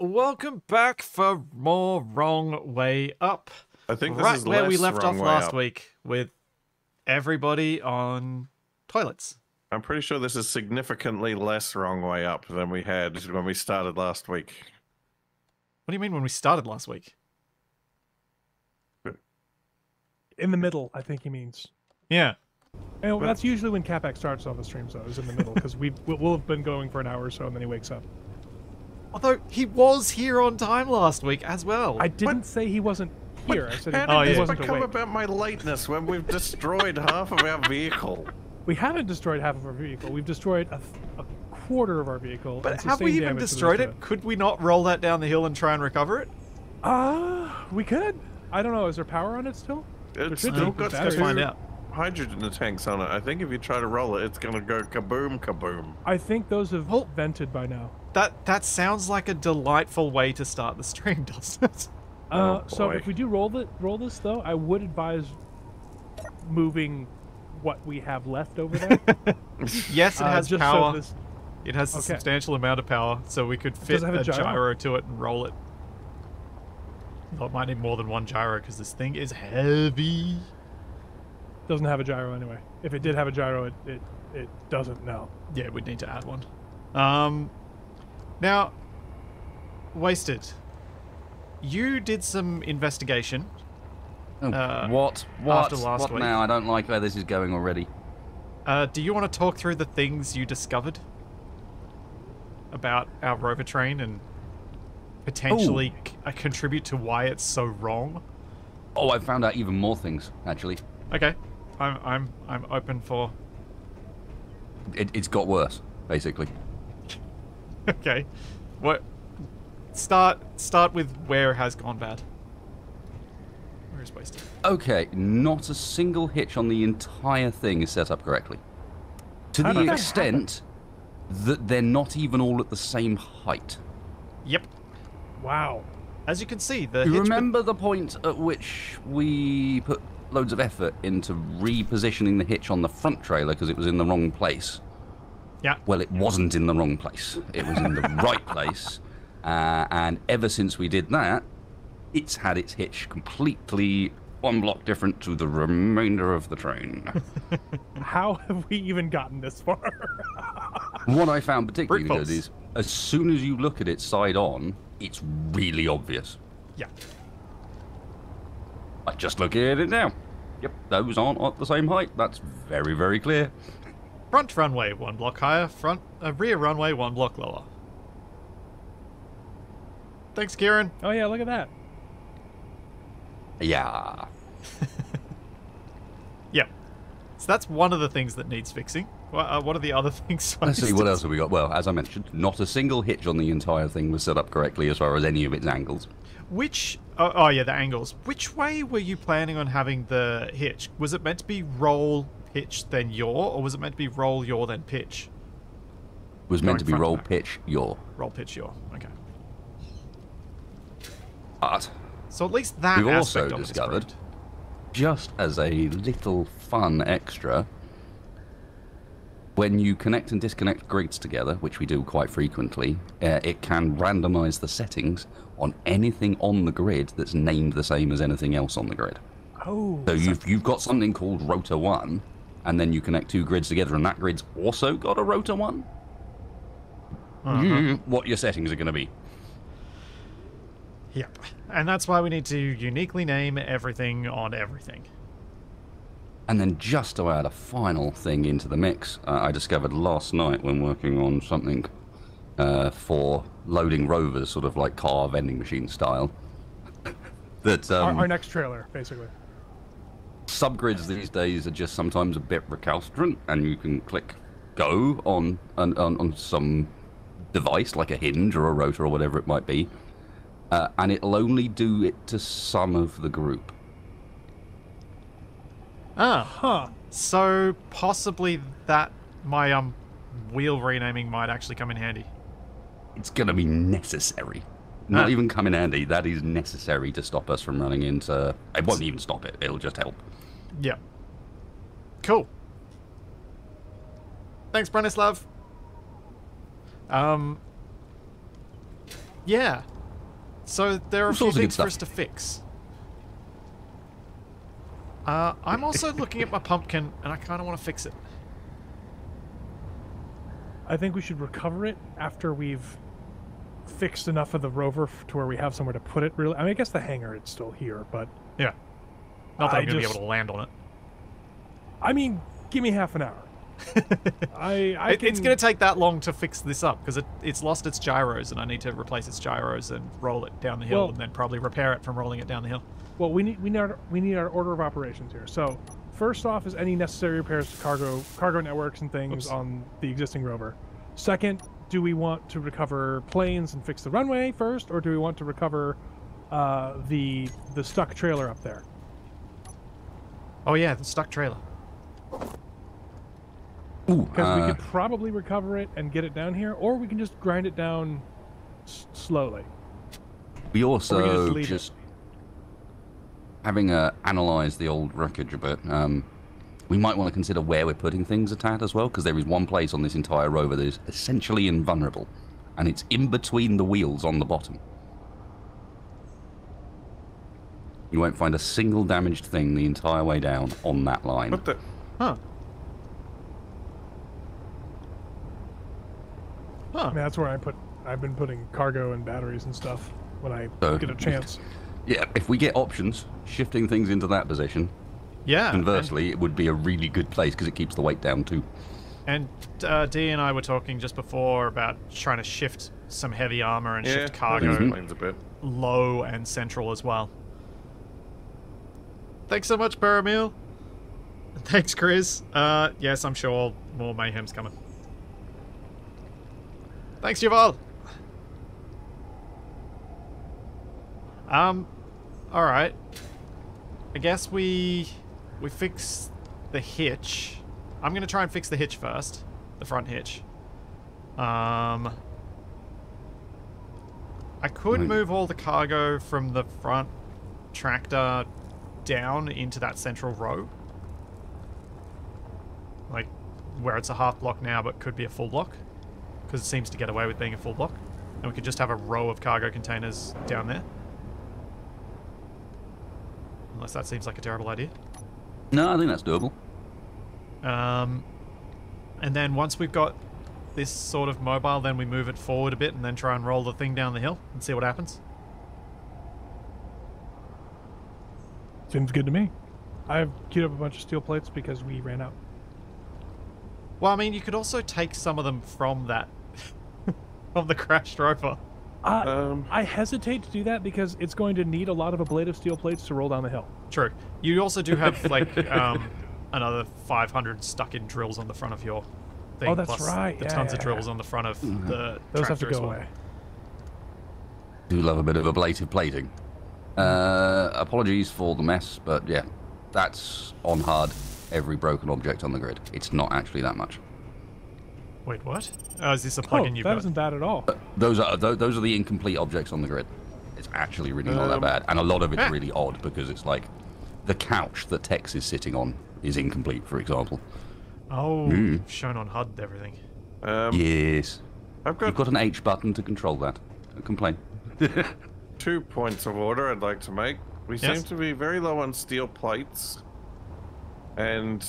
welcome back for more Wrong Way Up. I think this right is where we left off last up. week with everybody on toilets. I'm pretty sure this is significantly less wrong way up than we had when we started last week. What do you mean when we started last week? In the middle, I think he means. Yeah. And that's usually when Capac starts on the streams, though, is in the middle, because we we'll, we'll have been going for an hour or so, and then he wakes up. Although he was here on time last week as well. I didn't say he wasn't here. I said How he, did Oh, he yeah. this wasn't become awake. about my lateness when we've destroyed half of our vehicle? We haven't destroyed half of our vehicle. We've destroyed a, a quarter of our vehicle. but have we even damage to the destroyed it? Could we not roll that down the hill and try and recover it? Ah, we could. I don't know. Is there power on it still? It's should still be, got with batteries. two Find out. Hydrogen tanks on it. I think if you try to roll it, it's gonna go kaboom, kaboom. I think those have Well- vented by now. That that sounds like a delightful way to start the stream, doesn't it? Uh, Oh, so if we do roll the roll this though, I would advise moving what we have left over there. yes, it uh, has just power. So this, It has a substantial amount of power, so we could fit have a a gyro? gyro? to it and roll it. Well, it might need more than one gyro because this thing is heavy. Doesn't have a gyro anyway. If it did have a gyro, it it, it doesn't now. Yeah, we'd need to add one. Um, now, wasted. You did some investigation. Oh, Uh, what? What? after last what week. now? I don't like where this is going already. Uh, do you want to talk through the things you discovered about our rover train and potentially c- uh, contribute to why it's so wrong? Oh, I found out even more things, actually. Okay, I'm I'm I'm open for. It, it's got worse, basically. Okay, what? Start start with where has gone bad. Where is wasted? Okay, not a single hitch on the entire thing is set up correctly. To How the that extent that they're not even all at the same height. Yep. Wow. As you can see, the You remember the point at which we put loads of effort into repositioning the hitch on the front trailer because it was in the wrong place? Yeah. Well, it wasn't in the wrong place. It was in the right place. Uh, and ever since we did that, it's had its hitch completely one block different to the remainder of the train. How have we even gotten this far? what I found particularly good is as soon as you look at it side on, it's really obvious. Yeah. Like, just look at it now. Yep, those aren't at the same height. That's very, very clear. Front runway one block higher. Front uh, rear runway one block lower. Thanks, Kieran. oh yeah, look at that. Yeah. Yeah. So that's one of the things that needs fixing. What, uh, what are the other things? Let's see, what else have we got? Well, as I mentioned, not a single hitch on the entire thing was set up correctly as far as any of its angles. Which? Oh, oh yeah, the angles. Which way were you planning on having the hitch? Was it meant to be roll, pitch, then yaw, or was it meant to be roll, yaw, then pitch? It was Going meant to be roll, back. pitch, yaw. Roll, pitch, yaw. Okay. But So at least that We've also discovered- just as a little fun extra, when you connect and disconnect grids together, which we do quite frequently, uh, it can randomize the settings on anything on the grid that's named the same as anything else on the grid. Oh. So you've, you've got something called rotor 1, and then you connect two grids together, and that grid's also got a rotor 1. You- what your settings are going to be. Yep. And that's why we need to uniquely name everything on everything. And then just to add a final thing into the mix, uh, I discovered last night when working on something uh, for loading rovers, sort of like car vending machine style, that our, um, our next trailer, basically. subgrids these days are just sometimes a bit recalcitrant, and you can click go on on, on, on some device like a hinge or a rotor or whatever it might be, uh, and it'll only do it to some of the group. Ah. Huh. So possibly that my um wheel renaming might actually come in handy. It's going to be necessary. Not even come in handy. That is necessary to stop us from running into. It won't even stop it. It'll just help. Yeah. Cool. Thanks, Branislav. Um. Yeah. So there are a few sorts of good things for us to fix. Uh, I'm also looking at my pumpkin, and I kind of want to fix it. I think we should recover it after we've fixed enough of the rover f- to where we have somewhere to put it. Really, I mean, I guess the hangar it's still here, but Yeah. Not that I I'm going to be able to land on it. I mean, give me half an hour. I, I It- It's going to take that long to fix this up because it, it's lost its gyros, and I need to replace its gyros and roll it down the hill, Well- and then probably repair it from rolling it down the hill. Well, we need we need our, we need our order of operations here. So, first off is any necessary repairs to cargo cargo networks and things Oops. on the existing rover. Second, do we want to recover planes and fix the runway first, or do we want to recover uh, the the stuck trailer up there? Oh yeah, the stuck trailer. Ooh, Because we uh, could probably recover it and get it down here, or we can just grind it down s- slowly. we Or we just also leave just having uh, analysed the old wreckage a bit. Um, we might want to consider where we're putting things at at as well, because there is one place on this entire rover that is essentially invulnerable, and it's in between the wheels on the bottom. You won't find a single damaged thing the entire way down on that line. What the? Huh. I Huh. mean, that's where I put. I've been putting cargo and batteries and stuff when I So- get a chance. Yeah, if we get options, shifting things into that position, Yeah. and- conversely, it would be a really good place because it keeps the weight down too. And uh, Dee and I were talking just before about trying to shift some heavy armor and Yeah, shift cargo explains a bit. low and central as well. Thanks so much, Paramil. Thanks, Chris. Uh, yes, I'm sure more mayhem's coming. Thanks, Yuval. Um, all right. I guess we we fix the hitch. I'm gonna try and fix the hitch first, the front hitch. Um, I could Right. move all the cargo from the front tractor down into that central row. Like where it's a half block now, but could be a full block. Because it seems to get away with being a full block. And we could just have a row of cargo containers down there. Unless that seems like a terrible idea. No, I think that's doable. Um, and then once we've got this sort of mobile, then we move it forward a bit and then try and roll the thing down the hill and see what happens. Seems good to me. I've queued up a bunch of steel plates because we ran out. Well, I mean, you could also take some of them from that, from the crashed rover. Uh, Um, I hesitate to do that because it's going to need a lot of ablative steel plates to roll down the hill. True. You also do have like um, another 500 stuck-in drills on the front of your thing. Oh, that's plus right. The Yeah, tons of yeah, drills yeah. on the front of the Those have to tractor as go well. away. Do love a bit of ablative plating. Uh, apologies for the mess, but yeah, that's on hard. Every broken object on the grid. It's not actually that much. Wait, what? Oh, is this a Oh, plugin you've that got? isn't bad at all. Those are tho- those are the incomplete objects on the grid. It's actually really not that Um, bad, and a lot of it's eh. really odd because it's like the couch that Tex is sitting on is incomplete, for example. Oh, Hmm. shown on HUD everything. um, Yes, I've got you've got an H button to control that. Don't complain. two points of order I'd like to make. We Yes. seem to be very low on steel plates, and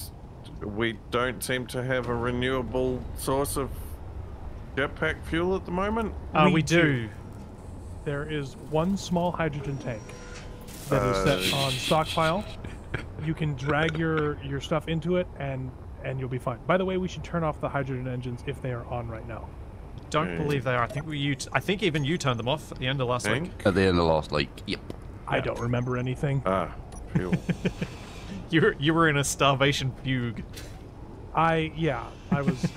we don't seem to have a renewable source of jetpack fuel at the moment. Uh, we, We do. do. There is one small hydrogen tank that is set Uh, on stockpile. You can drag your your stuff into it and and you'll be fine. By the way, we should turn off the hydrogen engines if they are on right now. Don't Okay. believe they are. I think we. You t- I think even you turned them off at the end of last week. At the end of last week, yep. I don't remember anything. Ah, fuel. You were, you were in a starvation fugue. I yeah, I was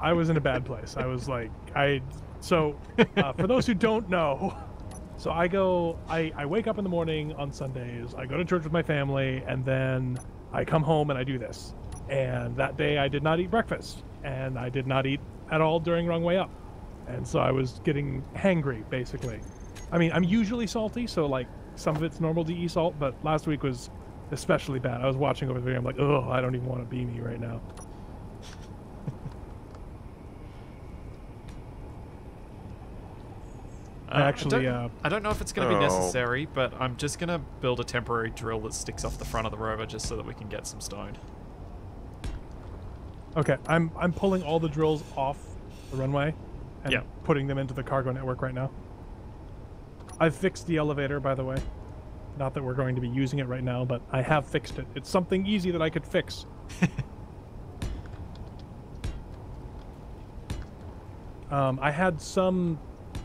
I was in a bad place. I was like I so uh, for those who don't know, so I go I I wake up in the morning on Sundays. I go to church with my family and then I come home and I do this. And that day I did not eat breakfast and I did not eat at all during Wrong Way Up. And so I was getting hangry basically. I mean, I'm usually salty, so like some of it's normal to eat salt, but last week was especially bad. I was watching over the video. I'm like, oh, I don't even want to be me right now. I Uh, actually, don't, uh, I don't know if it's going to be Oh. necessary, but I'm just going to build a temporary drill that sticks off the front of the rover just so that we can get some stone. Okay, I'm I'm pulling all the drills off the runway and Yeah. putting them into the cargo network right now. I've fixed the elevator, by the way. Not that we're going to be using it right now, but I have fixed it. It's something easy that I could fix. um, I had some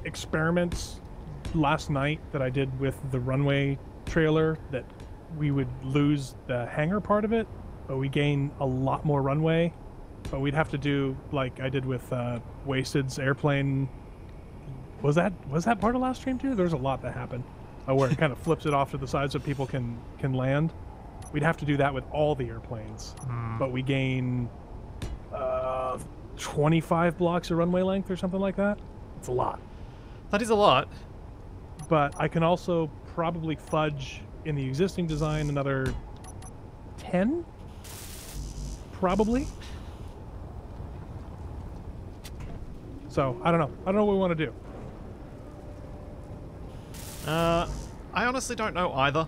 experiments last night that I did with the runway trailer that we would lose the hangar part of it, but we gain a lot more runway. But we'd have to do like I did with uh, Wasted's airplane. Was that was that part of last stream too? There's a lot that happened, uh, where it kind of flips it off to the side so people can can land. We'd have to do that with all the airplanes, but we gain uh, 25 blocks of runway length or something like that. It's a lot That is a lot. but I can also probably fudge in the existing design another 10 probably so I don't know I don't know what we want to do Uh, I honestly don't know either.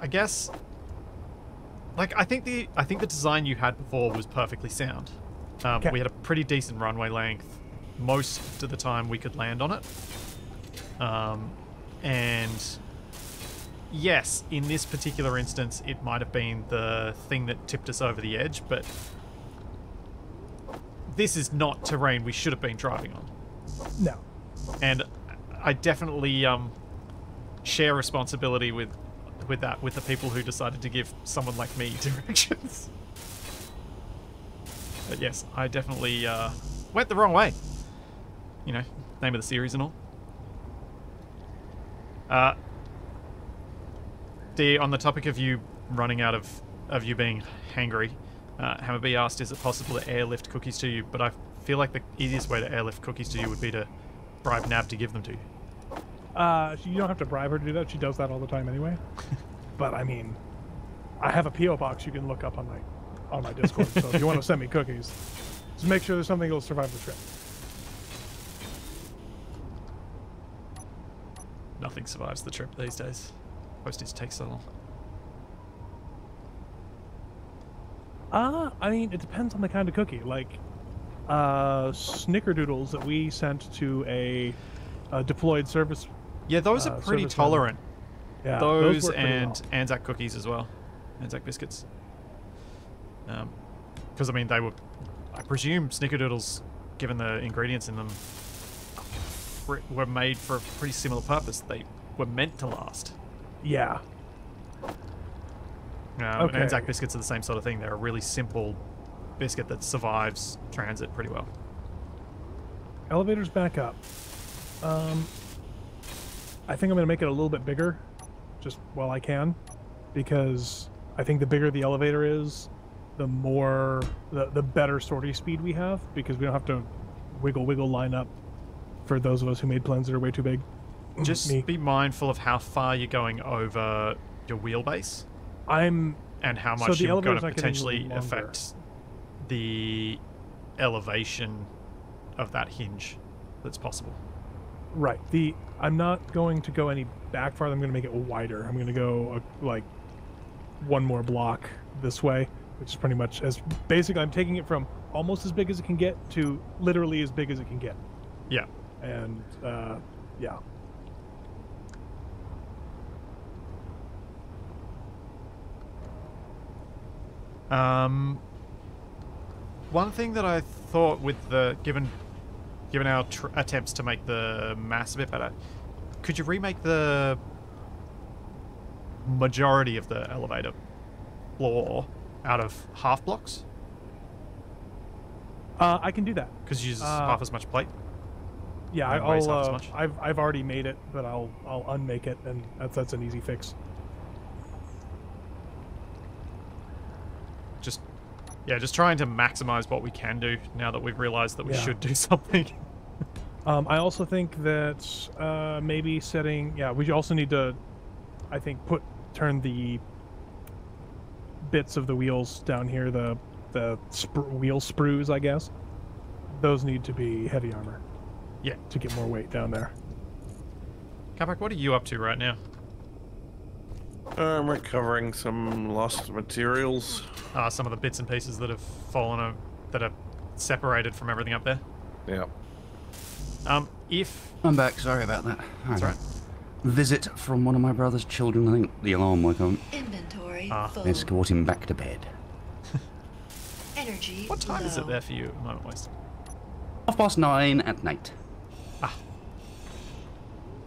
I guess, like, I think the I think the design you had before was perfectly sound. Um. We had a pretty decent runway length most of the time we could land on it. Um, and yes, in this particular instance, it might have been the thing that tipped us over the edge, but this is not terrain we should have been driving on no and I definitely um, share responsibility with with that with the people who decided to give someone like me directions. But yes, I definitely uh, went the wrong way. You know, name of the series and all. Uh, D, on the topic of you running out of of you being hangry, uh, Hammer B asked, "Is it possible to airlift cookies to you?" But I feel like the easiest way to airlift cookies to you would be to bribe Nav to give them to you. uh, you don't have to bribe her to do that she does that all the time anyway but I mean I have a PO box you can look up on my on my Discord so if you want to send me cookies just make sure there's something that'll survive the trip Nothing survives the trip these days. Postage takes so long. Uh, I mean, it depends on the kind of cookie. Like, uh, snickerdoodles that we sent to a, a deployed service. Yeah, those Uh, are pretty service level. tolerant. Yeah, those work pretty and well. Anzac cookies as well. Anzac biscuits. Um, because I mean they were, I presume Snickerdoodles, given the ingredients in them, were- made for a pretty similar purpose. They were meant to last. Yeah. Um, and Okay. Anzac biscuits are the same sort of thing. They're a really simple biscuit that survives transit pretty well. Elevator's back up. Um, I think I'm gonna make it a little bit bigger, just while I can, because I think the bigger the elevator is, the more the the better sortie speed we have, because we don't have to wiggle wiggle line up. For those of us who made plans that are way too big. Just Me. be mindful of how far you're going over your wheelbase. I'm and how much the you're going to potentially affect the elevation of that hinge that's possible. Right. The I'm not going to go any back farther. I'm going to make it wider. I'm going to go uh, like one more block this way, which is pretty much as basically I'm taking it from almost as big as it can get to literally as big as it can get. Yeah. And uh, yeah. Um, one thing that I thought with the given given our tr- attempts to make the mass a bit better, could you remake the majority of the elevator floor out of half blocks? Uh, I can do that. Because you use Uh, half as much plate. Yeah, I, I'll. Uh. I've I've already made it, but I'll I'll unmake it, and that's that's an easy fix. Just yeah, just trying to maximize what we can do now that we've realized that we Yeah. should do something. Um, I also think that uh, maybe setting. Yeah, we also need to. I think put turn the bits of the wheels down here. The the spr- wheel sprues, I guess. Those need to be heavy armor. Yeah. to get more weight down there. Capac, what are you up to right now? I'm recovering some lost materials. Uh, some of the bits and pieces that have fallen, uh, that are separated from everything up there. Yeah. Um, if I'm back. Sorry about that. that's right. Visit from one of my brother's children. I think the alarm went on. Inventory Ah. full. Escort him back to bed. Energy What time is it there for you at the moment, West? Half past nine at night.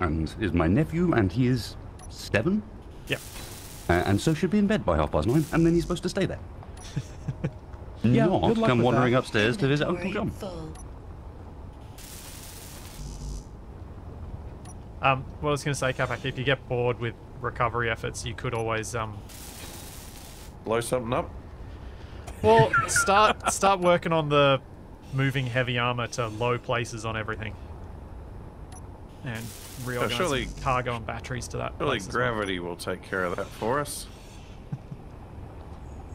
And is my nephew, and he is seven, Yeah. uh, and so should be in bed by half past nine, and then he's supposed to stay there. Yeah, Not good luck come with wandering that. upstairs to visit Uncle John. Full. Um, well, I was going to say, Capac, if you get bored with recovery efforts, you could always um, Blow something up. well start start working on the moving heavy armor to low places on everything, and reorganize oh, surely- cargo and batteries to that. Surely as well. gravity will take care of that for us.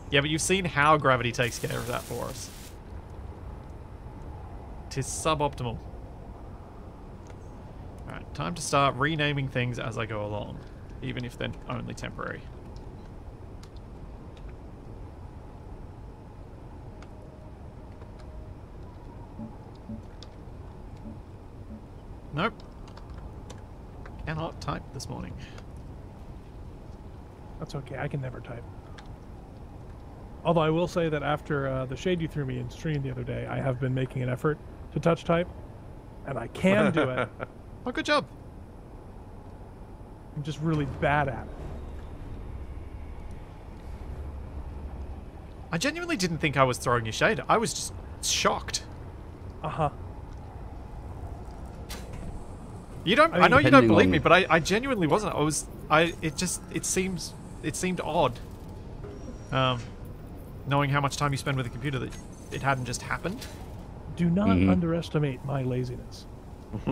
Yeah, but you've seen how gravity takes care of that for us. Tis suboptimal. Alright, time to start renaming things as I go along, even if they're only temporary. Nope. Cannot type this morning. That's okay. I can never type. Although I will say that after uh, the shade you threw me in stream the other day, I have been making an effort to touch type, and I can do it. Oh, good job. I'm just really bad at it. I genuinely didn't think I was throwing you shade. I was just shocked. Uh huh. You don't. I I, know you don't believe on- me, but I, I genuinely wasn't. I was. I. It just. It seems. It seemed odd. Um, knowing how much time you spend with a computer that it hadn't just happened. Do not Mhm. underestimate my laziness.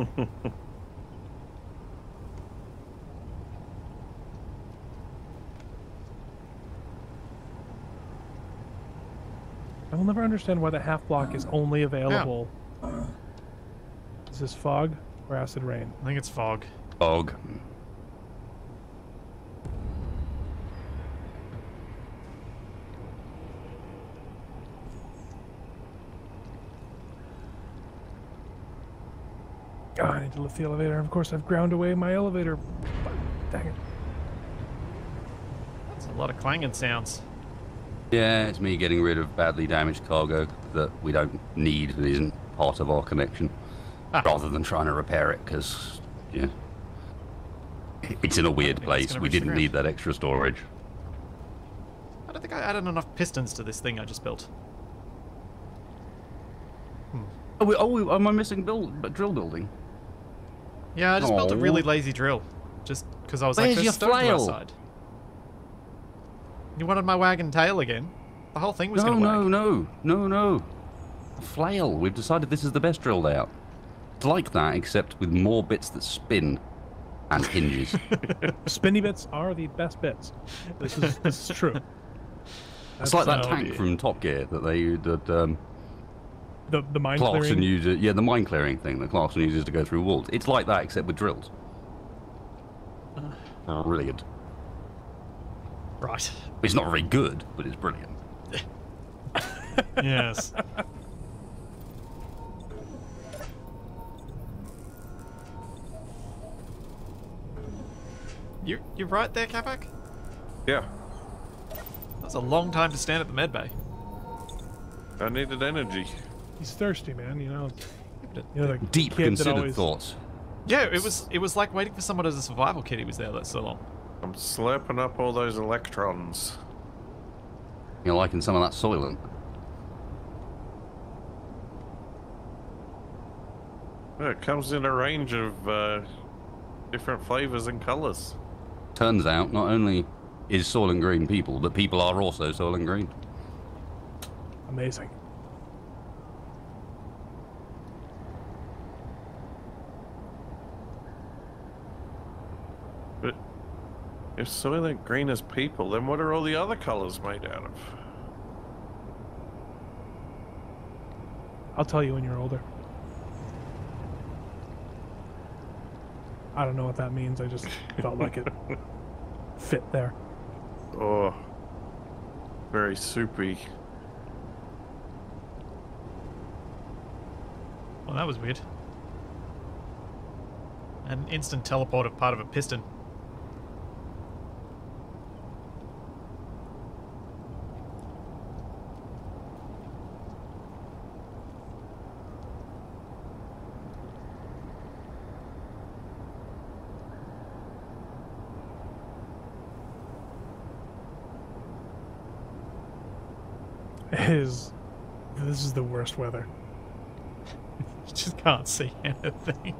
I will never understand why the half block is only available. Is this fog or acid rain? I think it's fog. Fog. Oh, I need to lift the elevator. Of course, I've ground away my elevator. Dang it. That's a lot of clanging sounds. Yeah, it's me getting rid of badly damaged cargo that we don't need and isn't part of our connection. Rather than trying to repair it because, yeah, it's in a weird place. We didn't need that extra storage. I don't think I added enough pistons to this thing I just built. Oh, we, oh we, am I missing build, drill building? Yeah, I just built a really lazy drill, just because I was Where's like, your "There's stone flail?" side." You wanted my wagon tail again? The whole thing was No, going to no, wag. no, no, no. Flail. We've decided this is the best drill layout. It's like that, except with more bits that spin and hinges. Spinny bits are the best bits. This is this is true. it's like that tank dear. from Top Gear that they that um, The the mine Clarkson clearing. uses. Yeah, the mine clearing thing that Clarkson uses to go through walls. It's like that, except with drills. Brilliant. Right. It's not very good, but it's brilliant. yes. You you're right there, Capac. Yeah. That's a long time to stand at the med bay. I needed energy. He's thirsty, man. You know. You know the Deep kid that considered always, thoughts. Yeah, it was it was like waiting for someone as a survival kit. He was there that so long. I'm slurping up all those electrons. You're liking some of that soylent. Yeah, It comes in a range of uh, different flavors and colors. Turns out, not only is Soylent Green people, but people are also Soylent Green. Amazing. But if Soylent Green is people, then what are all the other colors made out of? I'll tell you when you're older. I don't know what that means. I just felt like it fit there. Oh, very soupy. Well, that was weird. An instant teleport of part of a piston. Is this is the worst weather. You just can't see anything.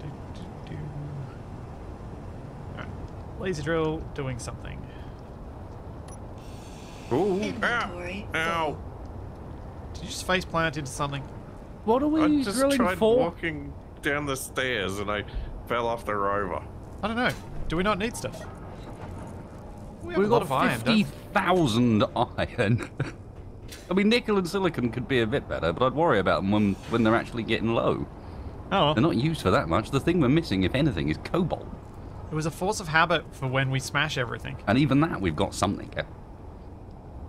Do, do, do. Alright. Laser drill doing something. Ooh, ow, Inventory ow. Did you just face plant into something? What are we I we just drilling tried for? walking down the stairs and I fell off the rover. I don't know. Do we not need stuff? We have We've a lot got of iron. don't fifty we? thousand iron. I mean, nickel and silicon could be a bit better, but I'd worry about them when when they're actually getting low. Oh. They're not used for that much. The thing we're missing, if anything, is cobalt, it was a force of habit for when we smash everything. and even that we've got something.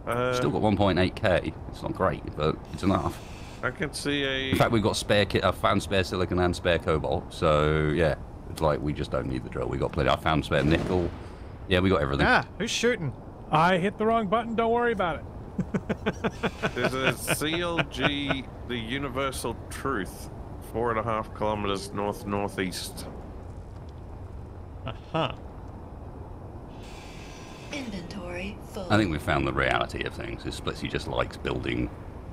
Uh, Still got 1.8k. It's not great, but it's enough. I can see a. In fact, we've got spare kit. I found spare silicon and spare cobalt. So yeah, it's like we just don't need the drill. We got plenty. I found spare nickel. Yeah, we got everything. Ah, who's shooting? I hit the wrong button. Don't worry about it. There's a CLG, the Universal Truth, four and a half kilometers north northeast. Uh-huh. Inventory full. I think we found the reality of things. Is Splitsie just likes building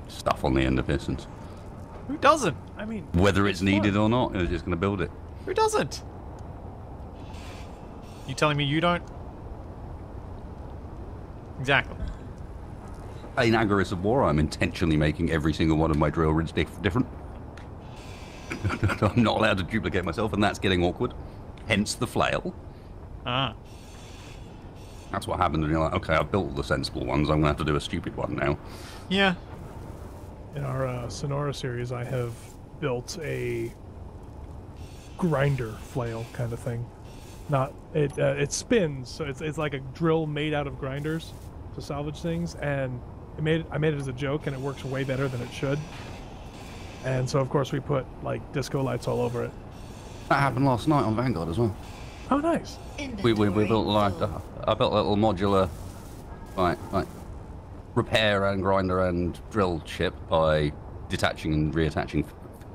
stuff on the end of pistons. Who doesn't? I mean, Whether it's needed fun. or not, he's just going to build it. Who doesn't? You telling me you don't? Exactly. In Agaris of War, I'm intentionally making every single one of my drill rigs dif- different. I'm not allowed to duplicate myself, and that's getting awkward. Hence the flail. Ah. That's what happens when you're like, okay, I've built all the sensible ones. I'm going to have to do a stupid one now. Yeah. in our uh, Sonora series, I have built a grinder flail kind of thing. Not it. Uh, it spins, so it's, it's like a drill made out of grinders to salvage things, and it made I made it as a joke, and it works way better than it should. And so, of course, we put like disco lights all over it. That happened last night on Vanguard as well. Oh, nice! We, we, we built like uh, I built a little modular, like like repair and grinder and drill chip by detaching and reattaching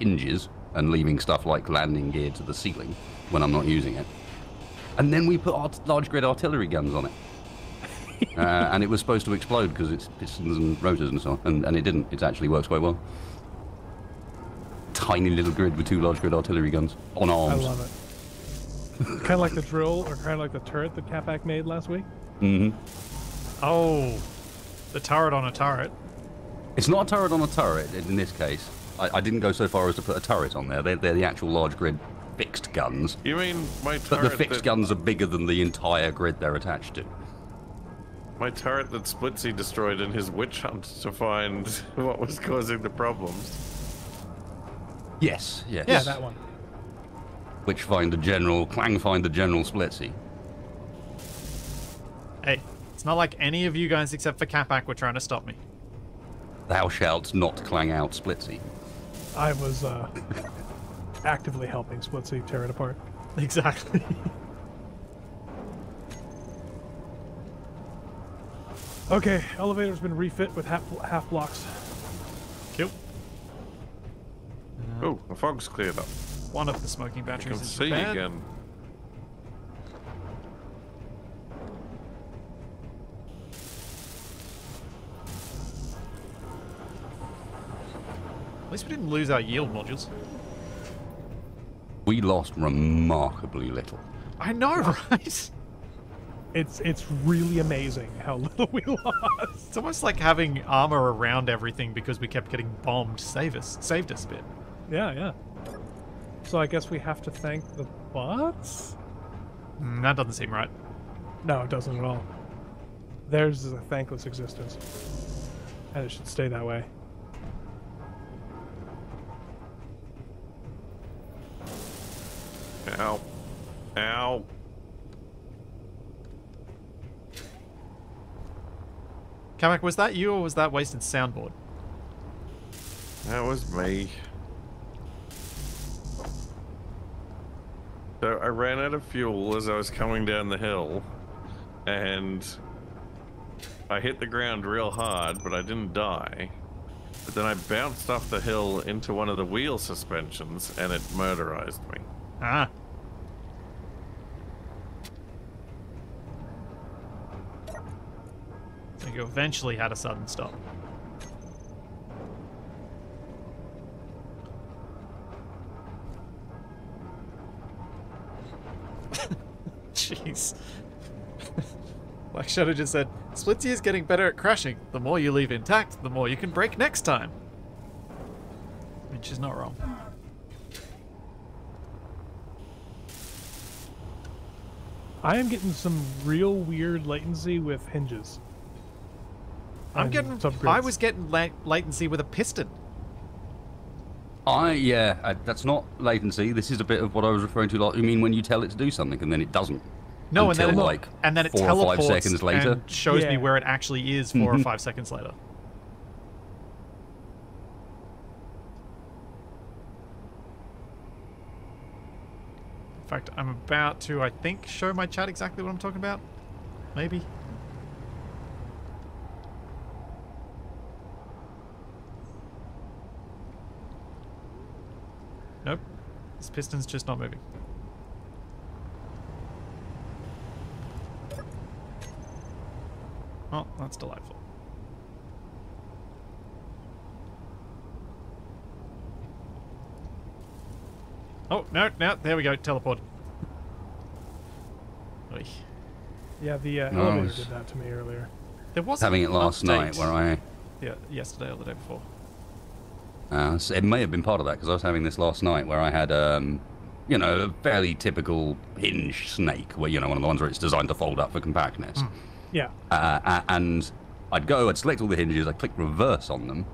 hinges and leaving stuff like landing gear to the ceiling when I'm not using it. And then we put our large grid artillery guns on it. uh, and it was supposed to explode because it's pistons and rotors and so on, and, and it didn't. It actually works quite well. Tiny little grid with two large grid artillery guns on arms. I arms. love it. kind of like the drill, or kind of like the turret that Capac made last week. Mm hmm Oh. The turret on a turret. It's not a turret on a turret in this case. I, I didn't go so far as to put a turret on there. They're, they're the actual large grid fixed guns. You mean my turret? But the fixed that, guns are bigger than the entire grid they're attached to. My turret that Splitsie destroyed in his witch hunt to find what was causing the problems. Yes, yes. Yeah, that one. Which find the general, Clang find the general Splitsie. Hey, it's not like any of you guys except for Capac were trying to stop me. Thou shalt not clang out Splitsie. I was uh, actively helping Splitsie tear it apart. Exactly. Okay, elevator's been refit with half half blocks. Cool. Oh, uh, the fog's cleared up. One of the smoking You batteries can is see repaired. again. At least we didn't lose our yield modules. We lost remarkably little. I know, right? It's it's really amazing how little we lost. It's almost like having armor around everything because we kept getting bombed. Save us, saved us a bit. Yeah, yeah. So I guess we have to thank the bots? Mm, that doesn't seem right. No, it doesn't at all. Theirs is a thankless existence. And it should stay that way. Ow. Ow. Capac, was that you or was that wasted soundboard? That was me. So I ran out of fuel as I was coming down the hill, and I hit the ground real hard, but I didn't die. But then I bounced off the hill into one of the wheel suspensions, and it murderized me. Ah. So you eventually had a sudden stop. Jeez. Black Shadow just said, Splitsie is getting better at crashing. The more you leave intact, the more you can break next time. Which is not wrong. I am getting some real weird latency with hinges. I'm getting. I was getting la- latency with a piston. I yeah, uh, that's not latency. This is a bit of what I was referring to. Like, you mean when you tell it to do something and then it doesn't? No, Until, and then it, like and then it four or teleports five seconds later. and shows me where it actually is 4 or Mhm. five seconds later. In fact, I'm about to, I think, show my chat exactly what I'm talking about. Maybe. Nope. This piston's just not moving. Oh, that's delightful. Oh, no, no, there we go, teleport. Oy. Yeah, the uh, elevator it's- did that to me earlier. There was Having it last night update. where I Yeah, yesterday or the day before. Uh, so it may have been part of that because I was having this last night where I had, um, you know, a fairly typical hinge snake, where you know one of the ones where it's designed to fold up for compactness. Yeah. Uh, uh, and I'd go, I'd select all the hinges, I'd click reverse on them,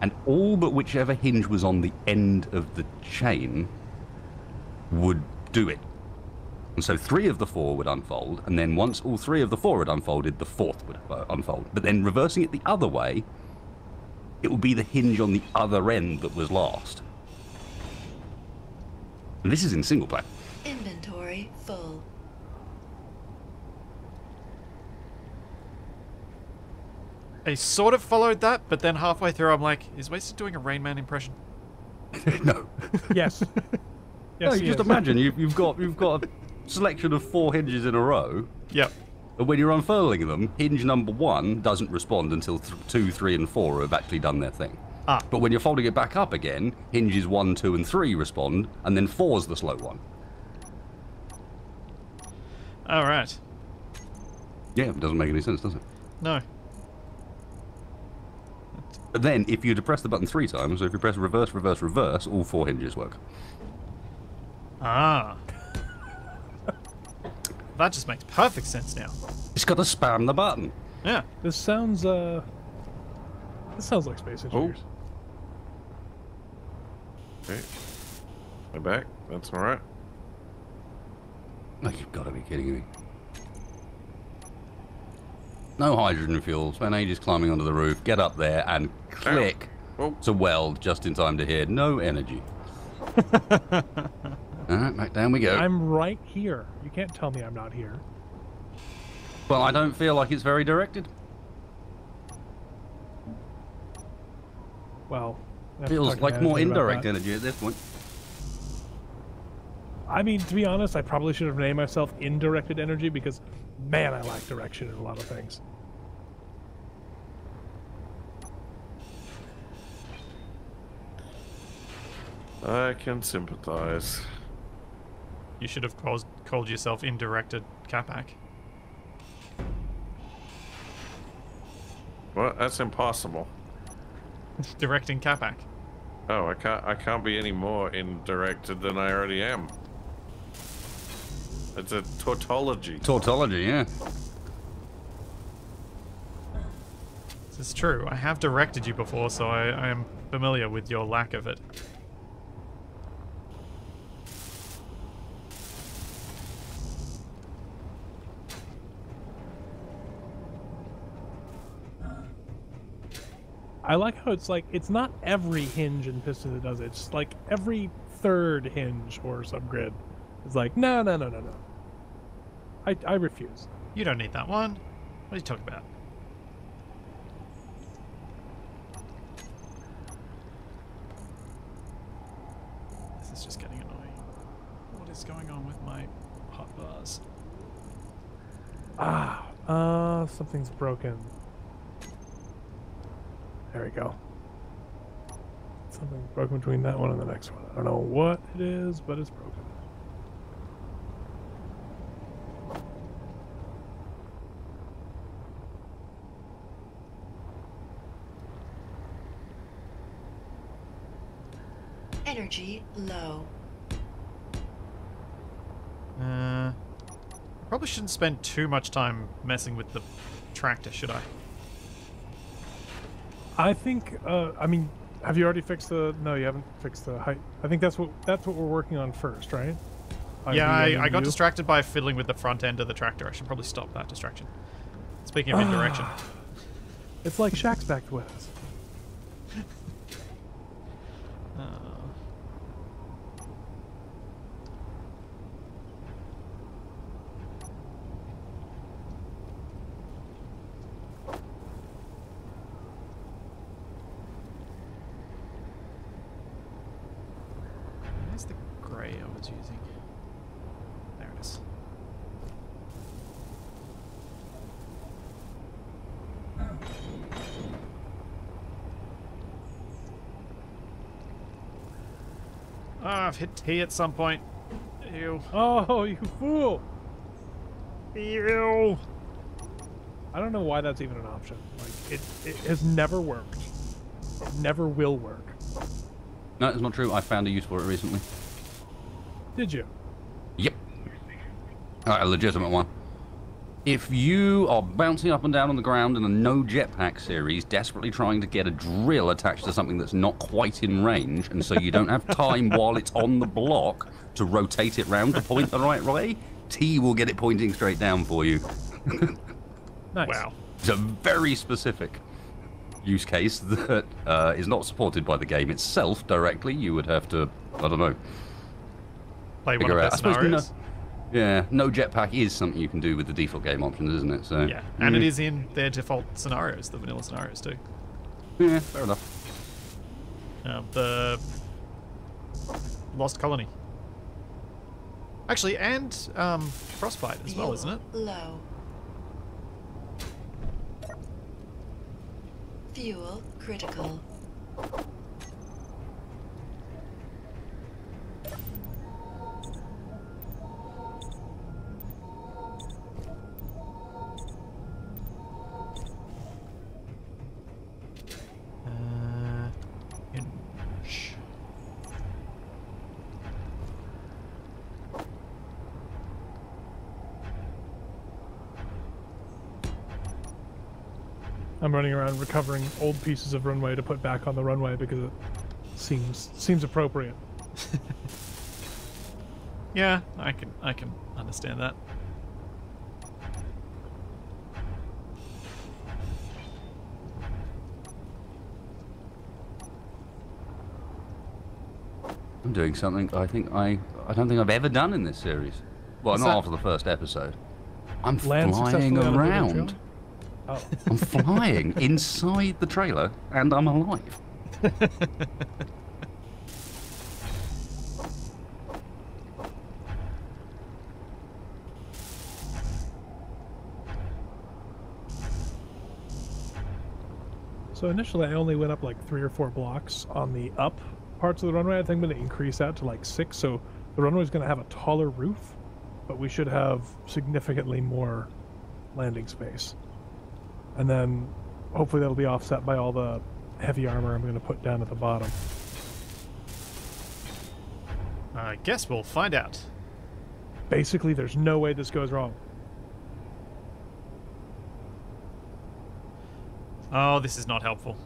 and all but whichever hinge was on the end of the chain would do it. And so three of the four would unfold, and then once all three of the four had unfolded, the fourth would uh, unfold. But then reversing it the other way, it would be the hinge on the other end that was lost. And this is in single player. Inventory full. I sort of followed that, but then halfway through I'm like, is Wasted doing a Rain Man impression? no. Yes. yes. no, you just is. imagine you've, you've got you've got a selection of four hinges in a row, Yep. But when you're unfurling them, hinge number one doesn't respond until th- two, three, and four have actually done their thing. Ah. But when you're folding it back up again, hinges one, two, and three respond, and then four's the slow one. Alright. Yeah, it doesn't make any sense, does it? No. But then, if you depress the button three times, so if you press reverse, reverse, reverse, all four hinges work. Ah. That just makes perfect sense now. Just got to spam the button. Yeah. This sounds uh this sounds like space engineers. Okay. My back. That's all right. Oh, you've got to be kidding me. No hydrogen fuel. Spend ages climbing onto the roof. Get up there and click Oh, to weld just in time to hear no energy. Alright, back down we go. I'm right here. You can't tell me I'm not here. Well, I don't feel like it's very directed. Well, I Feels like more indirect energy at this point. I mean, to be honest, I probably should have named myself indirected energy because, man, I lack direction in a lot of things. I can sympathize. You should have caused, called yourself indirected Capac. Well, that's impossible. Directing Capac. Oh, I can't. I can't be any more indirected than I already am. It's a tautology. Tautology, yeah. This is true. I have directed you before, so I, I am familiar with your lack of it. I like how it's like it's not every hinge and Piston that does it. It's like every third hinge or subgrid is like no no no no no. I I refuse. You don't need that one. What are you talking about? This is just getting annoying. What is going on with my hot bars? Ah, uh, something's broken. There we go. Something broken between that one and the next one. I don't know what it is, but it's broken. Energy low. Uh, I probably shouldn't spend too much time messing with the tractor, should I? I think. Uh, I mean, have you already fixed the? No, you haven't fixed the height. I think that's what that's what we're working on first, right? yeah, I, I got distracted by fiddling with the front end of the tractor. I should probably stop that distraction. Speaking of indirection. It's like Shack's back with us. Uh, Where's the grey I was using? There it is. I've hit T at some point. Ew. Oh, you fool! Ew. I don't know why that's even an option. Like it, it has never worked. It never will work. No, it's not true. I found a use for it recently. Did you? Yep. A legitimate one. If you are bouncing up and down on the ground in a no jetpack series, desperately trying to get a drill attached to something that's not quite in range, and so you don't have time while it's on the block to rotate it round to point the right way, T will get it pointing straight down for you. Nice. Wow. It's a very specific use case that uh, is not supported by the game itself directly. You would have to, I don't know, Play one of out. the I scenarios. Yeah, no jetpack is something you can do with the default game options, isn't it? So Yeah, and mm, it is in their default scenarios, the vanilla scenarios too. Yeah, fair enough. Uh, the Lost Colony. Actually, and um, Frostbite as well, isn't it? Low. Fuel critical. I'm running around recovering old pieces of runway to put back on the runway because it seems seems appropriate. Yeah, I can I can understand that. I'm doing something I think I I don't think I've ever done in this series. Well, What's not that? after the first episode. I'm Land flying successfully on around. Trail? Oh, I'm flying inside the trailer, and I'm alive. so initially I only went up like three or four blocks on the up parts of the runway. I think I'm going to increase that to like six. So the runway is going to have a taller roof, but we should have significantly more landing space. And then hopefully that'll be offset by all the heavy armor I'm going to put down at the bottom. I guess we'll find out. Basically, there's no way this goes wrong. Oh, this is not helpful.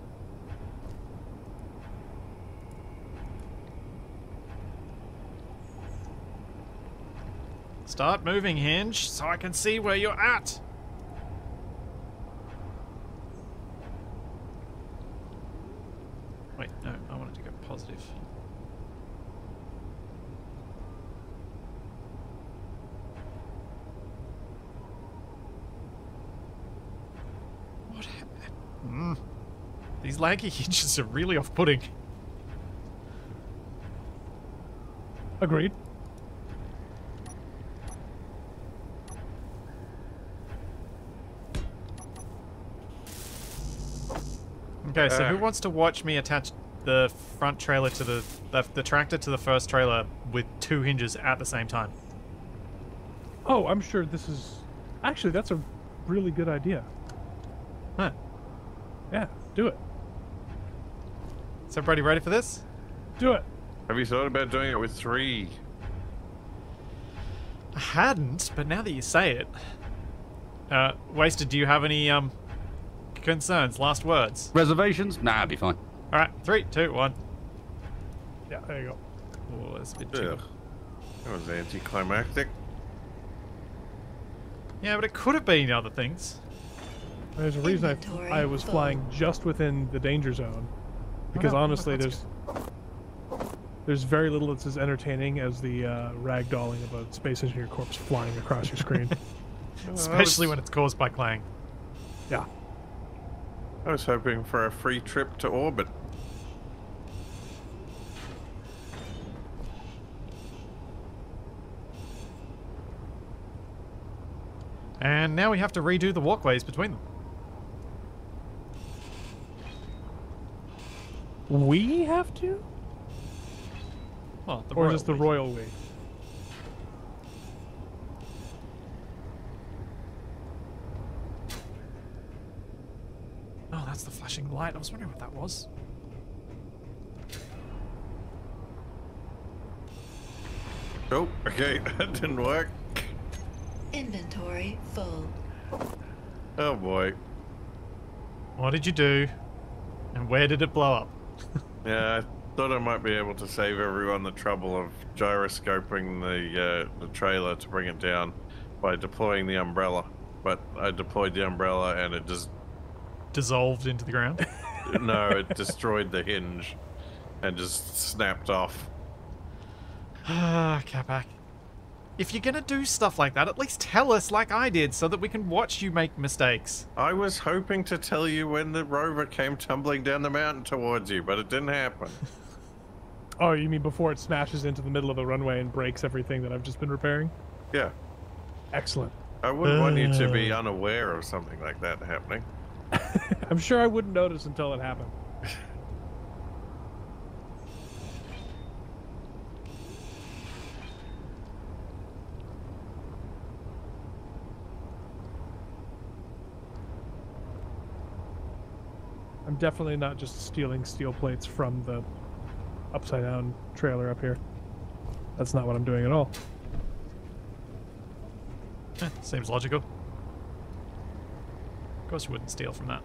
Start moving, Hinge, so I can see where you're at. Wait, no, I wanted to go positive. What happened? Mm. These laggy hitches are really off-putting. Agreed. Okay, so who Uh. wants to watch me attach the front trailer to the, the the tractor to the first trailer with two hinges at the same time? Oh, I'm sure this is. Actually, that's a really good idea. Huh. Yeah, do it. Is everybody ready for this? Do it. Have you thought about doing it with three? I hadn't, but now that you say it, uh, wasted. Do you have any um concerns? Last words. Reservations? Nah, it'll be fine. All right, three, two, one. Yeah, there you go. Oh, that's a bit too. That was anticlimactic. Yeah, but it could have been other things. There's a reason I, Inventory I was full. flying just within the danger zone, because no, no, honestly, that's there's there's very little that's as entertaining as the uh, ragdolling of a space engineer corpse flying across your screen. Especially was- when it's caused by Clang. yeah. I was hoping for a free trip to orbit. And now we have to redo the walkways between them. We have to, Well, the or royal just the we. royal we? Oh, that's the flashing light. I was wondering what that was. Oh, okay, that didn't work. Inventory full. Oh boy. What did you do? And where did it blow up? Yeah, I thought I might be able to save everyone the trouble of gyroscoping the uh, the trailer to bring it down by deploying the umbrella. But I deployed the umbrella and it just Dissolved into the ground. no, it destroyed the hinge and just snapped off. Ah, Capac. If you're gonna do stuff like that, at least tell us like I did so that we can watch you make mistakes. I was hoping to tell you when the rover came tumbling down the mountain towards you, but it didn't happen. Oh, you mean before it smashes into the middle of the runway and breaks everything that I've just been repairing? Yeah, Excellent. I wouldn't want you to be Uh. unaware of something like that happening. I'm sure I wouldn't notice until it happened. I'm definitely not just stealing steel plates from the upside down trailer up here. That's not what I'm doing at all. Eh, seems logical. Of course you wouldn't steal from that.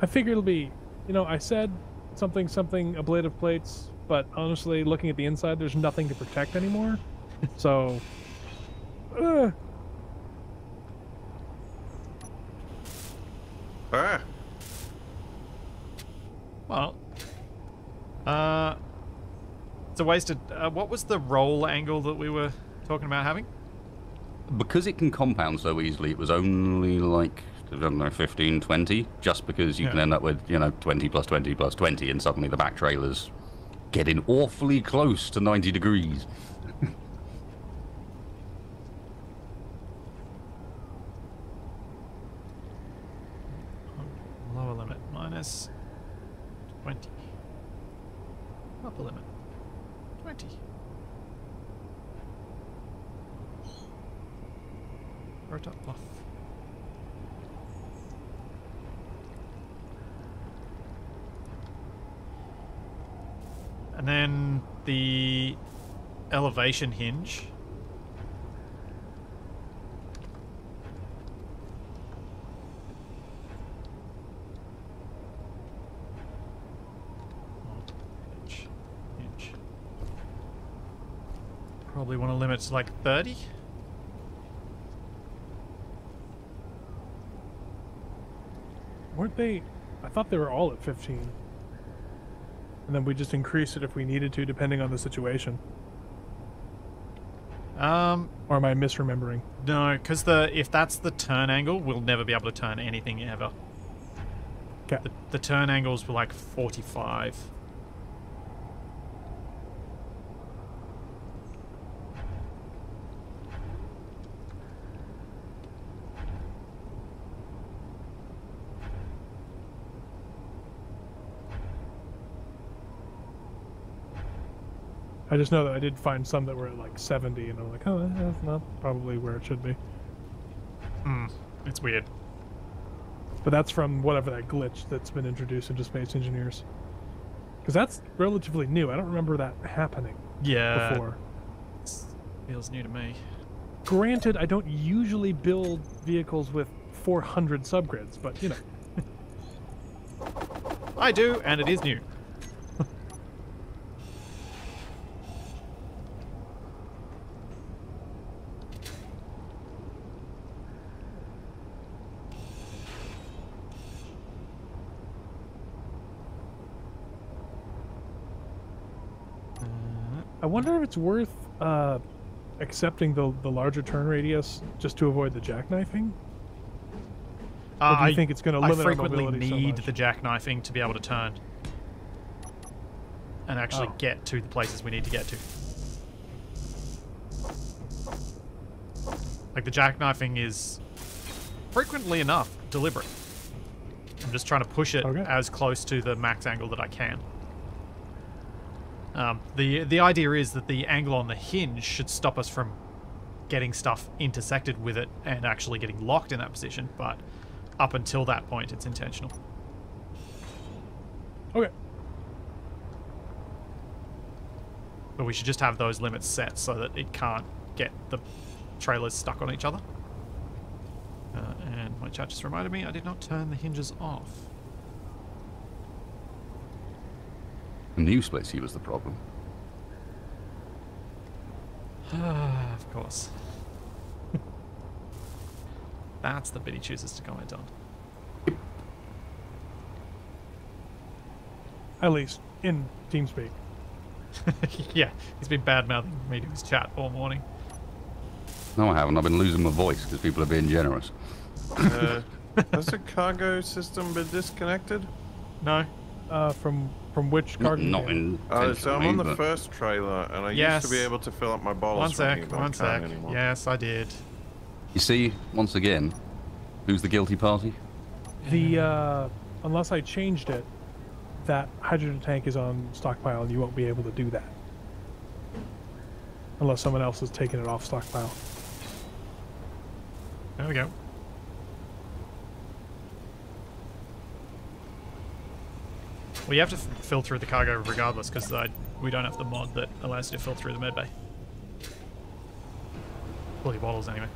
I figure it'll be, you know, I said something, something ablative plates, but honestly, looking at the inside, there's nothing to protect anymore. so, uh, Ah, Well, uh, it's a wasted. Uh, what was the roll angle that we were talking about having? Because it can compound so easily, it was only like, I don't know, 15, 20, just because you can end up with, you know, 20 plus 20 plus 20, and suddenly the back trailer's getting awfully close to 90 degrees. Lower limit minus 20. Upper limit. 20. Rotor off. And then the elevation hinge. Probably want to limit to like 30. Weren't they? I thought they were all at 15. And then we just increase it if we needed to, depending on the situation. Um, Or am I misremembering? no, because the if that's the turn angle, we'll never be able to turn anything ever. Okay. The, the turn angles were like 45. I just know that I did find some that were at like 70, and I'm like, oh, that's not probably where it should be. Hmm, it's weird. But that's from whatever that glitch that's been introduced into Space Engineers. Because that's relatively new. I don't remember that happening Yeah, before. feels new to me. Granted, I don't usually build vehicles with 400 subgrids, but you know. I do, and it is new. Wonder if it's worth uh, accepting the the larger turn radius just to avoid the jackknifing. Uh, do you I think it's gonna limit our frequently so need much? the jackknifing to be able to turn and actually Oh. get to the places we need to get to. Like the jackknifing is frequently enough deliberate. I'm just trying to push it Okay. as close to the max angle that I can. Um, the the idea is that the angle on the hinge should stop us from getting stuff intersected with it and actually getting locked in that position, but up until that point, it's intentional. Okay. But we should just have those limits set so that it can't get the trailers stuck on each other. Uh, and my chat just reminded me I did not turn the hinges off. The new Splitsie was the problem. of course. That's the bit he chooses to comment on. At least in TeamSpeak. yeah, he's been bad mouthing me to his chat all morning. No, I haven't. I've been losing my voice because people are being generous. Uh, has the cargo system been disconnected? No? Uh, from from which Not, cargo? not container? Uh, so I'm on the but first trailer, and I used to be able to fill up my bottles One sec, here, one sec. anymore. Yes, I did. You see, once again, who's the guilty party? The uh, unless I changed it, that hydrogen tank is on stockpile, and you won't be able to do that unless someone else has taken it off stockpile. There we go. Well, you have to f- fill through the cargo regardless, because we don't have the mod that allows you to fill through the medbay. Pull your bottles anyway.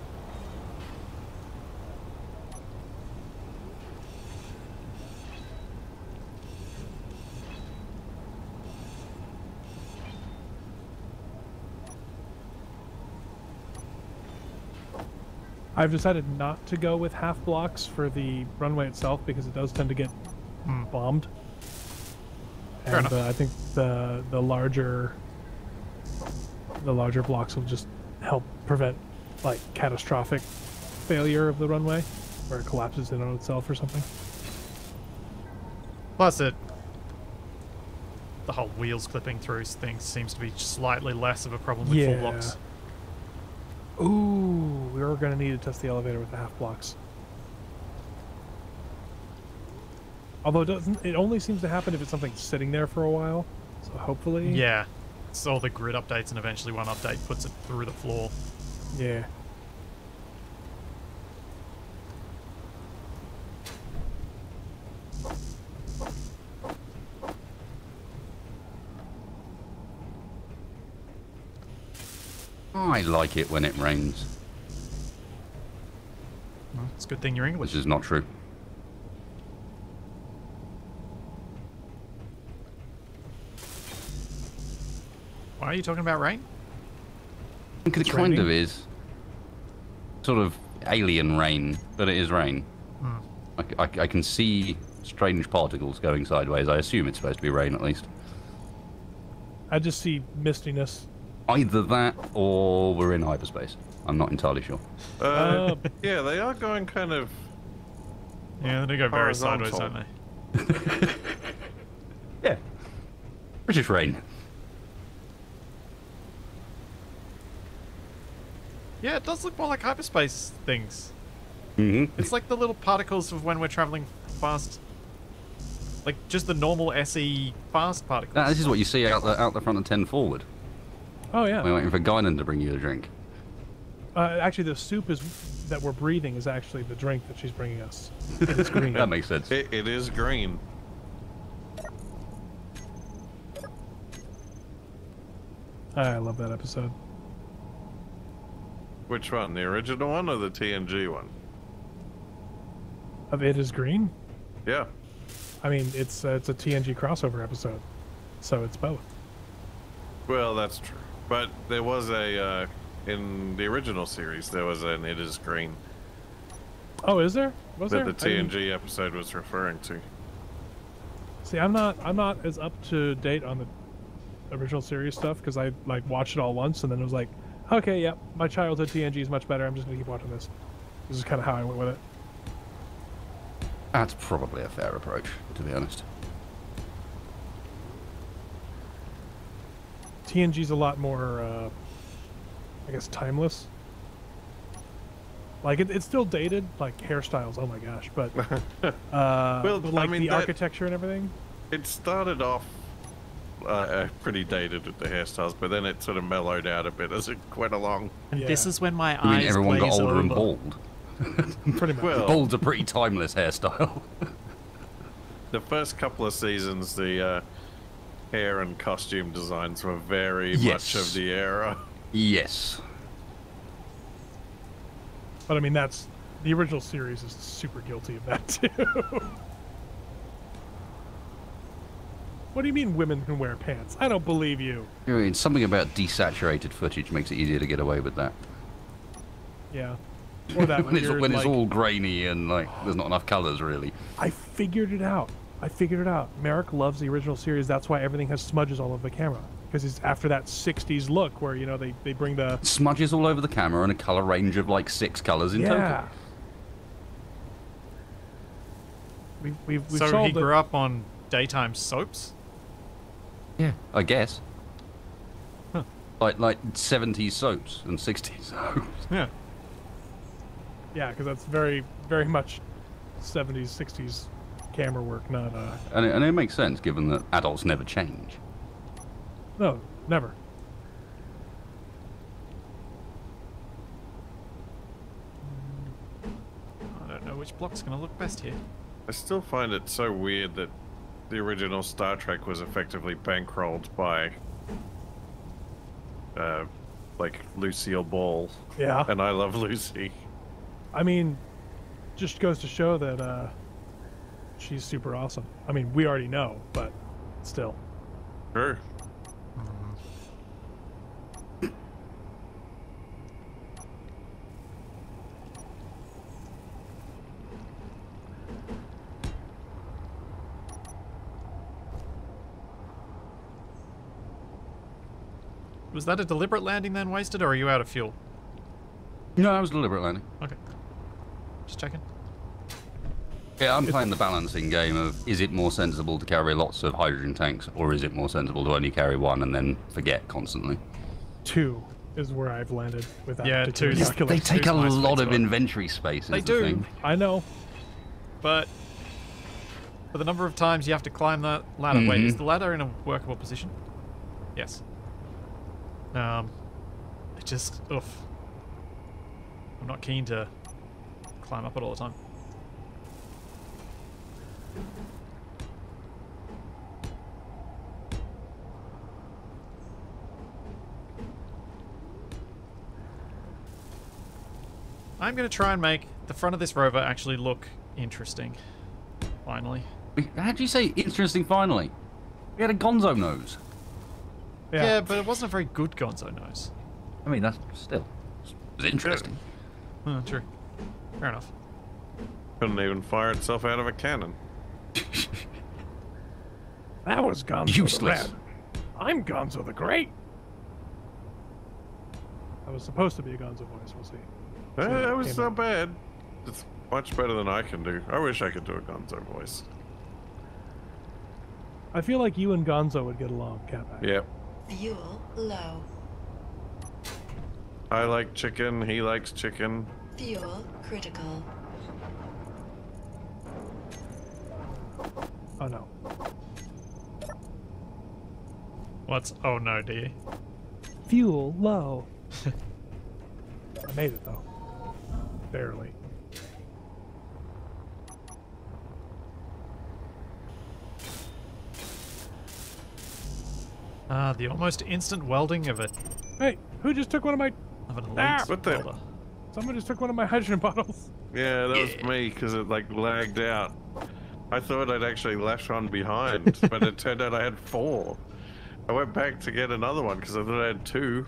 I've decided not to go with half blocks for the runway itself because it does tend to get Hmm. bombed. Fair and uh, I think the the larger the larger blocks will just help prevent like catastrophic failure of the runway where it collapses in on itself or something. Plus, it the whole wheels clipping through things seems to be slightly less of a problem with full blocks. Ooh, we are going to need to test the elevator with the half blocks. Although it doesn't it only seems to happen if it's something sitting there for a while. So hopefully. Yeah. so the grid updates and eventually one update puts it through the floor. Yeah. I like it when it rains. Well, it's a good thing you're English. This is not true. Are you talking about rain? Because it It's kind of is. Sort of alien rain, but it is rain. Hmm. I, c- I c- I can see strange particles going sideways. I assume it's supposed to be rain at least. I just see mistiness. Either that or we're in hyperspace. I'm not entirely sure. Uh, Uh, yeah, they are going kind of. Yeah, they go very sideways, Horizontal. don't they? Yeah. British rain. Yeah, it does look more like hyperspace things. hmm It's like the little particles of when we're traveling fast. Like just the normal SE fast particles. this is what you see out the out the front of 10 forward. oh yeah. We're waiting for Guinan to bring you a drink. Uh, actually, the soup is that we're breathing is actually the drink that she's bringing us. It's green. That makes sense. It, it is green. I love that episode. Which one? The original one or the TNG one? Of it is green. Yeah. I mean, it's uh, it's a TNG crossover episode, so it's both. Well, that's true. But there was a uh, in the original series there was an It Is Green Oh, is there? Was that there? the TNG episode was referring to. See, I'm not I'm not as up to date on the original series stuff because I like watched it all once and then it was like, okay, yep, my childhood TNG is much better. I'm just gonna keep watching this. This is kind of how I went with it. That's probably a fair approach, to be honest. TNG's a lot more, uh, I guess, timeless. Like it, it's still dated, like hairstyles. Oh my gosh, but uh, Well, but, I like mean, the that- architecture and everything. It started off uh, uh, pretty dated with the hairstyles, but then it sort of mellowed out a bit as it went along. And this is when my I mean, eyes everyone got glaze older and bald. Pretty much. Well, Bald's a pretty timeless hairstyle. the first couple of seasons, the uh, hair and costume designs were very much of the era. yes. But I mean, that's the original series is super guilty of that too. What do you mean women can wear pants? I don't believe you. I mean, something about desaturated footage makes it easier to get away with that. Yeah. Or that when it's, weird, when it's all grainy and like there's not enough colors really. I figured it out. I figured it out. Merrick loves the original series. That's why everything has smudges all over the camera. Because it's after that 60s look where, you know, they, they bring the. Smudges all over the camera and a color range of like six colors in yeah. total. We've, we've, we've So he grew it. up on daytime soaps. Yeah, I guess. Huh. Like like 70s soaps and 60s soaps. Yeah. Yeah, because that's very, very much 70s, 60s camera work, not. uh And it, and it makes sense given that adults never change. No, never. I don't know which block's going to look best here. I still find it so weird that the original Star Trek was effectively bankrolled by, uh, like Lucille Ball, Yeah. and I Love Lucy. I mean, just goes to show that uh she's super awesome. I mean, we already know, but still. Sure. Was that a deliberate landing then, wasted, or are you out of fuel? No, that was deliberate landing. Okay. Just checking. Yeah, I'm playing the balancing game of is it more sensible to carry lots of hydrogen tanks or is it more sensible to only carry one and then forget constantly? Two is where I've landed with that. Yeah, two is- They take a lot of inventory space. They is the do. thing. I know. But for the number of times you have to climb that ladder, wait, is Mhm. the ladder in a workable position? Yes. Um, it just, oof. I'm not keen to climb up it all the time. I'm going to try and make the front of this rover actually look interesting. Finally. How do you say interesting finally? We had a gonzo nose. Yeah. Yeah. but it wasn't a very good Gonzo nose. I mean, that's still it's interesting. Oh, true. Fair enough. Couldn't even fire itself out of a cannon. That was Gonzo the Useless. Red. I'm Gonzo the Great. That was supposed to be a Gonzo voice. We'll see. Eh, So that was came not out. bad. It's much better than I can do. I wish I could do a Gonzo voice. I feel like you and Gonzo would get along, Capac. Yep. Fuel low. I like chicken. He likes chicken. Fuel critical. Oh no. What's. Oh no, do you? Fuel low. I made it though. Barely. Ah, the almost instant welding of it. Hey, who just took one of my? Of an elite Ah! What the- welder. Someone just took one of my hydrogen bottles. Yeah, that was me because it like lagged out. I thought I'd actually left one behind, but it turned out I had four. I went back to get another one because I thought I had two.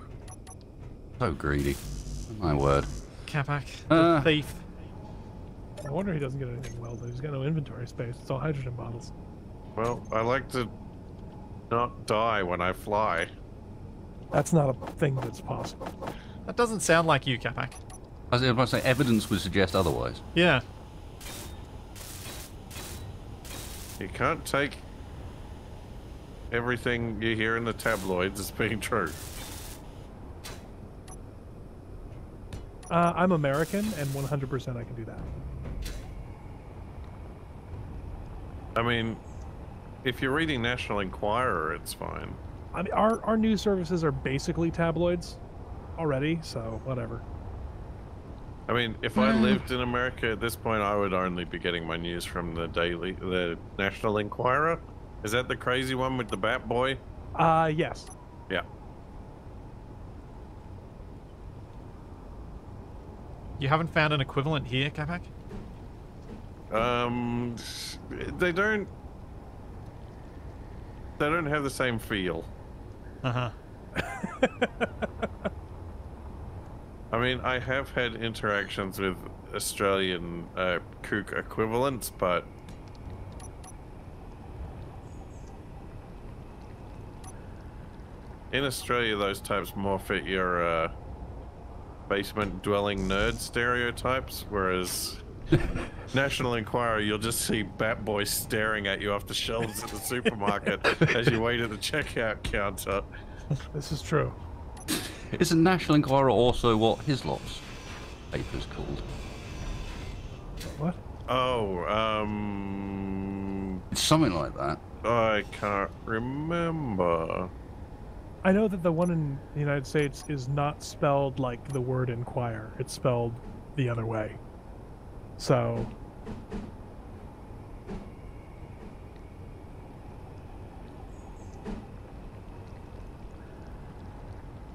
So greedy. My word. Capac, the Uh. thief. I wonder he doesn't get anything welded. He's got no inventory space. It's all hydrogen bottles. Well, I like to not die when I fly. That's not a thing that's possible. That doesn't sound like you, Capac. I was about to say evidence would suggest otherwise. Yeah. You can't take everything you hear in the tabloids as being true. Uh, I'm American, and 100% I can do that. I mean, if you're reading National Enquirer, it's fine. I mean, our our news services are basically tabloids already, so whatever. I mean, if I lived in America at this point, I would only be getting my news from the daily, the National Enquirer. Is that the crazy one with the Bat Boy? Uh, yes. Yeah. You haven't found an equivalent here, Capac? Um, they don't. They don't have the same feel. Uh huh. I mean, I have had interactions with Australian uh, kook equivalents, but in Australia, those types more fit your uh, basement dwelling nerd stereotypes, whereas National Enquirer, you'll just see Bat Boy staring at you off the shelves at the supermarket as you wait at the checkout counter. This is true. Isn't National Enquirer also what Hislop's paper's called? What? Oh, um, It's something like that. I can't remember. I know that the one in the United States is not spelled like the word inquire. It's spelled the other way. So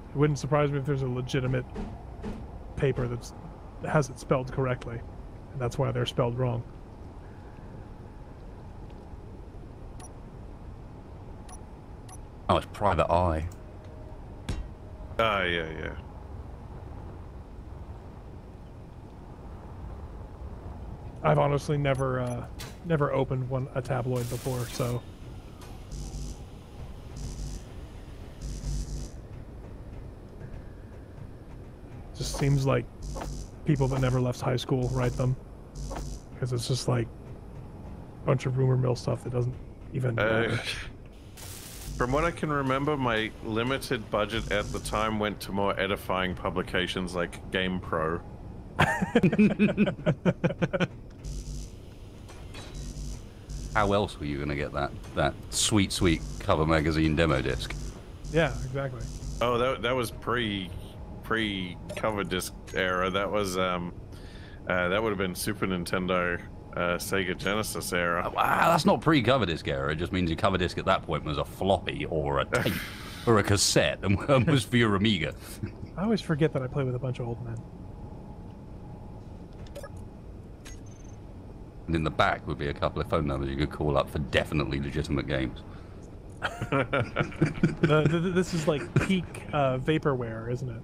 it wouldn't surprise me if there's a legitimate paper that's that has it spelled correctly, and that's why they're spelled wrong. Oh, it's Private Eye. Ah, yeah, yeah. I've honestly never uh, never opened one a tabloid before, so. Just seems like people that never left high school write them. Because it's just like a bunch of rumor mill stuff that doesn't even Uh, from what I can remember, my limited budget at the time went to more edifying publications like Game Pro. How else were you going to get that that sweet, sweet cover magazine demo disc? yeah, exactly. Oh, that that was pre pre cover disc era. That was um, uh, that would have been Super Nintendo, uh, Sega Genesis era. Wow, that's not pre-cover disc era. It just means your cover disc at that point was a floppy or a tape or a cassette and was for your Amiga. I always forget that I play with a bunch of old men. And in the back would be a couple of phone numbers you could call up for definitely legitimate games. The, the, this is like peak uh, vaporware, isn't it?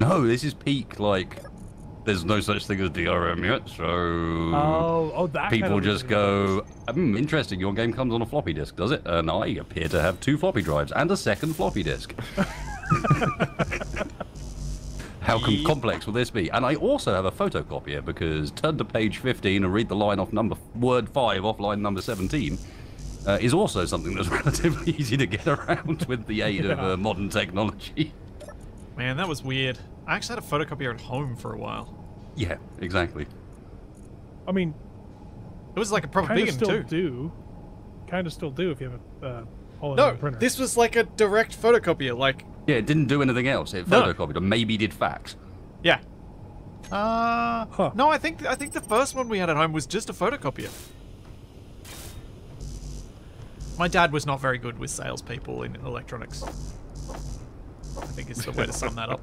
No, this is peak, like, there's no such thing as DRM yet, so. Oh, oh, that kind People of just go, hmm, interesting, your game comes on a floppy disk, does it? And I appear to have two floppy drives and a second floppy disk. How com- complex will this be? And I also have a photocopier because turn to page 15 and read the line off number word 5 off line number 17 uh, is also something that's relatively easy to get around with the aid of uh, modern technology. Man, that was weird. I actually had a photocopier at home for a while. Yeah, exactly. I mean, It was like a proper kind big of still too. do. Kind of still do if you have a uh, all No, printer. this was like a direct photocopier. Like, Yeah, it didn't do anything else. It No. photocopied or maybe did fax. yeah. Uh, Huh. no, I think I think the first one we had at home was just a photocopier. My dad was not very good with salespeople in electronics. I think it's the way to sum that up.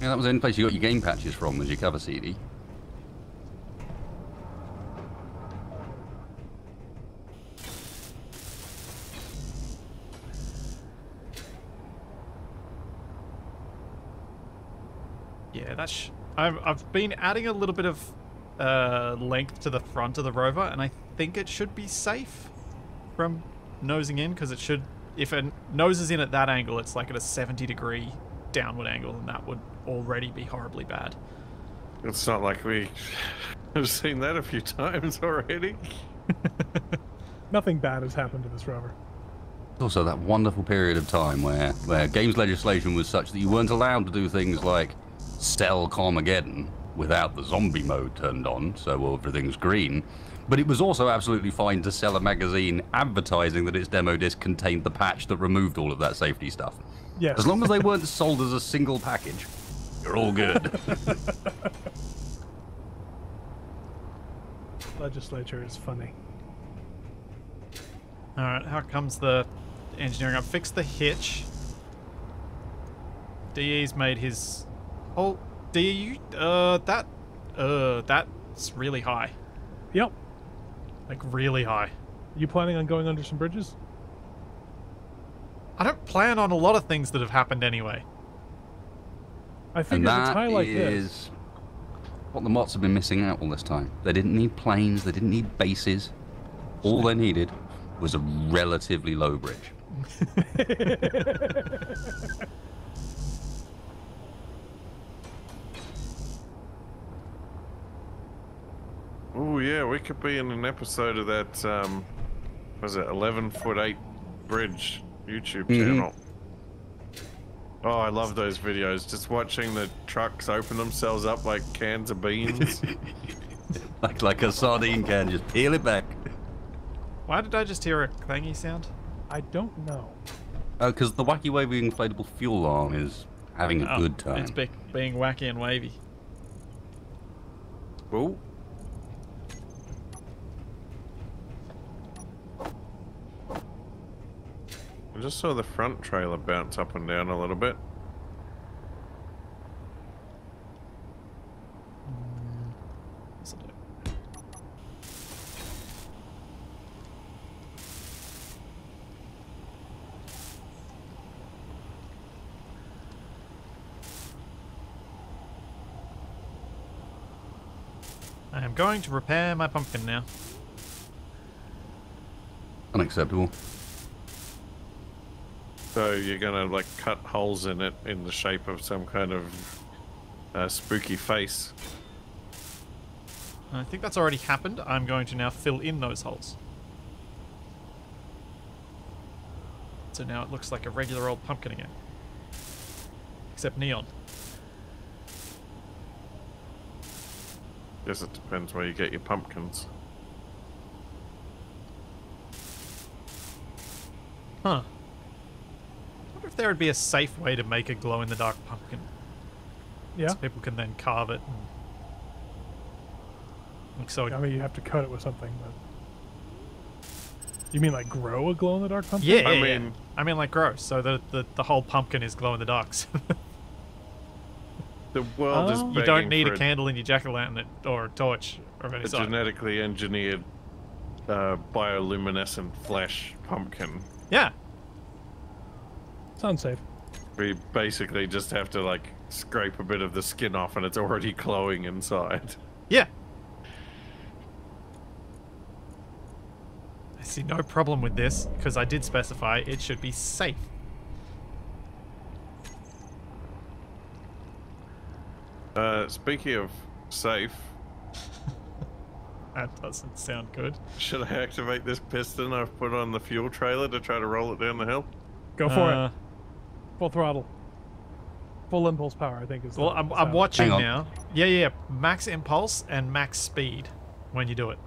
Yeah, that was the only place you got your game patches from was your cover CD. Yeah, that's. I've I've been adding a little bit of uh, length to the front of the rover, and I think it should be safe from nosing in because it should. If it noses in at that angle, it's like at a 70 degree downward angle, and that would already be horribly bad. It's not like we have seen that a few times already. Nothing bad has happened to this rover. Also, that wonderful period of time where, where games legislation was such that you weren't allowed to do things like sell Carmageddon without the zombie mode turned on, so everything's green. But it was also absolutely fine to sell a magazine advertising that its demo disc contained the patch that removed all of that safety stuff. Yes. As long as they weren't sold as a single package, you're all good. Legislature is funny. All right, how comes the engineering? I've fixed the hitch. DE's made his. Oh, DE, you uh that uh that's really high, Yep. like really high. You planning on going under some bridges? I don't plan on a lot of things that have happened anyway. I and figured it's that high like is this. what the Mots have been missing out all this time. They didn't need planes, they didn't need bases. All they needed was a relatively low bridge. Oh yeah, we could be in an episode of that. Um, was it 11 foot 8 bridge YouTube Mhm. channel? Oh, I love those videos. Just watching the trucks open themselves up like cans of beans. Like like a sardine can, just peel it back. Why did I just hear a clangy sound? I don't know. Oh, Because the wacky wavy inflatable fuel arm is having a Oh, good time. It's be- being wacky and wavy. oh, I just saw the front trailer bounce up and down a little bit. What's it do? I am going to repair my pumpkin now. Unacceptable. So you're gonna like cut holes in it in the shape of some kind of uh, spooky face. I think that's already happened. I'm going to now fill in those holes. So now it looks like a regular old pumpkin again. Except neon. Guess it depends where you get your pumpkins. Huh. I wonder if there would be a safe way to make a glow in the dark pumpkin. Yeah. So people can then carve it and. Like so. I mean, you have to cut it with something, but. You mean like grow a glow in the dark pumpkin? yeah, I yeah, yeah. mean- I mean like grow. So the, the, the whole pumpkin is glow in the dark. The world is Oh. begging You don't need a candle in your jack o' lantern or a torch of any a sort. genetically engineered uh, bioluminescent flesh pumpkin. Yeah. Sounds safe. We basically just have to like scrape a bit of the skin off and it's already glowing inside. Yeah. I see no problem with this because I did specify it should be safe. Uh, speaking of safe, That doesn't sound good. should I activate this piston I've put on the fuel trailer to try to roll it down the hill? Go for Uh, it. Full throttle. Full impulse power, I think is. the- Well, I'm, I'm watching now. Yeah, yeah, yeah. Max impulse and max speed when you do it.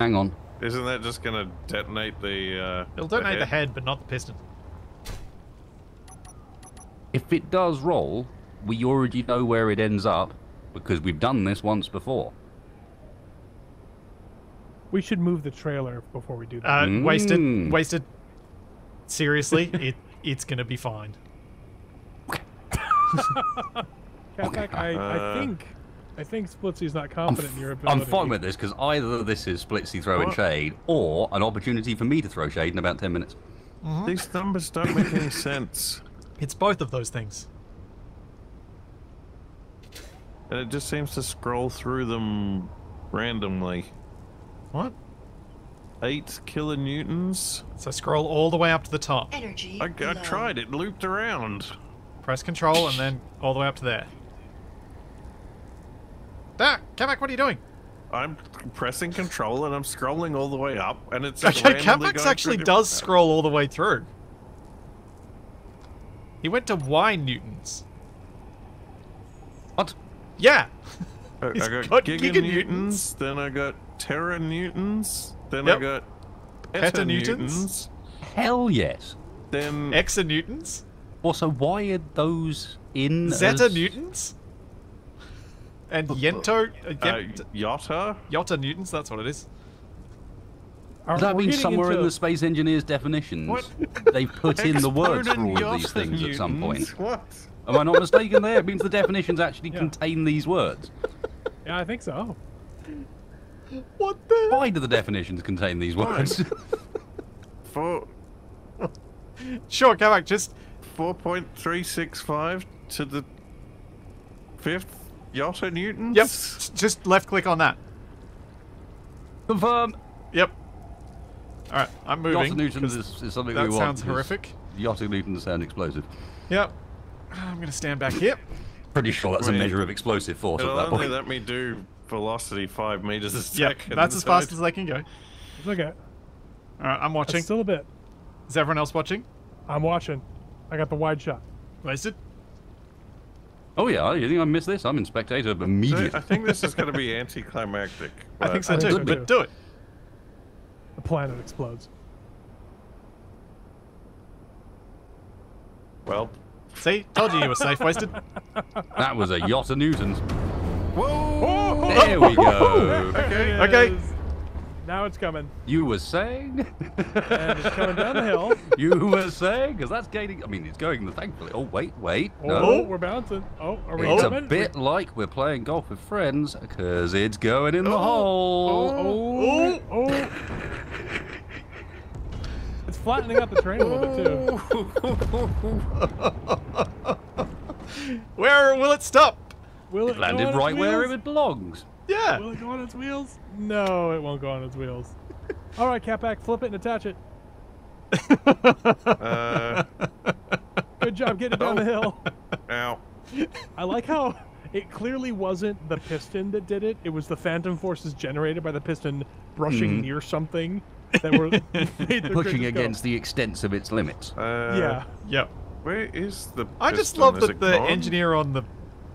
Hang on. Isn't that just gonna detonate the? Uh, It'll detonate the head, but not the piston. If it does roll, we already know where it ends up because we've done this once before. We should move the trailer before we do that. Uh, Mm. Wasted. Wasted. Seriously, it it's gonna be fine. Capac, I, I think, I think Splitsie's not I'm, confident in your f- ability. I'm fine with this because either this is Splitsie throwing What? shade or an opportunity for me to throw shade in about 10 minutes. Mm-hmm. These numbers don't make any sense, It's both of those things. and it just seems to scroll through them randomly. What? Eight kilonewtons. So scroll all the way up to the top. Energy. I, I tried. It looped around. Press control and then all the way up to there. There! Capac, what are you doing? I'm pressing control and I'm scrolling all the way up, and it's just Okay, randomly Capac's going actually does different- scroll all the way through. He went to Y newtons. What? Yeah! I, I He's got, got giganewtons, giganewtons. then I got tera newtons, then I got Petanewtons. petanewtons, Hell yes. then Exanewtons? Also, why are those in Zetta as- newtons? And Yento? Uh, uh, yep, Yotta. Yotta newtons, that's what it is. Does that we're mean getting somewhere in the Space Engineers definitions What? they've put in the words for all of these Exploding things at some point? What? Am I not mistaken there? It means the definitions actually Yeah. contain these words. Yeah, I think so. What the? Why do the definitions contain these words? Four, Sure, Capac, just 4.365 to the fifth Yotta newtons? Yep. Just left click on that. Confirm. Yep. Alright, I'm moving. Yotta Newtons 'cause is, is something that we want. That sounds horrific. Yotta Newtons sound explosive. Yep. I'm gonna stand back here. Pretty sure that's a measure of explosive force It'll at that only point. let me do velocity 5 meters a Yep, second. that's as so fast it's- as they can go. It's okay. Alright, I'm watching. That's still a bit. Is everyone else watching? I'm watching. I got the wide shot. Wasted? Oh yeah, you think I missed this? I'm in spectator So immediately. I think this is going to be anticlimactic. I think so I too, think so but too. do it. The planet explodes. Well, See? Told you you were safe, Wasted. That was a Yotta Newtons. whoa! There we go. Okay. It Okay. Now it's coming. You were saying? And it's coming down the hill. you were saying? Because that's gaining. I mean, it's going, the thankfully. Oh, wait, wait. Oh, No. we're bouncing. Oh, are we It's a coming? bit like we're playing golf with friends because it's going in the Oh. hole. Oh, oh. oh. It's flattening out the train a little bit too. Where will it stop? Will it It landed right where it belongs. Yeah. Will it go on its wheels? No, it won't go on its wheels. All right, Capac, flip it and attach it. Uh, Good job getting it down the hill. ow. I like how it clearly wasn't the piston that did it. It was the phantom forces generated by the piston brushing Mhm. near something that were made the grid Pushing just go. against the extents of its limits. Uh, Yeah. Yep. Where is the I just love Is that the gone? engineer on the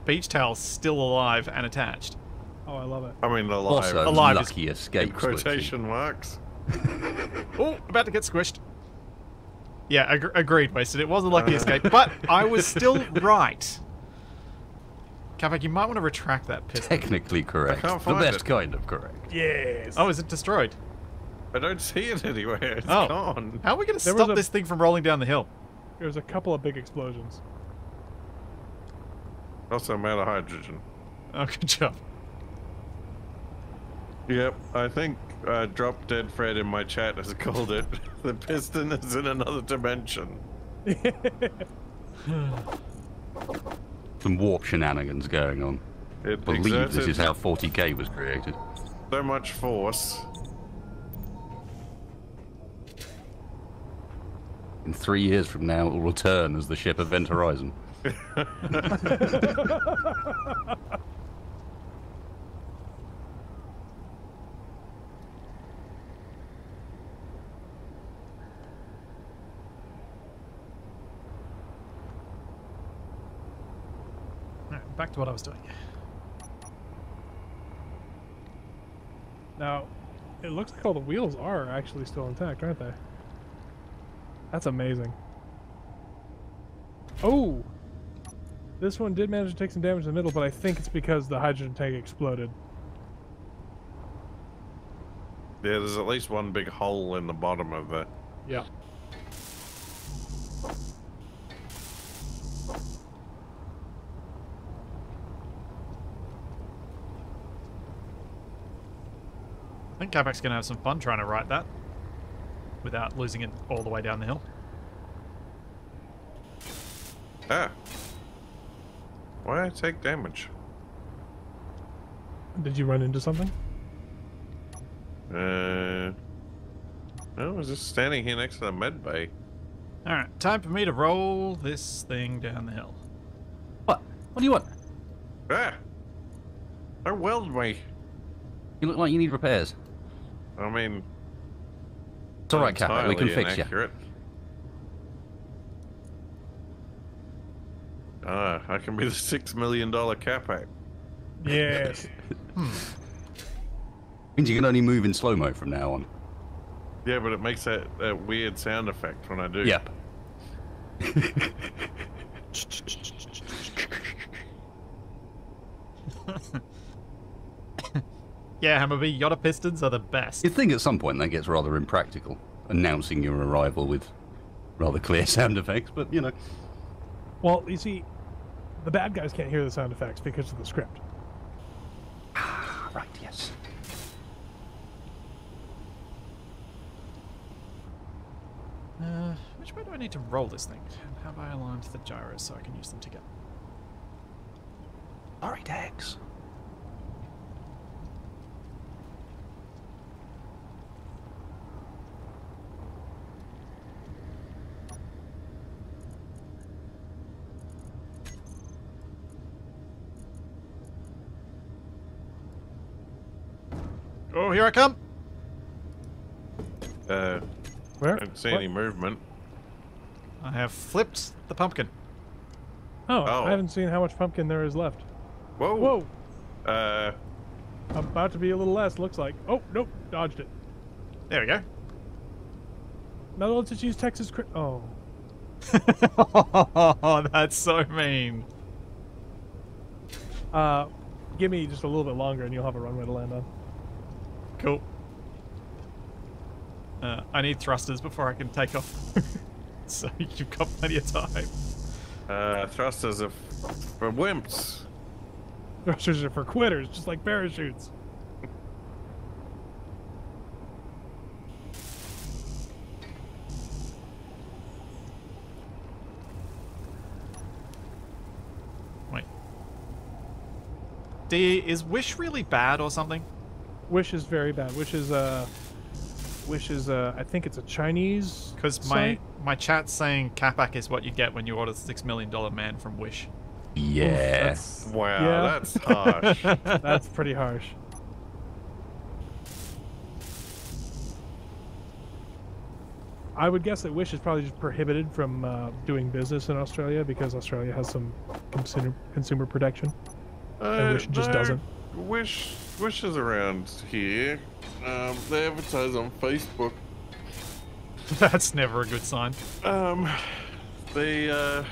beach towel's still alive and attached. Oh, I love it. I mean, alive. Also, Alive is- lucky in escape. Splitsie. quotation marks. Oh, about to get squished. Yeah, ag- agreed, Wasted. It was a lucky escape, but I was still right. Capac, you might want to retract that piston. Technically correct. can't The best it. kind of correct. Yes. Oh, is it destroyed? I don't see it anywhere. It's Oh. gone. How are we going to stop a- this thing from rolling down the hill? There's a couple of big explosions. Also, I'm of hydrogen. Oh, good job. Yep, I think uh, Drop Dead Fred in my chat has called it. the piston is in another dimension. Some warp shenanigans going on. It I believe this is how 40k was created. so much force. In three years from now, it will return as the ship Event Horizon. Alright, back to what I was doing. Now, it looks like all the wheels are actually still intact, aren't they? That's amazing. Oh! This one did manage to take some damage in the middle, but I think it's because the hydrogen tank exploded. Yeah, there's at least one big hole in the bottom of the. Yeah. Think Capac's going to have some fun trying to write that without losing it all the way down the hill. Ah. Why I take damage? Did you run into something? Uh. I was just standing here next to the med bay. Alright, time for me to roll this thing down the hill. What? What do you want? Ah! Don't weld me. You look like you need repairs. I mean, It's alright, Capac. We can entirely fix you. inaccurate. Ah, I can be the six million dollar capac. Yes. Means you can only move in slow mo from now on. Yeah, but it makes that, that weird sound effect when I do. Yep. Yeah, Hammerby, Yotta pistons are the best. You'd think at some point that gets rather impractical, announcing your arrival with rather clear sound effects, but you know. well, you see, the bad guys can't hear the sound effects because of the script. Right, yes. Uh, which way do I need to roll this thing? And have I aligned the gyros so I can use them together? Alright, X. Oh, here I come! Uh, Where? I don't see What? any movement. I have flipped the pumpkin. Oh, Oh. I haven't seen how much pumpkin there is left. Whoa. Whoa! Uh, About to be a little less, looks like. Oh, nope, dodged it. There we go. No, let's just use Texas crit. Oh. oh, that's so mean. Uh, give me just a little bit longer and you'll have a runway to land on. Cool. Uh, I need thrusters before I can take off. so you've got plenty of time. uh, thrusters are f- for wimps. Thrusters are for quitters, just like parachutes. Wait. D is Wish really bad or something? Wish is very bad. Wish is uh, Wish is uh, I think it's a Chinese. Because my my chat's saying Capac is what you get when you order the six million dollar man from Wish. Yeah. That's, Wow, Yeah. that's harsh. that's pretty harsh. I would guess that Wish is probably just prohibited from uh, doing business in Australia because Australia has some consumer consumer protection. Uh, Wish just no, doesn't. Wish, Wish around here. Um, they advertise on Facebook. That's never a good sign. Um, they uh,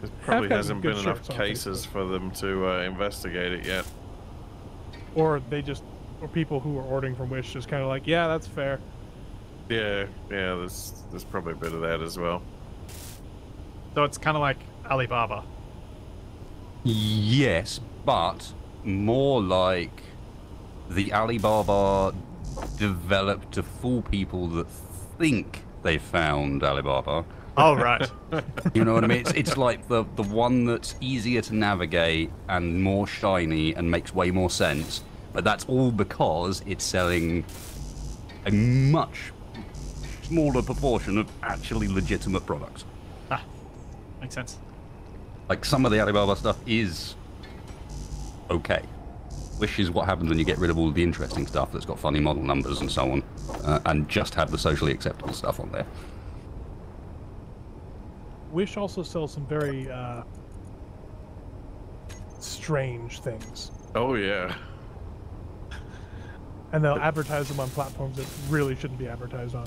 there probably hasn't been enough cases for them to uh, investigate it yet. Or they just, or people who are ordering from Wish just kind of like, yeah, that's fair. Yeah, yeah. There's there's probably a bit of that as well. So it's kind of like Alibaba. Yes, but more like the Alibaba developed to fool people that think they found Alibaba. Oh right. You know what I mean? It's, it's like the, the one that's easier to navigate and more shiny and makes way more sense. But that's all because it's selling a much smaller proportion of actually legitimate products. ah, makes sense. Like some of the Alibaba stuff is okay. Which is what happens when you get rid of all the interesting stuff that's got funny model numbers and so on, uh, and just have the socially acceptable stuff on there. Wish also sells some very uh, strange things, Oh yeah. and they'll advertise them on platforms that really shouldn't be advertised on.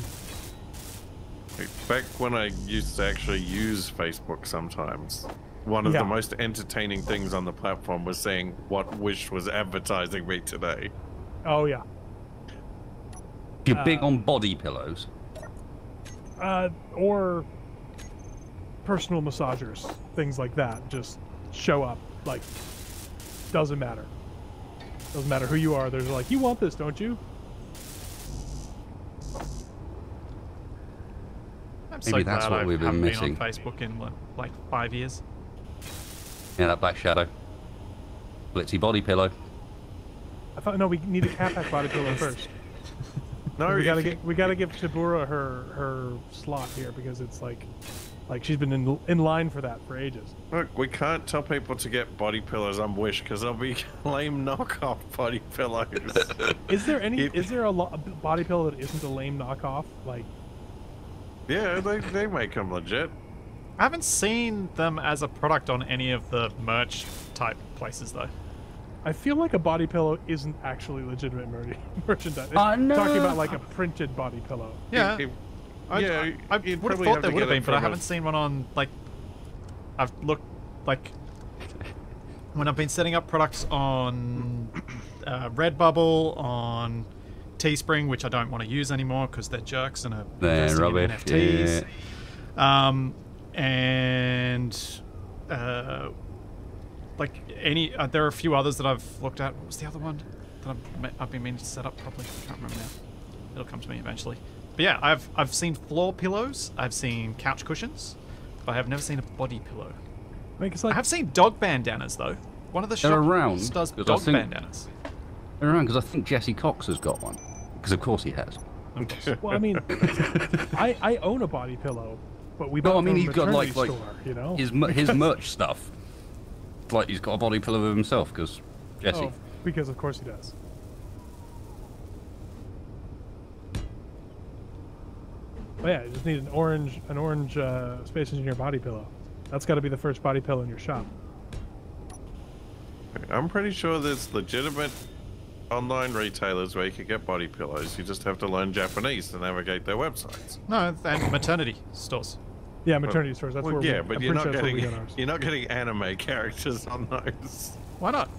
Back when I used to actually use Facebook sometimes, one of Yeah. the most entertaining things on the platform was saying what Wish was advertising me today. Oh yeah, you're big Uh, on body pillows, uh, or personal massagers, things like that. Just show up. Like, doesn't matter. Doesn't matter who you are. There's like, you want this, don't you? I'm so Maybe that's glad what I we've been missing. been on Facebook in like, like five years. Yeah, that black shadow, Splitsie body pillow. I thought no, we need a Capac body pillow first. No, we gotta if get we gotta give Tabura her her slot here because it's like like she's been in in line for that for ages. Look, we can't tell people to get body pillows on Wish because they'll be lame knockoff body pillows. Is there any? It- is there a, lo- a body pillow that isn't a lame knockoff? Like, yeah, they, they make them legit. I haven't seen them as a product on any of the merch type places though. I feel like a body pillow isn't actually legitimate mer- merchandise. Uh, no. Talking about like a printed body pillow. Yeah, If- if- I, yeah, I, I you'd have probably thought have there to would have get been, but I haven't seen one on like. I've looked like when I've been setting up products on uh, Redbubble, on Teespring, which I don't want to use anymore because they're jerks and are They're rubbish, NFTs. Um, and uh, like any, uh, there are a few others that I've looked at. What was the other one that I've, I've been meaning to set up? Probably can't remember now. It'll come to me eventually. But yeah, I've I've seen floor pillows. I've seen couch cushions, but I have never seen a body pillow. I mean, it's I like have seen dog bandanas though. One of the They're shops around, does 'cause I dog think- bandanas. Around because I think Jesse Cox has got one. Because of course he has. well, I mean, I I own a body pillow, but we No, I mean he's got like maternity like you know. his his merch stuff. Like he's got a body pillow of himself because Jesse. Oh, because of course he does. Oh yeah, you just need an orange an orange uh, Space Engineer body pillow. That's got to be the first body pillow in your shop. I'm pretty sure there's legitimate online retailers where you can get body pillows. You just have to learn Japanese to navigate their websites. No, and maternity stores. Yeah, maternity stores. That's Well, where yeah, we, but I'm you're not sure that's where we getting got ours. you're not getting anime characters on those. Why not?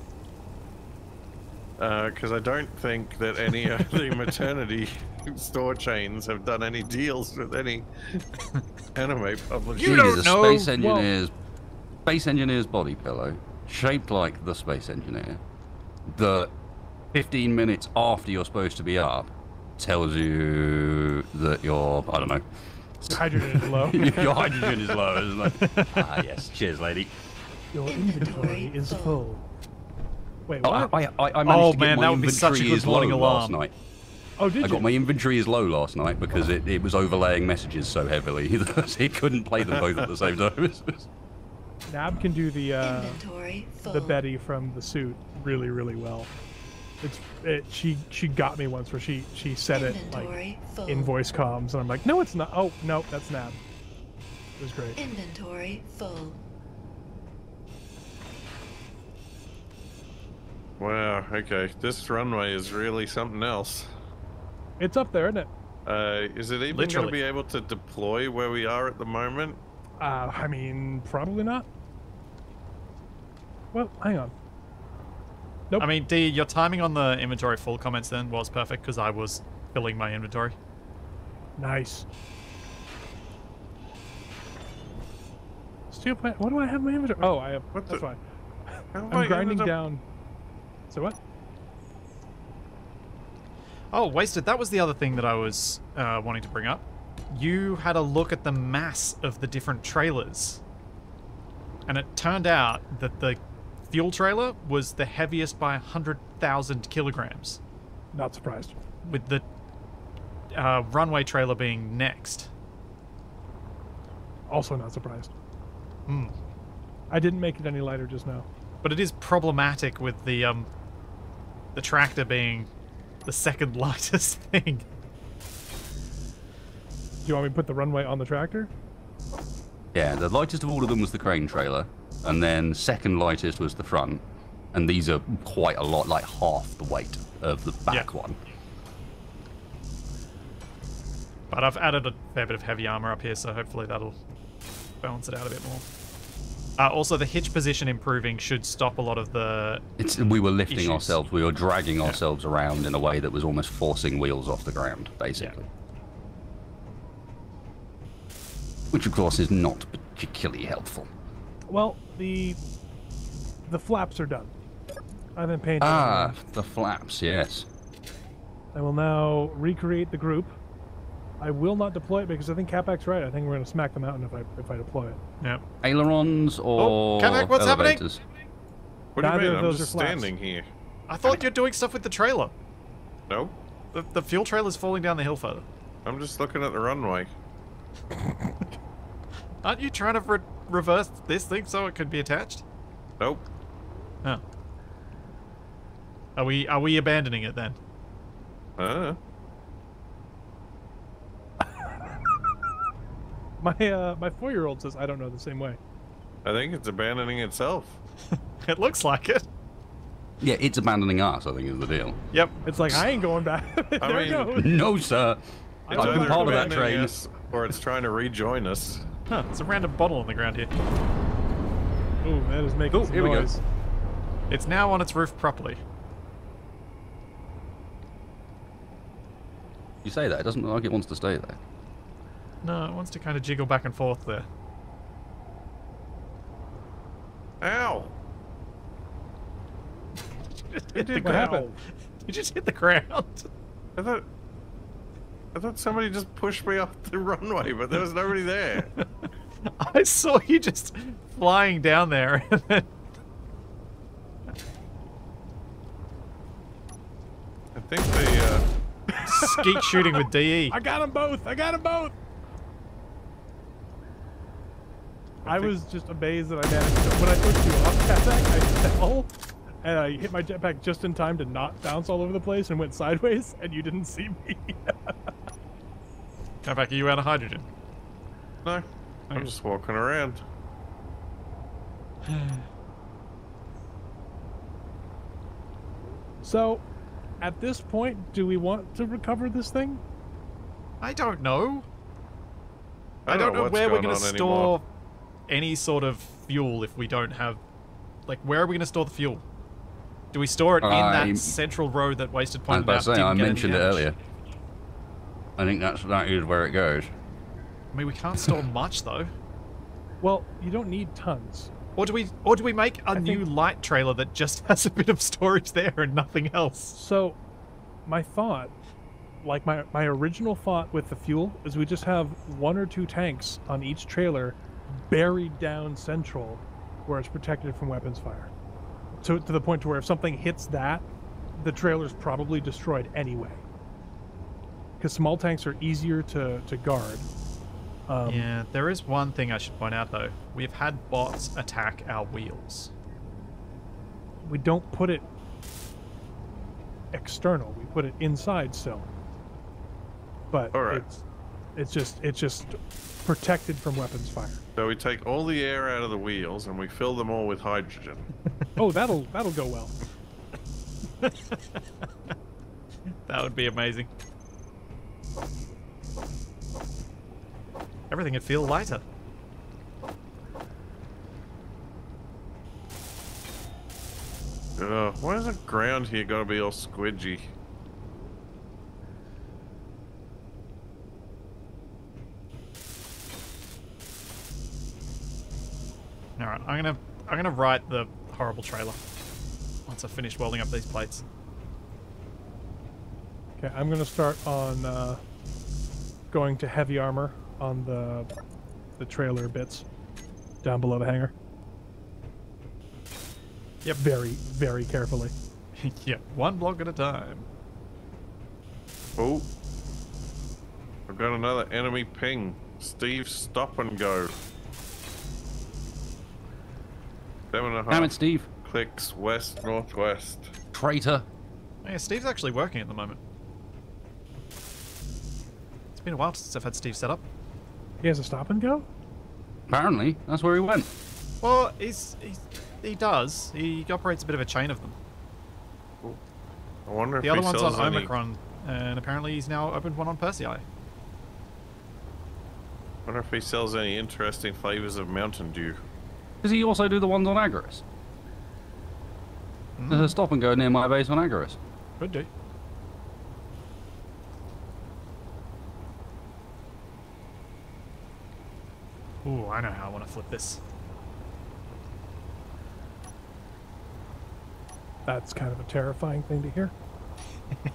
Uh, because I don't think that any of the maternity store chains have done any deals with any anime publishers. You don't know. Space Engineer's Space Engineer's body pillow, shaped like the Space Engineer, that 15 minutes after you're supposed to be up, tells you that you're I don't know. Your hydrogen is low. your hydrogen is low, isn't it? ah, yes. Cheers, lady. Your inventory is full. Wait, what? I, I, I managed Oh, to get man, my that would be such a inventory good is low warning last alarm. night. oh, did I you? got my inventory is low last night because it, it was overlaying messages so heavily that it couldn't play them both at the same time. Nab can do the uh, the Betty from the suit really, really well. It's it, she she got me once where she she said it like Inventory full. in voice comms, and I'm like, no, it's not. Oh no, that's Nab. It was great. Inventory full. Wow. Okay, this runway is really something else. It's up there, isn't it? Uh, is it even going to be able to deploy where we are at the moment? Uh, I mean, probably not. Well, hang on. Nope. I mean, D, your timing on the inventory full comments then was perfect because I was filling my inventory. Nice. Steel plant. What do I have in my inventory? Oh, I have. What that's the- fine. How I I'm grinding down. So what? Oh, wasted. That was the other thing that I was uh, wanting to bring up. You had a look at the mass of the different trailers, and it turned out that the fuel trailer was the heaviest by hundred thousand kilograms, Not surprised. with the uh, runway trailer being next. Also not surprised. Hmm. I didn't make it any lighter just now. But it is problematic with the um, the tractor being the second lightest thing. Do you want me to put the runway on the tractor? Yeah, the lightest of all of them was the crane trailer, and then second lightest was the front, and these are quite a lot, like half the weight of the back Yeah. one. But I've added a fair bit of heavy armor up here, so hopefully that'll balance it out a bit more. Uh, also, the hitch position improving should stop a lot of the. It's we were lifting Issues. ourselves, we were dragging ourselves around in a way that was almost forcing wheels off the ground, basically. Which, of course, is not particularly helpful. Well, the the flaps are done. I've been painting. Ah, them. the flaps, yes. I will now recreate the group. I will not deploy it because I think Capac's right. I think we're going to smack the mountain if I if I deploy it. Yeah. Ailerons or Capac, what's happening? What do you Neither mean? I'm just standing here. I thought you're doing stuff with the trailer. No. The, the fuel trailer's falling down the hill further. I'm just looking at the runway. Aren't you trying to re- reverse this thing so it could be attached? Nope. Oh. Are we are we abandoning it then? Uh, My uh, my four year old says I don't know the same way. I think it's abandoning itself. It looks like it. Yeah, it's abandoning us, I think, is the deal. Yep. It's like I ain't going back. there I it mean- goes. No, sir. It's I've been part of that abandoning train. us or it's trying to rejoin us. Huh, it's a random bottle on the ground here. Ooh, that is making Oh, some here we go. It's now on its roof properly. You say that, it doesn't look like it wants to stay there. No, it wants to kind of jiggle back and forth there. Ow! Just hit the did ground. You just hit the ground. I thought I thought somebody just pushed me off the runway, but there was nobody there. I saw you just flying down there I think the uh, skeet shooting with. DE. I got them both. I got them both. I, think- was just amazed that I managed to. When I pushed you off jetpack, I fell, and I hit my jetpack just in time to not bounce all over the place and went sideways, and you didn't see me. Come back, are you out of hydrogen? no, oh, I'm just walking around. so, at this point, do we want to recover this thing? I don't know. I I don't know what's where we're going going to store anymore. any sort of fuel if we don't have. Like, where are we going to store the fuel? Do we store it in I'm- that central road that Wasted Point I was pointed about out? to say, didn't I get mentioned it damage? earlier. I think that's that is where it goes. I mean, we can't store much though. Well, you don't need tons. Or do we? Or do we make a I new think- light trailer that just has a bit of storage there and nothing else? So, my thought, like my, my original thought with the fuel, is we just have one or two tanks on each trailer buried down central where it's protected from weapons fire. To, to the point to where if something hits that, the trailer's probably destroyed anyway. Because small tanks are easier to, to guard. Um, yeah, there is one thing I should point out though. We've had bots attack our wheels. We don't put it external. We put it inside still. But All right. it's it's just it's just protected from weapons fire. So we take all the air out of the wheels and we fill them all with hydrogen. Oh, that'll that'll go well. That would be amazing. Everything would feel lighter. Ugh, why is the ground here gotta be all squidgy? All right, I'm gonna I'm gonna write the horrible trailer. Once I finish welding up these plates. Okay, I'm gonna start on uh, going to heavy armor on the the trailer bits down below the hangar. Yep. Very, very carefully. yeah, one block at a time. Oh. I've got another enemy ping. Steve, stop and go. Seven and a half Damn it, Steve. clicks west northwest. Traitor. Yeah, Steve's actually working at the moment. It's been a while since I've had Steve set up. He has a stop and go. Apparently, that's where he went. Well, he's, he's he does. He operates a bit of a chain of them. I wonder if The other he one's on sells any- Omicron, and apparently he's now opened one on Persei. wonder if he sells any interesting flavors of Mountain Dew. Does he also do the ones on Agarus? There's a hmm. stop and go near my base on Agarus. Could do. Ooh, I know how I want to flip this. That's kind of a terrifying thing to hear.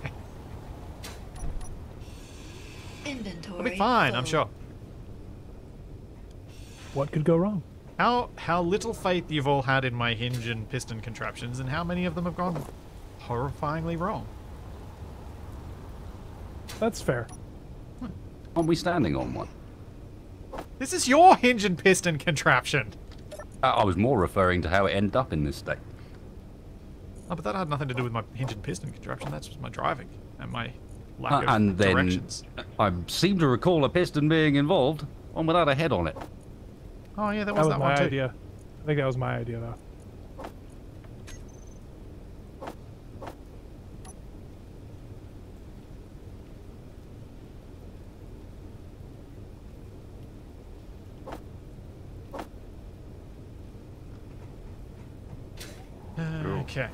Inventory. It'll be fine, I'm sure. What could go wrong? How how little faith you've all had in my hinge and piston contraptions, and how many of them have gone horrifyingly wrong. That's fair. Aren't we standing on one? This is your hinge and piston contraption. Uh, I was more referring to how it ended up in this state. Oh, but that had nothing to do with my hinge and piston contraption. That's just my driving and my lack Uh, of and then directions. I seem to recall a piston being involved, one without a head on it. Oh yeah, that That was was that, my one too. idea. I think that was my idea, though. Okay.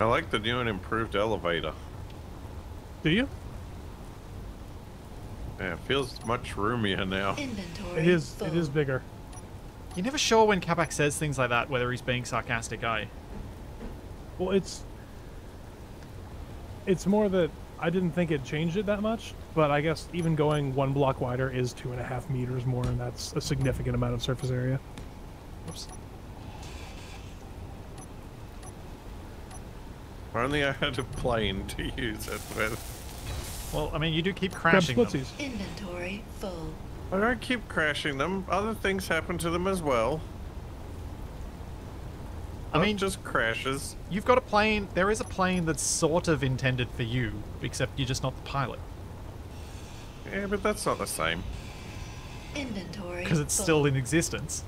I like the new and improved elevator. Do you? Yeah, it feels much roomier now. Inventory. It is. Full. It is bigger. You're never sure when Capac says things like that whether he's being sarcastic, eh? Well, it's. It's more that I didn't think it changed it that much, but I guess even going one block wider is two and a half meters more, and that's a significant amount of surface area. Oops. If Only I had a plane to use it with. Well, I mean, you do keep Grab crashing them. Inventory full. I don't keep crashing them. Other things happen to them as well. I Not mean, just crashes. You've got a plane. There is a plane that's sort of intended for you, except you're just not the pilot Yeah, but that's not the same. Inventory. because it's full. still in existence.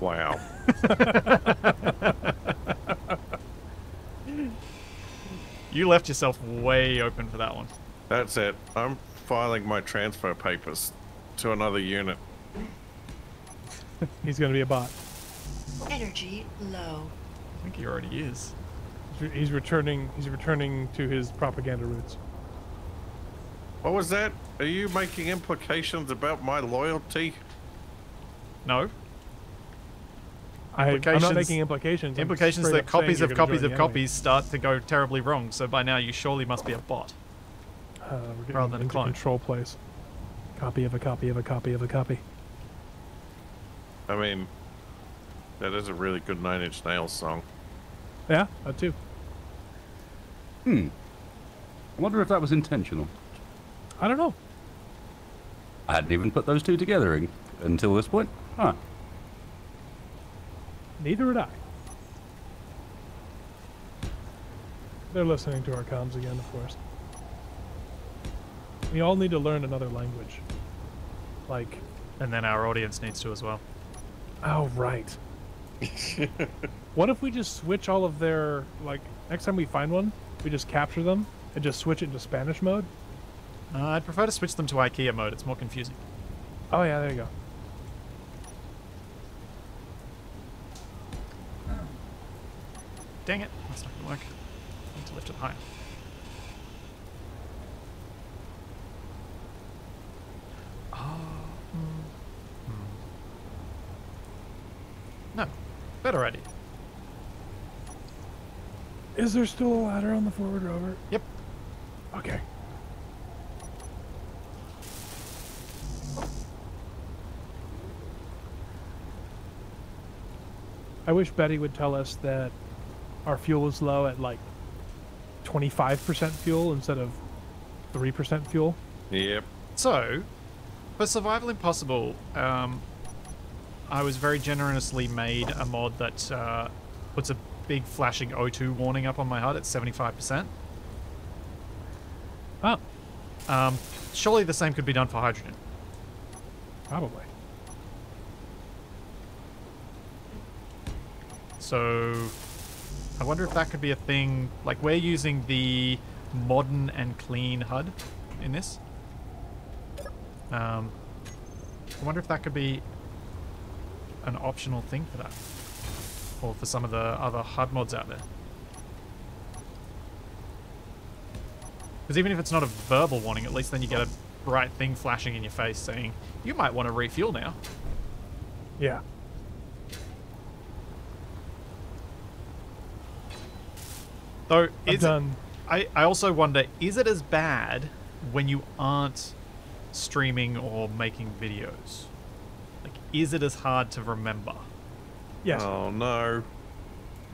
Wow. You left yourself way open for that one. That's it. I'm filing my transfer papers to another unit. He's going to be a bot. Energy low. I think he already is. He's returning. He's returning to his propaganda roots. What was that? Are you making implications about my loyalty? No. I, I'm not making implications. Implications that copies of copies of the enemy. copies start to go terribly wrong. So by now you surely must be a bot. Uh, we're rather than a clone. control place. Copy of a copy of a copy of a copy. I mean, that is a really good Nine Inch Nails song. Yeah, that too. Hmm. I wonder if that was intentional. I don't know. I hadn't even put those two together in, until this point. Huh. Neither would I. They're listening to our comms again, of course. We all need to learn another language. Like, And then our audience needs to as well. oh, right. what if we just switch all of their, like, next time we find one, we just capture them and just switch it into Spanish mode? Uh, I'd prefer to switch them to IKEA mode. It's more confusing. Oh, yeah, there you go. Dang it. That's not to work. I need to lift it higher. Mm, hmm. No, Better idea. Is there still a ladder on the forward rover? Yep. Okay. I wish Betty would tell us that our fuel is low at like 25% fuel instead of 3% fuel. Yep. So, for Survival Impossible, um, I was very generously made a mod that uh, puts a big flashing O2 warning up on my HUD at 75%. Oh, Um, surely the same could be done for hydrogen. probably. So, I wonder if that could be a thing. Like, we're using the modern and clean HUD in this. Um, I wonder if that could be an optional thing for that. Or for some of the other HUD mods out there. Because even if it's not a verbal warning, at least then you get a bright thing flashing in your face saying, you might want to refuel now. Yeah. Though, I've is it- I, I also wonder is it as bad when you aren't streaming or making videos? Like, is it as hard to remember? Yes. Oh no.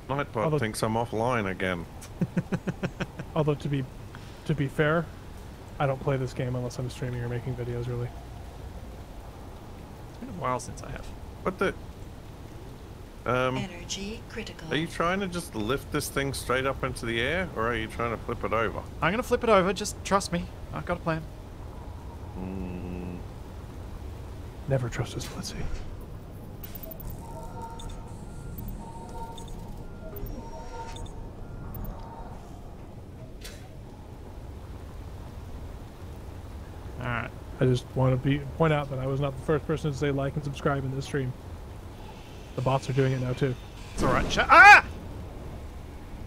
Nightbot Although- thinks I'm offline again. Although to be, to be fair, I don't play this game unless I'm streaming or making videos. Really. It's been a while since I have. What the? Um, Energy critical. are you trying to just lift this thing straight up into the air, or are you trying to flip it over? I'm gonna flip it over. Just trust me. I've got a plan. Mm, Never trust a split All right. I just want to be point out that I was not the first person to say like and subscribe in this stream. The bots are doing it now too. It's all right. Sh- ah!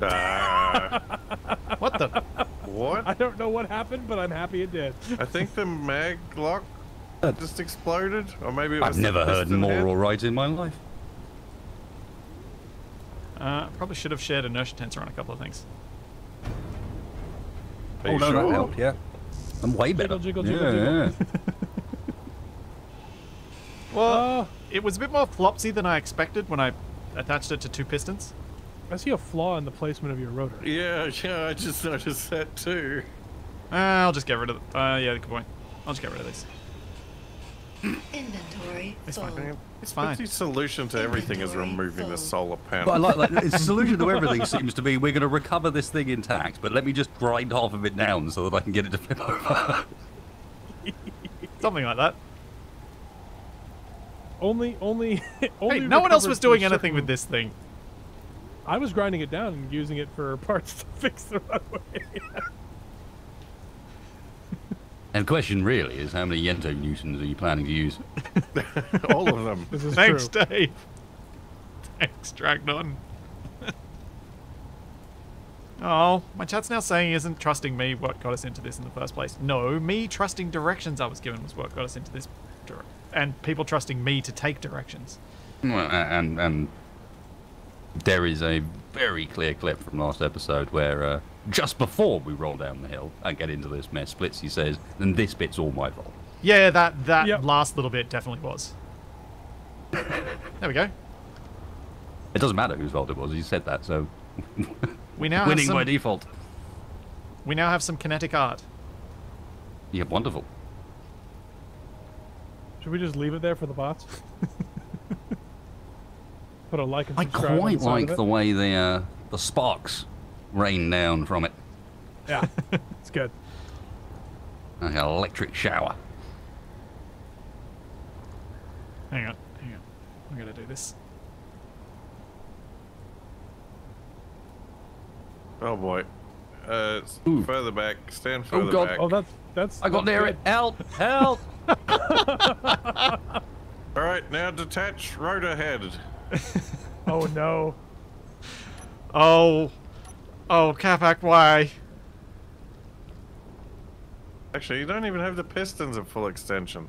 ah, What the? what? I don't know what happened, but I'm happy it did. I think the mag lock just exploded, or maybe it was I've the never heard more head. all right in my life. Uh, probably should have shared inertia tensor on a couple of things. Are oh, you no, sure? that helped, yeah. I'm way better. Jiggle, jiggle, yeah, jiggle, yeah. Well, Uh, it was a bit more flopsy than I expected when I attached it to two pistons. I see a flaw in the placement of your rotor. Yeah, yeah, I just noticed that too. Uh, I'll just get rid of it. Uh, yeah, good point. I'll just get rid of these. Inventory It's full. fine. It's fine. the solution to everything is Inventory removing the solar panel. But I like, like the solution to everything seems to be we're going to recover this thing intact, but let me just grind half of it down so that I can get it to flip over. Something like that. Only, only, only. Hey, no one else was for doing certain- anything with this thing. I was grinding it down and using it for parts to fix the runway. and the question really is how many Yento Newtons are you planning to use? All of them. this is Thanks, true. Dave. Thanks, Dragnon. oh, my chat's now saying he isn't trusting me what got us into this in the first place. No, me trusting directions I was given was what got us into this. dir- And people trusting me to take directions. Well, and and there is a very clear clip from last episode where uh, just before we roll down the hill and get into this mess, Splitsie says, "And this bit's all my fault." Yeah, that that Yep. last little bit definitely was. There we go. It doesn't matter whose fault it was. He said that, so We now have winning some, by default. we now have some kinetic art. Yeah, wonderful. Should we just leave it there for the bots? Put a like and I subscribe. on quite the like the way the uh, the sparks rain down from it, Yeah, it's good. like an electric shower. Hang on, hang on. I'm gonna do this. Oh boy. Uh, further back. Stand further God. back. Oh, that's that's. I got that's near it. Help! Help! All right, now detach rotor head. Oh no. Oh, oh, Capac, why? Actually, you don't even have the pistons at full extension.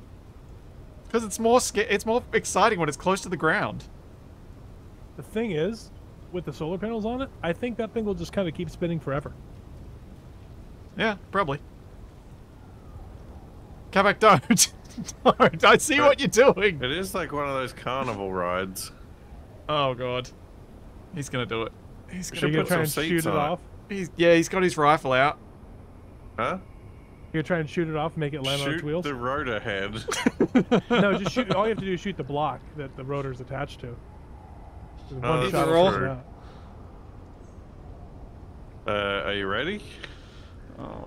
Because it's more sca- it's more exciting when it's close to the ground. The thing is, with the solar panels on it, I think that thing will just kind of keep spinning forever. Yeah, probably. Capac, don't. don't. I see what you're doing. It is like one of those carnival rides. Oh god. He's gonna do it. He's gonna you should gonna put try and shoot it it. off? He's yeah, he's got his rifle out. Huh? You're trying to shoot it off, make it land on its Shoot wheels. the rotor head. no, just shoot. All you have to do is shoot the block that the rotor's attached to. There's Oh, one shot true. shoot uh, are you ready?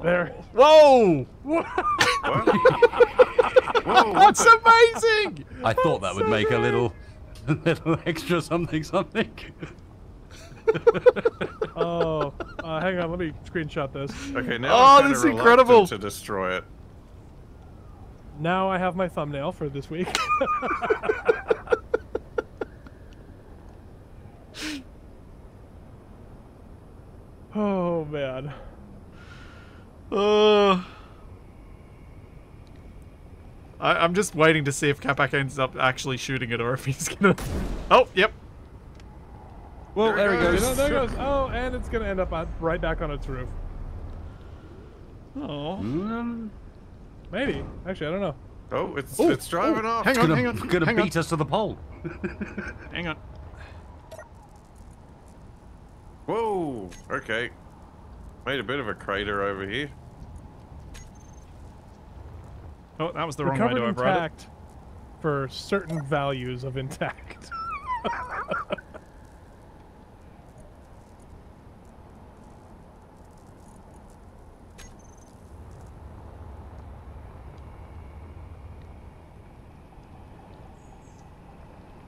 There. Whoa! Whoa! That's amazing! I thought that would make a little, a little extra something something. Oh, uh, hang on. Let me screenshot this. Okay, now Oh, I'm this is incredible. to destroy it. Now I have my thumbnail for this week. oh man. Uh, I, I'm just waiting to see if Capac ends up actually shooting it or if he's gonna. Oh, yep. Well, there he There it goes. there it goes. Oh, and it's gonna end up on, right back on its roof. Oh. Mm, Maybe. Actually, I don't know. Oh, it's Ooh, it's driving ooh, off. hang on. gonna gonna hang beat on. us to the pole. Hang on. Whoa. Okay. Made a bit of a crater over here. Oh, that was the wrong way Recovered to override it. intact for certain values of intact.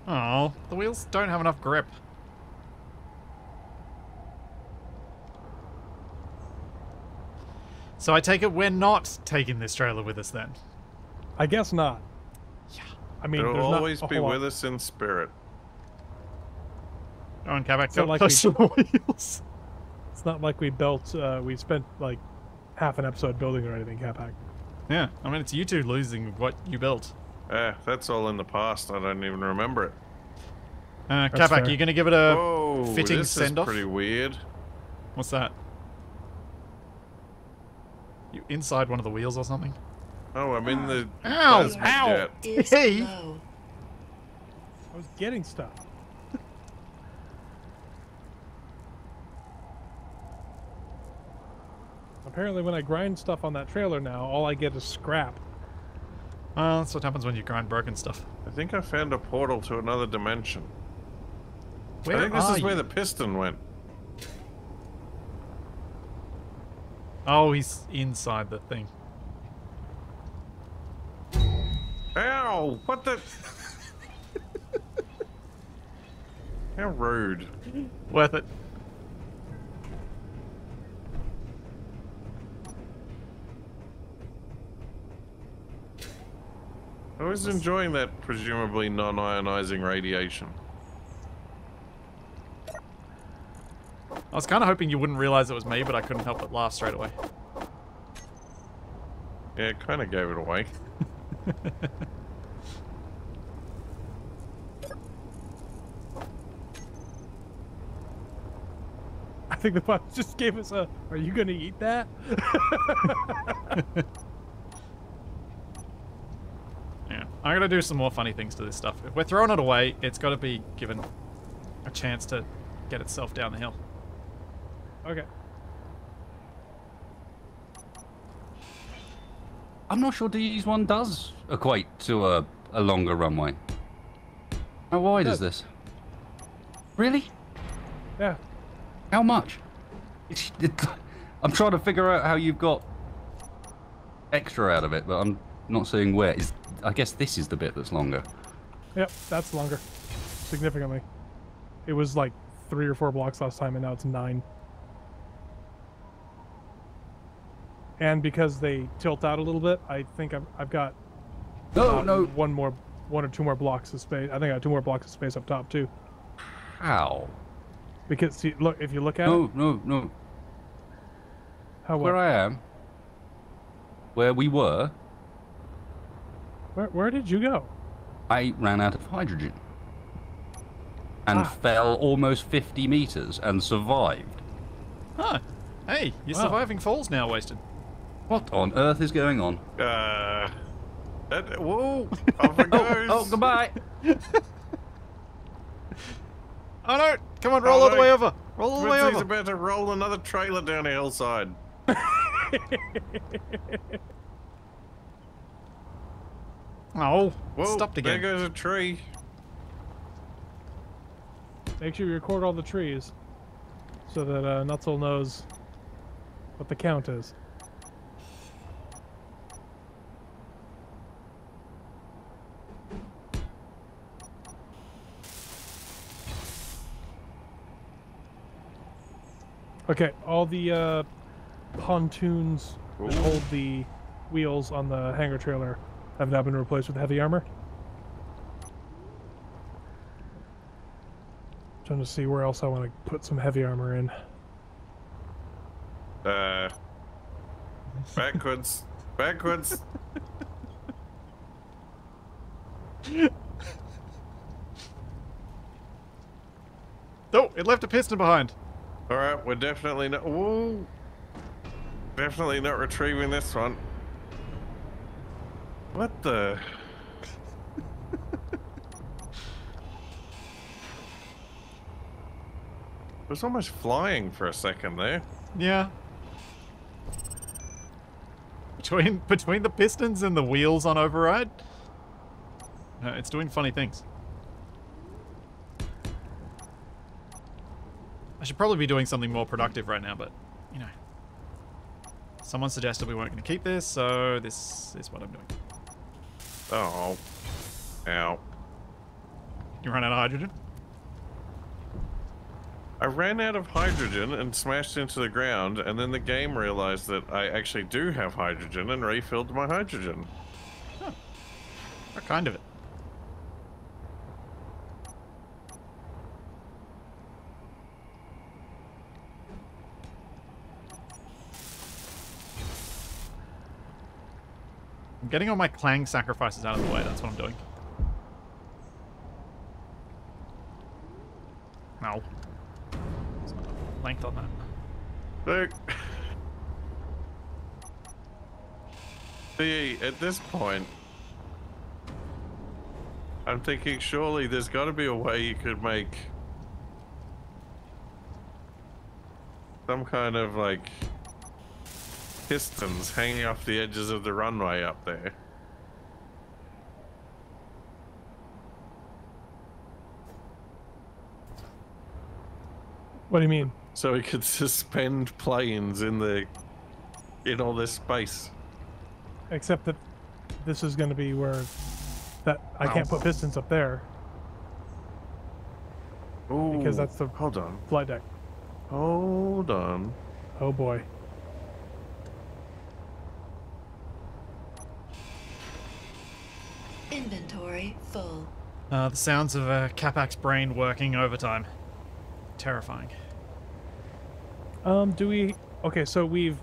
Oh, the wheels don't have enough grip. So I take it we're not taking this trailer with us then. I guess not. Yeah. I mean, It'll there's not always a be whole lot- with us in spirit. Go on, Capac, go like close we- to the wheels. It's not like we built. Uh, we spent like half an episode building or anything. Capac. Yeah, I mean, it's you two losing what you built. Ah, that's all in the past. I don't even remember it. Uh, That's Capac, fair. you gonna give it a Whoa, fitting send-off? is pretty weird. What's that? You inside one of the wheels or something? Oh, I'm in the Ow! plasma Ow! jet. Hey. low. I was getting stuff. Apparently, when I grind stuff on that trailer now, all I get is scrap. Well, that's what happens when you grind broken stuff. I think I found a portal to another dimension. Where I think this are is where the piston went. Oh, he's inside the thing. Ow! What the? How rude. Worth it. I was enjoying that presumably non-ionizing radiation. I was kind of hoping you wouldn't realize it was me, but I couldn't help but laugh straight away. Yeah, it kind of gave it away. I think the bot just gave us a. Are you going to eat that? Yeah, I'm gonna do some more funny things to this stuff. If we're throwing it away, it's got to be given a chance to get itself down the hill. Okay. I'm not sure D's one does equate to a, a longer runway. How wide is this? Really? Yeah. How much? It's, it, I'm trying to figure out how you've got extra out of it, but I'm not seeing where. Is I guess this is the bit that's longer. Yep. That's longer. Significantly. It was like three or four blocks last time, and now it's nine. And because they tilt out a little bit, I think I've, I've got No, uh, no. one more, one or two more blocks of space. I think I have two more blocks of space up top too. How? Because see, look, if you look at No, it, no, no. how Where well, I am, where we were, where, where did you go? I ran out of hydrogen. and Ah. fell almost 50 meters and survived. Huh. Hey, you're Wow. surviving falls now, Wasted. What on earth is going on? Uh, that, whoa! Off it Oh, goes. oh, goodbye. Oh no! Come on, roll Oh, all the way over! Roll all the way Mitzi's over! about to roll another trailer down the hillside. Oh, Whoa! stopped again. There again. goes a tree. Make sure you record all the trees so that uh, Nutzel knows what the count is. Okay, all the uh, pontoons that hold the wheels on the hangar trailer have now been replaced with heavy armor. Trying to see where else I want to put some heavy armor in. Uh, backwards, backwards. Oh, it left a piston behind. All right, we're definitely not. Whoa! Definitely not retrieving this one. What the? It was almost flying for a second there. Yeah. Between between the pistons and the wheels on override, uh, it's doing funny things. I should probably be doing something more productive right now, but you know, someone suggested we weren't going to keep this, so this is what I'm doing. Oh. Ow. You run out of hydrogen. I ran out of hydrogen and smashed into the ground, and then the game realized that I actually do have hydrogen and refilled my hydrogen. What kind of it? I'm getting all my clang sacrifices out of the way, that's what I'm doing. No. There's not length on that. Look. See, at this point, I'm thinking surely there's got to be a way you could make some kind of like pistons hanging off the edges of the runway up there. What do you mean? So we could suspend planes in the in all this space. Except that this is going to be where that I can't put pistons up there. Because that's the- hold on, Flight deck. hold on. Oh boy. Inventory full. Uh, the sounds of a Capac's brain working overtime. Terrifying. Um, do we? Okay, so we've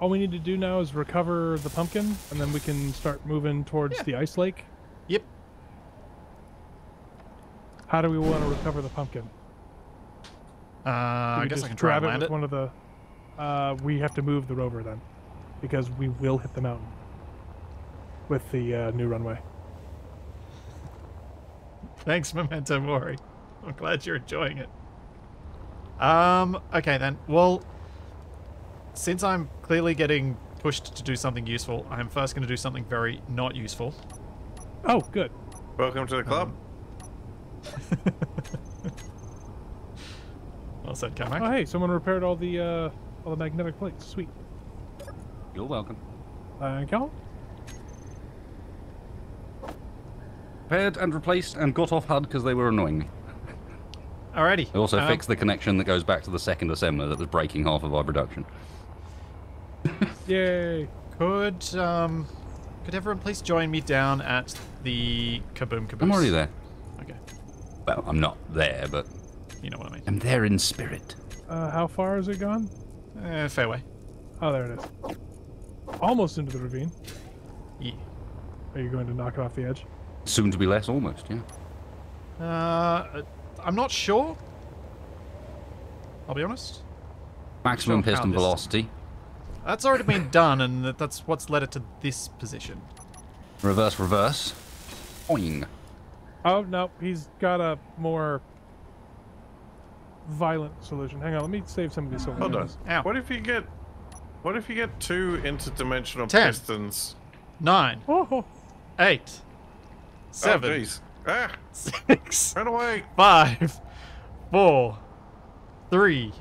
all we need to do now is recover the pumpkin, and then we can start moving towards Yeah. the ice lake. Yep. How do we want to recover the pumpkin? Uh, I we guess I can try grab and it land with it. one of the. Uh, we have to move the rover then, because we will hit the mountain with the uh, new runway. Thanks, Memento Mori. I'm glad you're enjoying it. Um, okay then. Well, since I'm clearly getting pushed to do something useful, I'm first going to do something very not useful. Oh, good. Welcome to the club. Well said, Capac. Oh, hey, someone repaired all the uh, all the magnetic plates. Sweet. You're welcome. Thank you. Repaired and replaced and got off HUD because they were annoying me. Alrighty. I also um, fixed the connection that goes back to the second assembler that was breaking half of our production. Yay. Could um, could everyone please join me down at the Kaboom Caboose? I'm already there. Okay, Well, I'm not there, but you know what I mean. I'm there in spirit. Uh, how far is it gone? Uh, fairway. Oh, there it is. Almost into the ravine. Yeah. Are you going to knock it off the edge? Soon to be less, almost, yeah. Uh, I'm not sure. I'll be honest. Maximum Sure, piston velocity. That's already been done, and that's what's led it to this position. Reverse, reverse. Boing. Oh no, he's got a more violent solution. Hang on, let me save some of these Hold on. Ow. What if you get? What if you get two interdimensional Ten. pistons? Nine, Oh, eight, seven, Oh, jeez. Ah! six, Run away! five, four, three,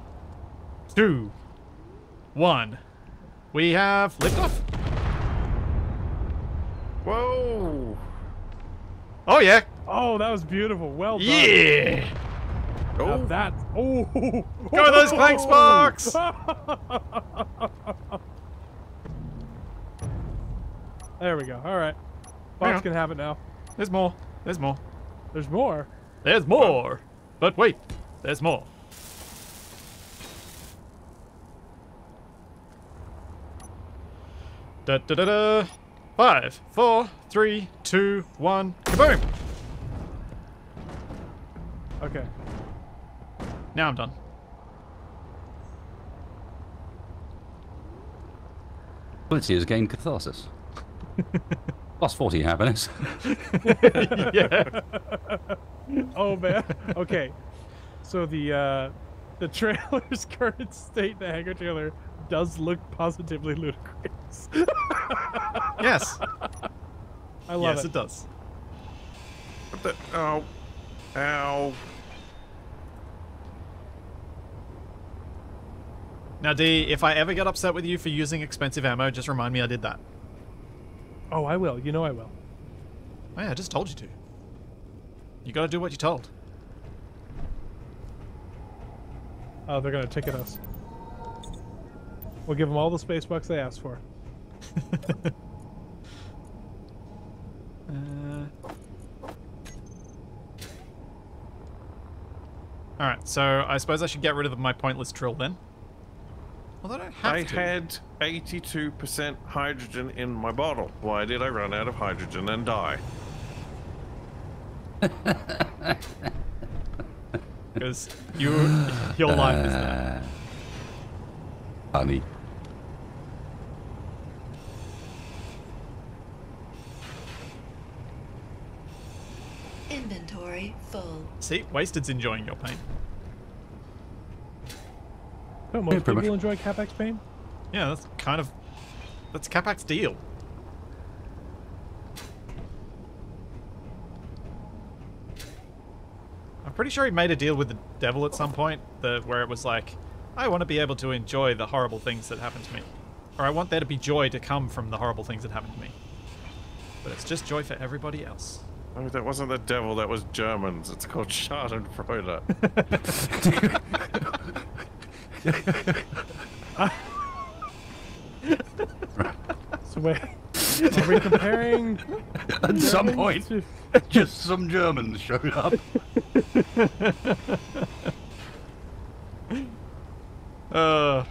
two, one. We have liftoff. Whoa! Oh yeah, oh, that was beautiful. Well done. yeah. Now Oh, that. Oh. Go those clank sparks! there we go. All right. Hang Fox on. can have it now. There's more. There's more. There's more. There's more. But wait, there's more. Da da da da. Five, four, three, two, one. Kaboom! Okay. Now I'm done. Splitsie has gained catharsis. Plus 40 happiness. yeah. Oh man. Okay. So the uh the trailer's current state, the hangar trailer, does look positively ludicrous. Yes. I love yes, it. Yes, it does. what the? Oh, ow! Now, D, if I ever get upset with you for using expensive ammo, just remind me I did that. Oh, I will. You know I will. Oh, yeah, I just told you to. You gotta do what you're told. Oh, they're gonna ticket us. We'll give them all the space bucks they asked for. Uh... Alright, so I suppose I should get rid of my pointless drill then. Although I don't have I to. had 82% hydrogen in my bottle. Why did I run out of hydrogen and die? Because you, your life is there. Honey. Inventory full. See, Wasted's enjoying your pain. Most pretty people much. enjoy Capac's pain. Yeah, that's kind of... That's Capac's deal. I'm pretty sure he made a deal with the devil at some point, the, where it was like, I want to be able to enjoy the horrible things that happen to me. Or I want there to be joy to come from the horrible things that happen to me. But it's just joy for everybody else. Oh, that wasn't the devil, that was Germans. It's called Schadenfreude. So wait, are we comparing? At some point, to- just some Germans showed up. Uh,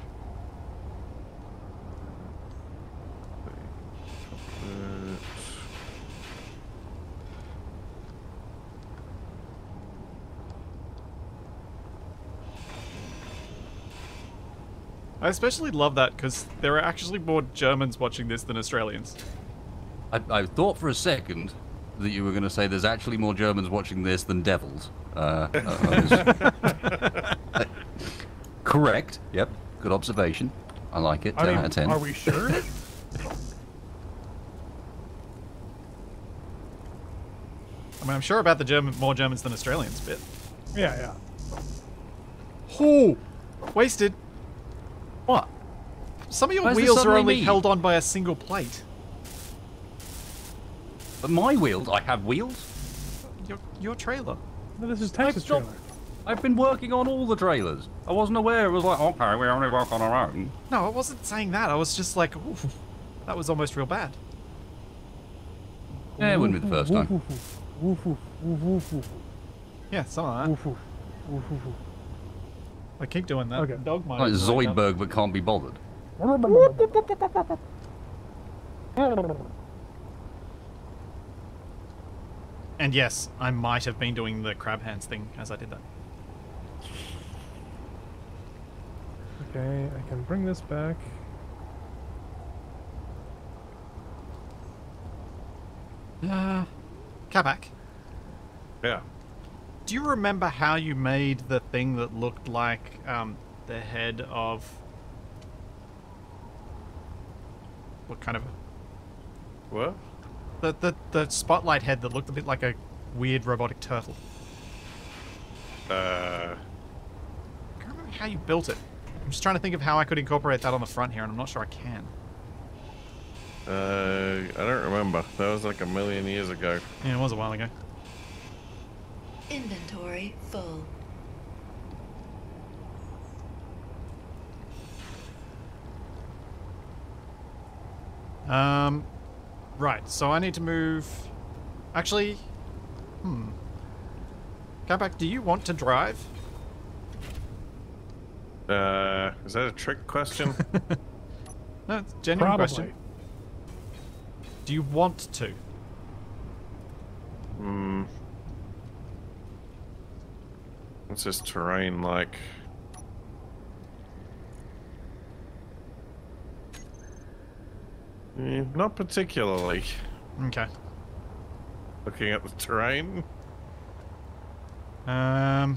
I especially love that because there are actually more Germans watching this than Australians. I, I thought for a second that you were going to say there's actually more Germans watching this than devils. Uh, I was- correct. Yep. Good observation. I like it. 10 I mean, out of 10. are we sure? I mean, I'm sure about the German more Germans than Australians bit. yeah, yeah. Oh, wasted. What? Some of your Why wheels are only me? held on by a single plate. But my wheels, I have wheels. Your your trailer. No, this is Texas I've got- trailer. I've been working on all the trailers. I wasn't aware it was like, okay, we only work on our own. No, I wasn't saying that. I was just like, Ooh, that was almost real bad. Yeah, it wouldn't be the first time. Woof, woof, woof, woof, woof, Yeah, some of that. I keep doing that. Okay. Dog might. Like Zoidberg, but can't be bothered. And yes, I might have been doing the crab hands thing as I did that. Okay, I can bring this back. Uh, Capac, Yeah. Do you remember how you made the thing that looked like um, the head of. What kind of. What? The, the, the spotlight head that looked a bit like a weird robotic turtle? Uh, I can't remember how you built it. I'm just trying to think of how I could incorporate that on the front here, and I'm not sure I can. uh, I don't remember. That was like a million years ago. Yeah, it was a while ago. Inventory full. Um, right. So I need to move. Actually, hmm. Capac, do you want to drive? Uh, is that a trick question? No, it's a genuine Probably. question. Do you want to? Hmm. What's this terrain like? Eh, not particularly. Okay. Looking at the terrain. Um,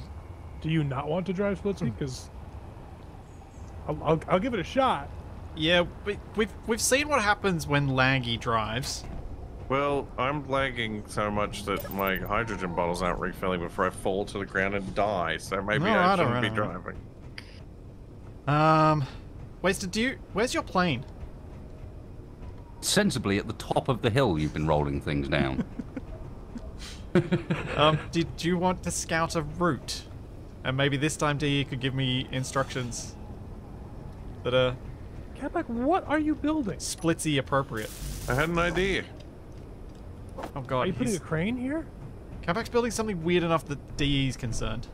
Do you not want to drive Hmm. Splitsie? Because I'll, I'll, I'll give it a shot. yeah, we, we've we've seen what happens when Langy drives. Well, I'm lagging so much that my hydrogen bottles aren't refilling before I fall to the ground and die. So maybe No, I, I shouldn't be don't driving. Um, wasted. Do you? Where's your plane? Sensibly at the top of the hill, you've been rolling things down. Um, did you want to scout a route? And maybe this time DE could give me instructions that are Capac, what are you building? Splitsie appropriate. I had an idea. Oh god. Are you putting a crane here? Capac's building something weird enough that DE's concerned.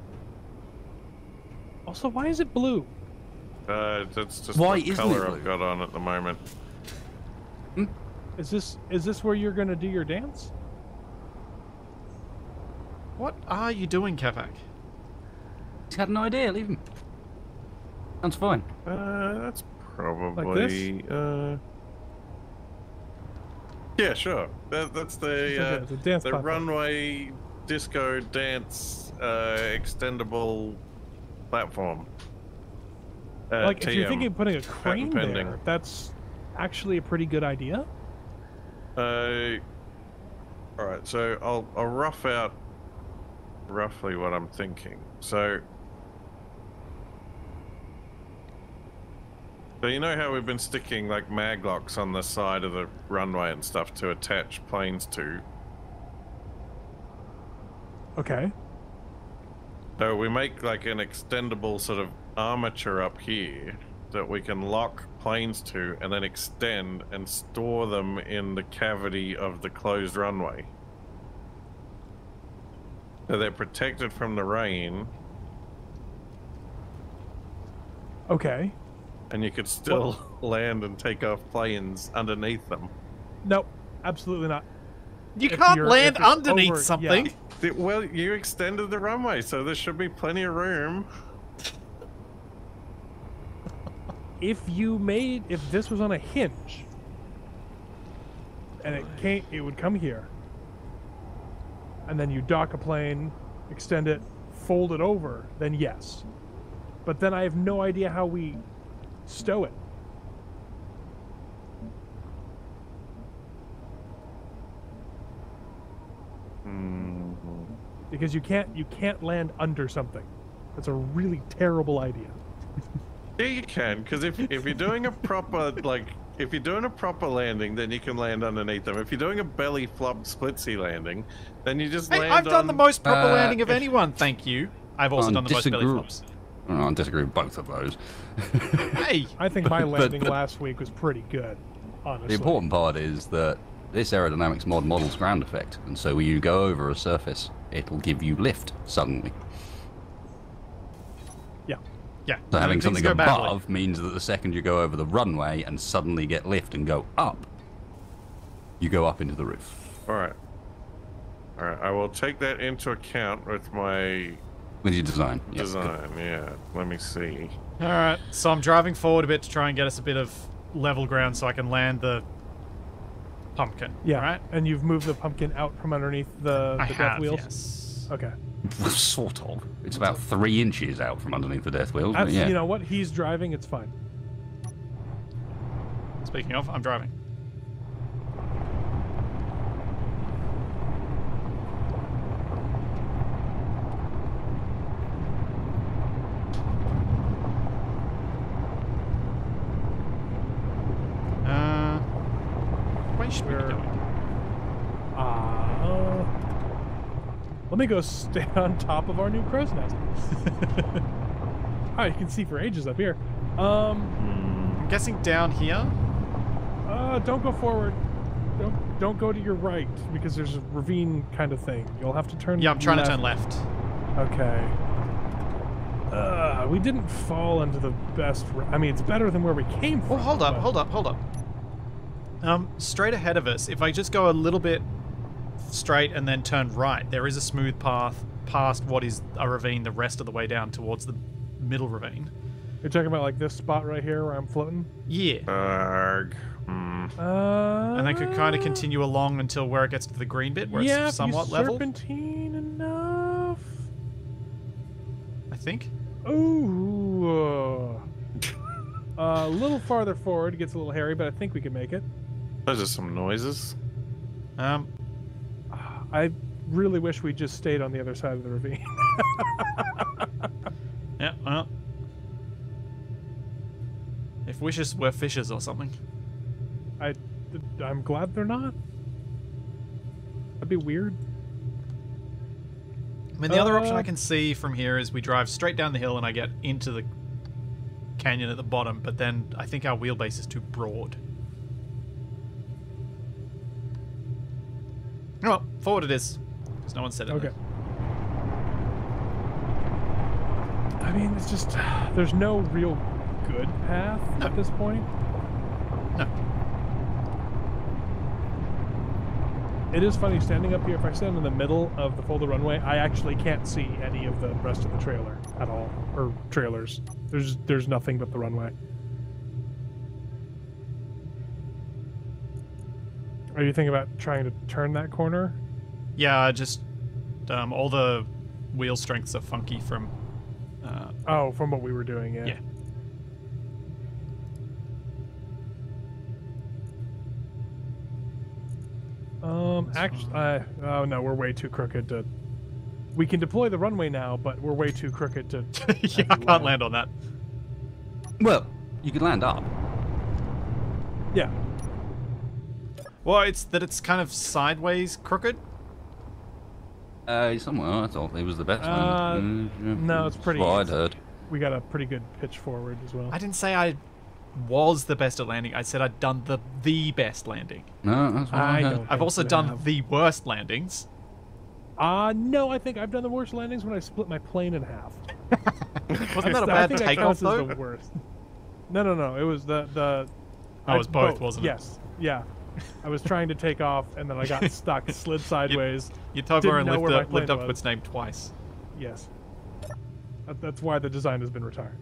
Also, why is it blue? Uh, that's just Why what isn't color I've got on at the moment. Is this is this where you're gonna do your dance? What are you doing, Capac? He's had an idea, leave him. Sounds fine. Uh, that's probably. Like Uh, yeah, sure. That, that's the uh, a dance the runway disco dance uh, extendable platform. Uh, like, if you're thinking of putting a crane there, that's actually a pretty good idea. Uh, all right, so I'll I'll rough out roughly what I'm thinking. So, so you know how we've been sticking like maglocks on the side of the runway and stuff to attach planes to. Okay. So we make like an extendable sort of armature up here that we can lock planes to and then extend and store them in the cavity of the closed runway. So they're protected from the rain Okay. And you could still land and take off planes underneath them. Nope. Absolutely not. You If can't land underneath over- something. yeah. Well, you extended the runway, so there should be plenty of room. If you made if this was on a hinge and it came it would come here. And then you dock a plane, extend it, fold it over, then yes. But then I have no idea how we stow it. Hmm. Because you can't you can't land under something. That's a really terrible idea. Yeah, you can, because if if you're doing a proper like if you're doing a proper landing, then you can land underneath them. If you're doing a belly flop Splitsie landing, then you just Hey, land I've done the most proper Uh, landing of if- anyone, thank you. I've also Um, done the most belly disagree- flops. I disagree with both of those. Hey, I think my landing but- last week was pretty good, honestly. The important part is that this aerodynamics mod models ground effect, and so when you go over a surface, it'll give you lift suddenly. Yeah. yeah. So having things something go badly. above means that the second you go over the runway and suddenly get lift and go up, you go up into the roof. All right. All right, I will take that into account with my With your design. Yeah, design. Yeah, let me see. All right, so I'm driving forward a bit to try and get us a bit of level ground so I can land the pumpkin. Yeah. Right? And you've moved the pumpkin out from underneath the, I the death have. wheels. Yes. Okay. Sort of. It's about three inches out from underneath the death wheels. That's, yeah. You know what? He's driving. It's fine. Speaking of, I'm driving. Uh, where should we be We're- going? Uh, let me go stand on top of our new crow's nest. oh, you can see for ages up here. Um, I'm guessing down here. uh, don't go forward. Don't don't go to your right because there's a ravine kind of thing. You'll have to turn. Yeah, I'm trying left. to turn left. Okay. Uh, we didn't fall into the best. I mean, it's better than where we came from. Oh, hold up, hold up, hold up. Um, straight ahead of us, if I just go a little bit straight and then turn right, there is a smooth path past what is a ravine the rest of the way down towards the middle ravine. You're talking about like this spot right here where I'm floating. Yeah. Arg. Hmm. Uh, And then could kind of continue along until where it gets to the green bit, where yeah, it's somewhat if you level. serpentine enough. I think. Ooh. uh, a little farther forward gets a little hairy, but I think we can make it. Those are some noises. Um, I really wish we just stayed on the other side of the ravine. yeah, well. If wishes were fishes or something. I, I'm glad they're not. That'd be weird. I mean, the other option Uh, I can see from here is we drive straight down the hill and I get into the canyon at the bottom, but then I think our wheelbase is too broad. Well, forward it is. Because no one said it. Okay. I mean, it's just there's no real good path No. at this point. No. It is funny standing up here. If I stand in the middle of the folded runway, I actually can't see any of the rest of the trailer at all, or trailers. There's there's nothing but the runway. Are you thinking about trying to turn that corner? Yeah, just um, all the wheel strengths are funky from. Uh, Oh, from what we were doing, yeah. Yeah. Um, actually, uh, oh no, we're way too crooked to. We can deploy the runway now, but we're way too crooked to. yeah, I can't land on that. Well, you could land up. Yeah, Well, it's that it's kind of sideways crooked. Uh, somewhere I thought it was the best Uh, land. Mm, yeah. no, it's pretty- Well, I'd heard. we got a pretty good pitch forward as well. I didn't say I was the best at landing. I said I'd done the the best landing. No, that's what I, I heard. I've also done have. the worst landings. Uh no, I think I've done the worst landings when I split my plane in half. Wasn't that a I bad think that takeoff counts though? the worst. No, no, no. It was the the. Oh, it was I- both, wasn't it? Yes. Yeah. I was trying to take off, and then I got stuck, slid sideways. You, Toblerone Didn't know lived, where my uh, lived plane up was. its name twice. Yes. That, that's why the design has been retired.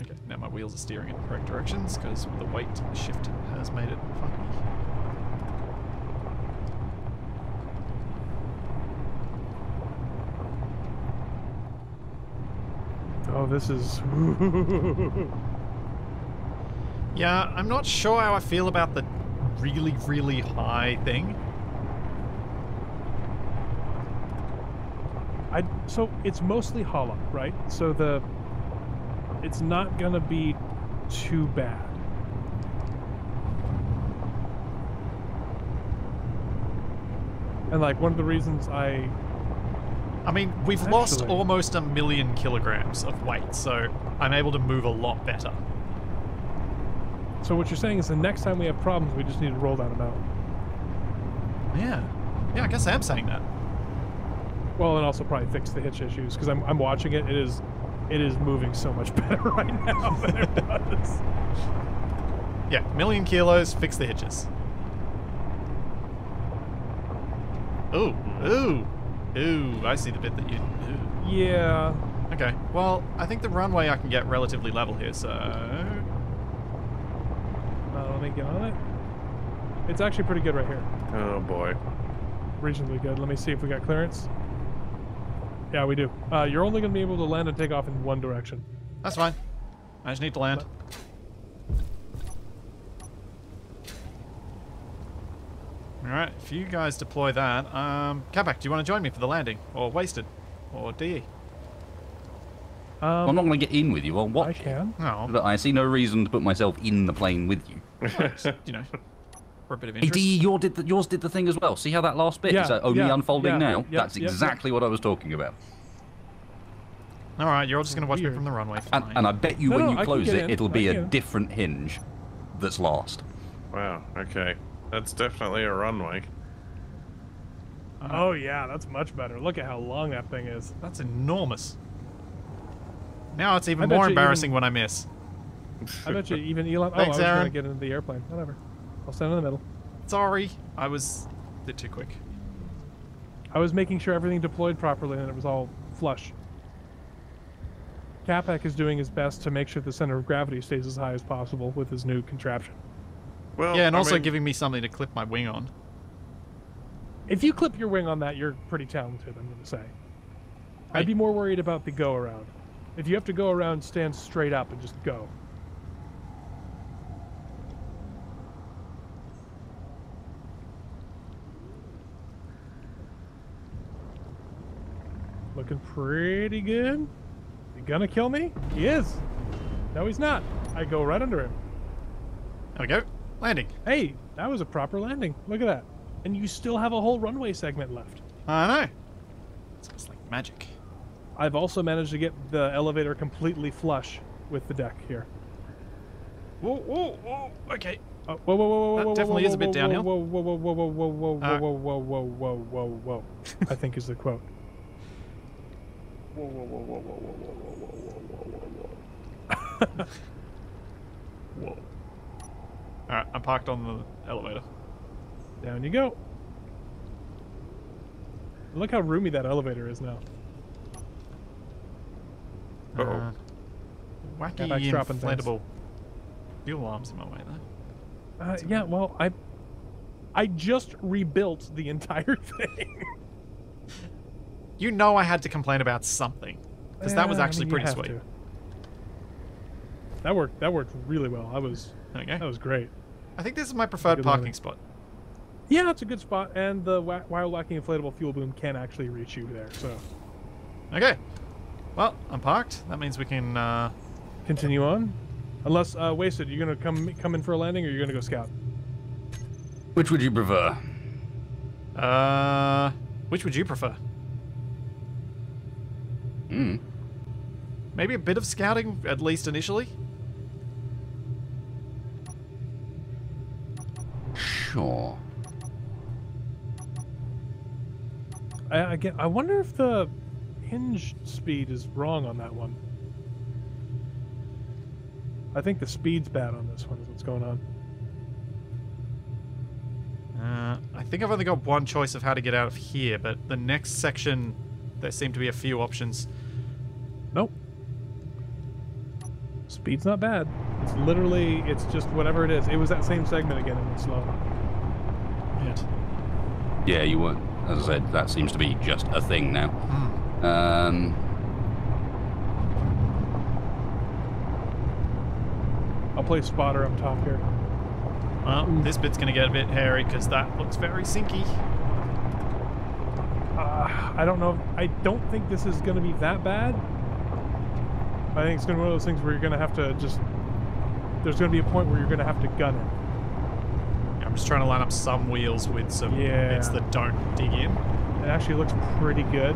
Okay, now my wheels are steering in the correct directions because the weight shift has made it funky. Oh, this is. Yeah, I'm not sure how I feel about the really, really high thing. I so it's mostly hollow, right? So the it's not gonna be too bad. And like one of the reasons I I mean, we've lost almost a million kilograms of weight, so I'm able to move a lot better. So what you're saying is the next time we have problems, we just need to roll down a mountain. Yeah. Yeah, I guess I am saying that. Well, and also probably fix the hitch issues because I'm I'm watching it. It is it is moving so much better right now than it. Yeah, million kilos, fix the hitches. Ooh, ooh, ooh. I see the bit that you. Ooh. Yeah. Okay. Well, I think the runway I can get relatively level here, so. Let me get on it. It's actually pretty good right here. Oh boy. Reasonably good. Let me see if we got clearance. Yeah, we do. Uh, you're only going to be able to land and take off in one direction. That's fine. I just need to land. Alright, if you guys deploy that, um, Capac, do you want to join me for the landing? Or Wasted? Or DE? Um, I'm not going to get in with you. I'll watch I it. can. No, But I see no reason to put myself in the plane with you. you know, for a bit of Hey, interest. Dee, your did the, yours did the thing as well. See how that last bit Yeah, is that only yeah, unfolding yeah, now? yeah, That's yeah, yeah. exactly what I was talking about. Alright, you're all just going to watch me from the runway. And, Fine. and I bet you No, when you I can close it, in. it'll be a different hinge that's last. Wow. Okay. That's definitely a runway. Oh, yeah, that's much better. Look at how long that thing is. That's enormous. Now it's even bet more embarrassing even- when I miss. I bet you even Elon. Oh, Thanks, I was Aaron. going to get into the airplane. Whatever. I'll stand in the middle. Sorry, I was a bit too quick. I was making sure everything deployed properly and it was all flush. Capac is doing his best to make sure the center of gravity stays as high as possible with his new contraption. Well, Yeah, and I also mean, giving me something to clip my wing on. If you clip your wing on that, you're pretty talented, I'm going to say. I'd be more worried about the go around. If you have to go around, stand straight up and just go. Looking pretty good. He gonna kill me? He is. No, he's not. I go right under him. There we go. Landing. Hey, that was a proper landing. Look at that. And you still have a whole runway segment left. I know. It's almost like magic. I've also managed to get the elevator completely flush with the deck here. Whoa, whoa, whoa. Okay. Oh, whoa, whoa, whoa, whoa, That whoa, definitely whoa, is a bit whoa, downhill. Whoa, whoa, whoa, whoa, whoa, whoa, whoa, Uh, whoa, whoa, whoa, whoa, whoa, whoa. I think is the quote. Whoa, whoa, whoa, whoa, whoa, whoa, whoa, whoa, whoa, whoa, whoa, Whoa. Alright, I'm parked on the elevator. whoa. Down you go. Look how roomy that elevator is now. Uh-oh. Uh, wacky Capac's dropping things. inflatable fuel arms in my way, though. Uh, yeah, well, I, I just rebuilt the entire thing. You know I had to complain about something. Because that was Yeah, I actually mean, pretty sweet. to. That worked. That worked really well. I was. There we go. That was great. I think this is my preferred parking landing. spot. Yeah, it's a good spot, and the wa- wild whacking inflatable fuel boom can actually reach you there. So Okay. Well, I'm parked. That means we can, uh... continue on, unless uh, wasted. you're gonna come come in for a landing, or you're gonna go scout? Which would you prefer? Uh... Which would you prefer? Hmm. Maybe a bit of scouting, at least initially? Sure. I, I get. I wonder if the hinge speed is wrong on that one. I think the speed's bad on this one. Is what's going on. Uh, I think I've only got one choice of how to get out of here, but the next section, there seem to be a few options. Nope. Speed's not bad. It's literally. It's just whatever it is. It was that same segment again and it's slow. Yet. Yeah, you weren't. As I said, that seems to be just a thing now. Um, I'll play spotter up top here. Well, this bit's gonna get a bit hairy because that looks very sinky. Uh, I don't know. I don't think this is going to be that bad. I think it's going to be one of those things where you're going to have to just. There's going to be a point where you're going to have to gun it. I'm just trying to line up some wheels with some Yeah. bits that don't dig in. It actually looks pretty good.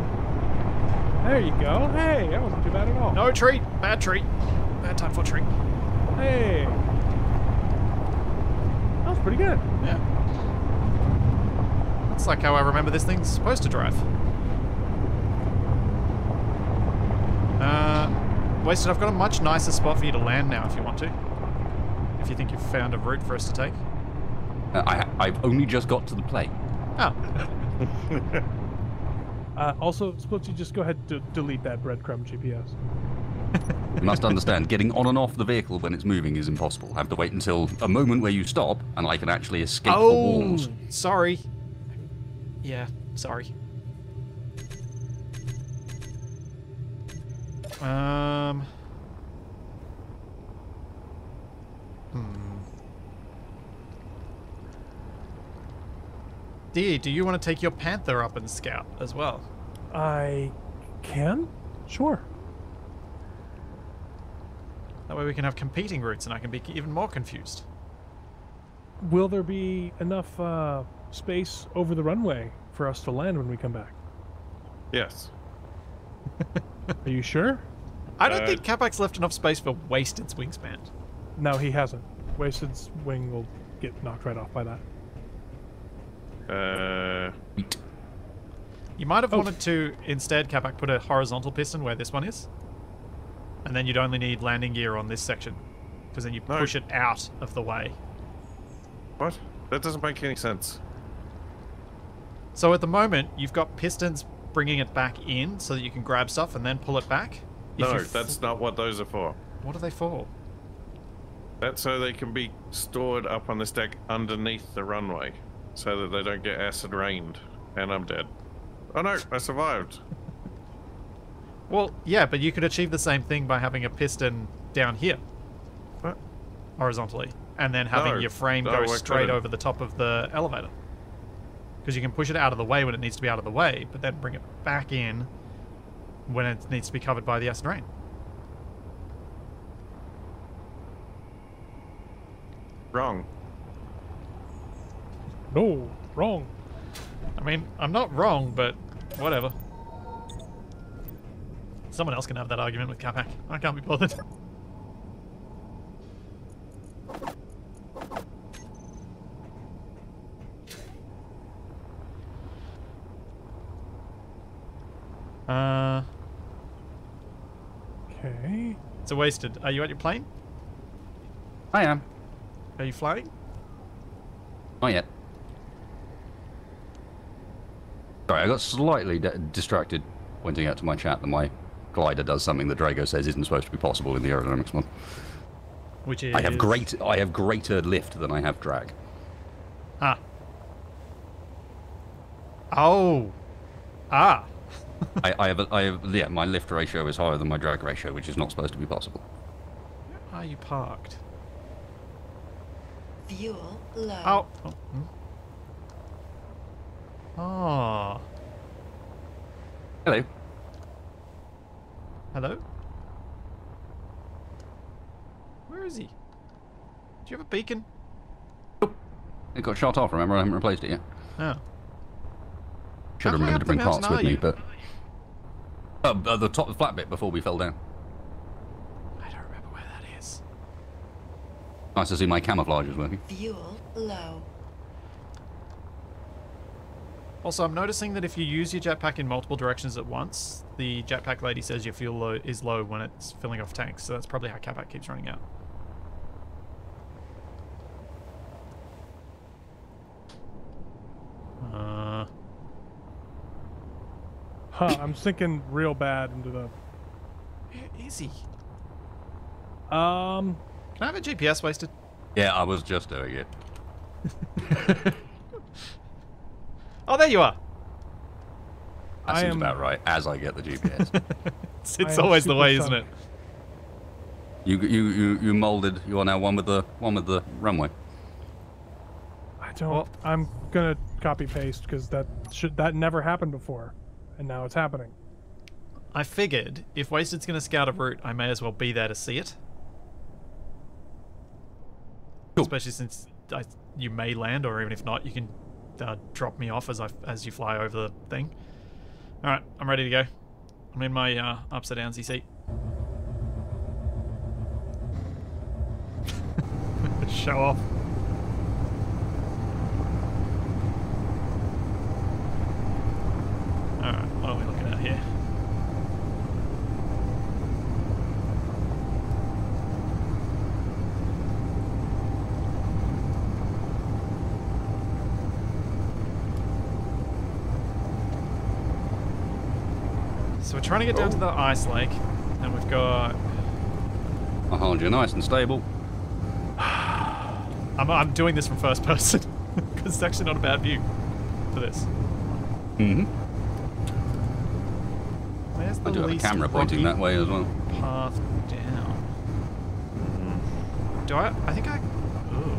There you go. Hey, that wasn't too bad at all. No treat! Bad treat. Bad time for treat. Hey. That was pretty good. Yeah. That's like how I remember this thing's supposed to drive. Uh, Wasted, I've got a much nicer spot for you to land now if you want to. If you think you've found a route for us to take. I, I've only just got to the plane. Oh, Uh, also, Splitsie, just go ahead to delete that breadcrumb GPS. You must understand, getting on and off the vehicle when it's moving is impossible. I have to wait until a moment where you stop and I can actually escape the Oh, walls. sorry. Yeah, sorry. Um. Hmm. Dee, do you want to take your panther up and scout as well? I can? Sure. That way we can have competing routes and I can be even more confused. Will there be enough uh, space over the runway for us to land when we come back? Yes. Are you sure? I don't Uh, think Capac's left enough space for Wasted's wingspan. No, he hasn't. Wasted's wing will get knocked right off by that. Uh, You might have Oh. wanted to instead, Capac, put a horizontal piston where this one is. And then you'd only need landing gear on this section. Because then you No. push it out of the way. what? That doesn't make any sense. So at the moment, you've got pistons bringing it back in so that you can grab stuff and then pull it back. No, that's not what those are for. What are they for? That's so they can be stored up on this deck underneath the runway, so that they don't get acid rained. And I'm dead. Oh no, I survived. Well, yeah, but you could achieve the same thing by having a piston down here, What? horizontally, and then having No. your frame No, go I straight couldn't. over the top of the elevator. Because you can push it out of the way when it needs to be out of the way, but then bring it back in when it needs to be covered by the acid rain. Wrong. No, wrong. I mean, I'm not wrong, but whatever. Someone else can have that argument with Capac. I can't be bothered. Uh, Okay. it's a wasted. Are you at your plane? I am. Are you flying? Not yet. Sorry, I got slightly d- distracted pointing out to my chat that my glider does something that Draygo says isn't supposed to be possible in the aerodynamics one. Which is I have great, I have greater lift than I have drag. Ah. Oh. Ah. I, I have, a, I have, yeah, my lift ratio is higher than my drag ratio, which is not supposed to be possible. Are you parked? Fuel low. Oh. Oh. hmm. Oh. Hello. Hello? Where is he? Do you have a beacon? It got shot off. Remember, I haven't replaced it yet. Oh. Should have remembered to bring parts with are me, but uh, uh, the top, the flat bit before we fell down. I don't remember where that is. Nice to see my camouflage is working. Fuel low. Also, I'm noticing that if you use your jetpack in multiple directions at once, the jetpack lady says your fuel low is low when it's filling off tanks, so that's probably how Capac keeps running out. Uh, Huh, I'm sinking real bad into the. where is he? Um, Can I have a GPS wasted? Yeah, I was just doing it. Oh, there you are. That I seems am- about right. As I get the GPS, It's, it's always the super way, isn't it? you, you, you, you molded. You are now one with the one with the runway. I don't. Well- I'm gonna copy paste because that should that never happened before, and now it's happening. I figured if Wasted's going to scout a route, I may as well be there to see it. Cool. Especially since I, you may land, or even if not, you can uh, drop me off as I as you fly over the thing. All right, I'm ready to go. I'm in my uh, upside down seat. Show off. Alright, what are we looking at here? So we're trying to get down to the oh. ice lake, and we've got... I'll hold you nice and stable. I'm, I'm doing this from first person, because it's actually not a bad view for this. Mm-hmm. Where's the I do have a camera pointing that way as well. path down? Do I? I think I. Ooh.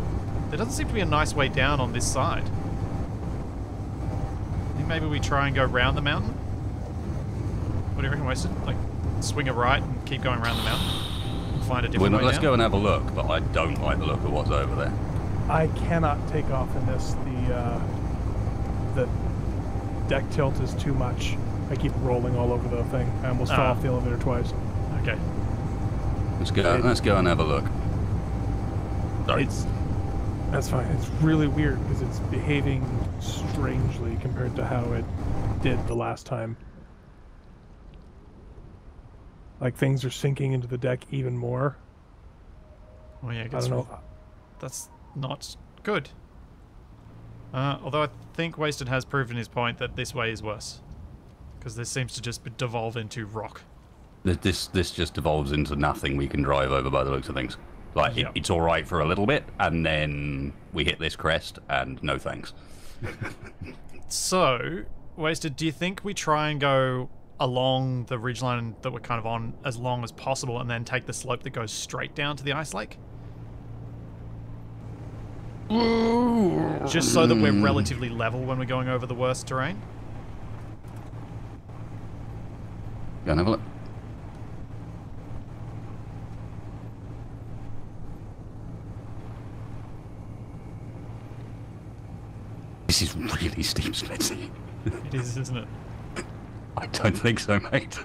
There doesn't seem to be a nice way down on this side. I think maybe we try and go round the mountain. What do you reckon, Wasted? Like, swing a right and keep going around the mountain? And find a Well, different way let's down? go and have a look, but I don't like the look of what's over there. I cannot take off in this. The uh, the deck tilt is too much. I keep rolling all over the thing. I almost fell Ah. off the elevator twice. Okay. Let's go. It- Let's go and have a look. Sorry. It's that's fine. It's really weird because it's behaving strangely compared to how it did the last time. Like things are sinking into the deck even more. Well, yeah, I I don't know. that's not good. Uh, although I think Wasted has proven his point that this way is worse. Because this seems to just devolve into rock. Th- This this just devolves into nothing we can drive over by the looks of things. Like Yeah. it, it's all right for a little bit, and then we hit this crest, and no thanks. So, Wasted, do you think we try and go along the ridgeline that we're kind of on as long as possible and then take the slope that goes straight down to the ice lake? Just so that we're hmm. relatively level when we're going over the worst terrain? Go and have a look. This is really steep, Smithy. It is, isn't it? I don't think so, mate.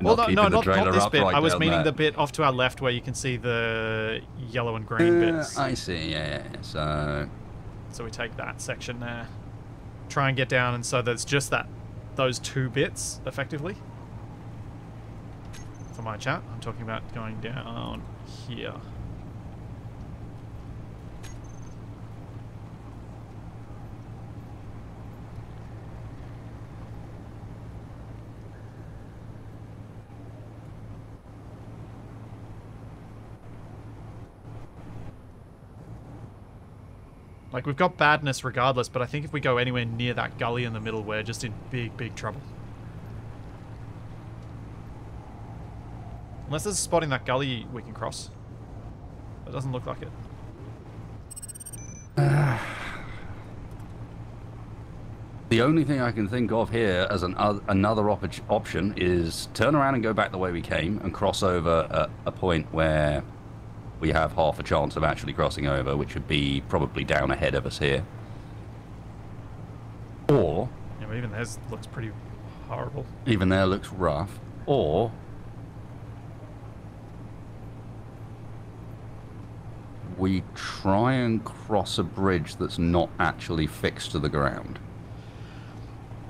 Well, no, no the not, not this bit. right I was meaning there. the bit off to our left where you can see the yellow and green Uh, bits. I see. Yeah, yeah. yeah. So So we take that section there, try and get down, and so there's just that, those two bits effectively. For my chat, I'm talking about going down here. Like, we've got badness regardless, but I think if we go anywhere near that gully in the middle, we're just in big, big trouble. Unless there's a spot in that gully we can cross. It doesn't look like it. the only thing I can think of here as an oth- another op- option is turn around and go back the way we came and cross over at a point where we have half a chance of actually crossing over, which would be probably down ahead of us here. Or Yeah, but even theirs looks pretty horrible. even there looks rough. Or we try and cross a bridge that's not actually fixed to the ground.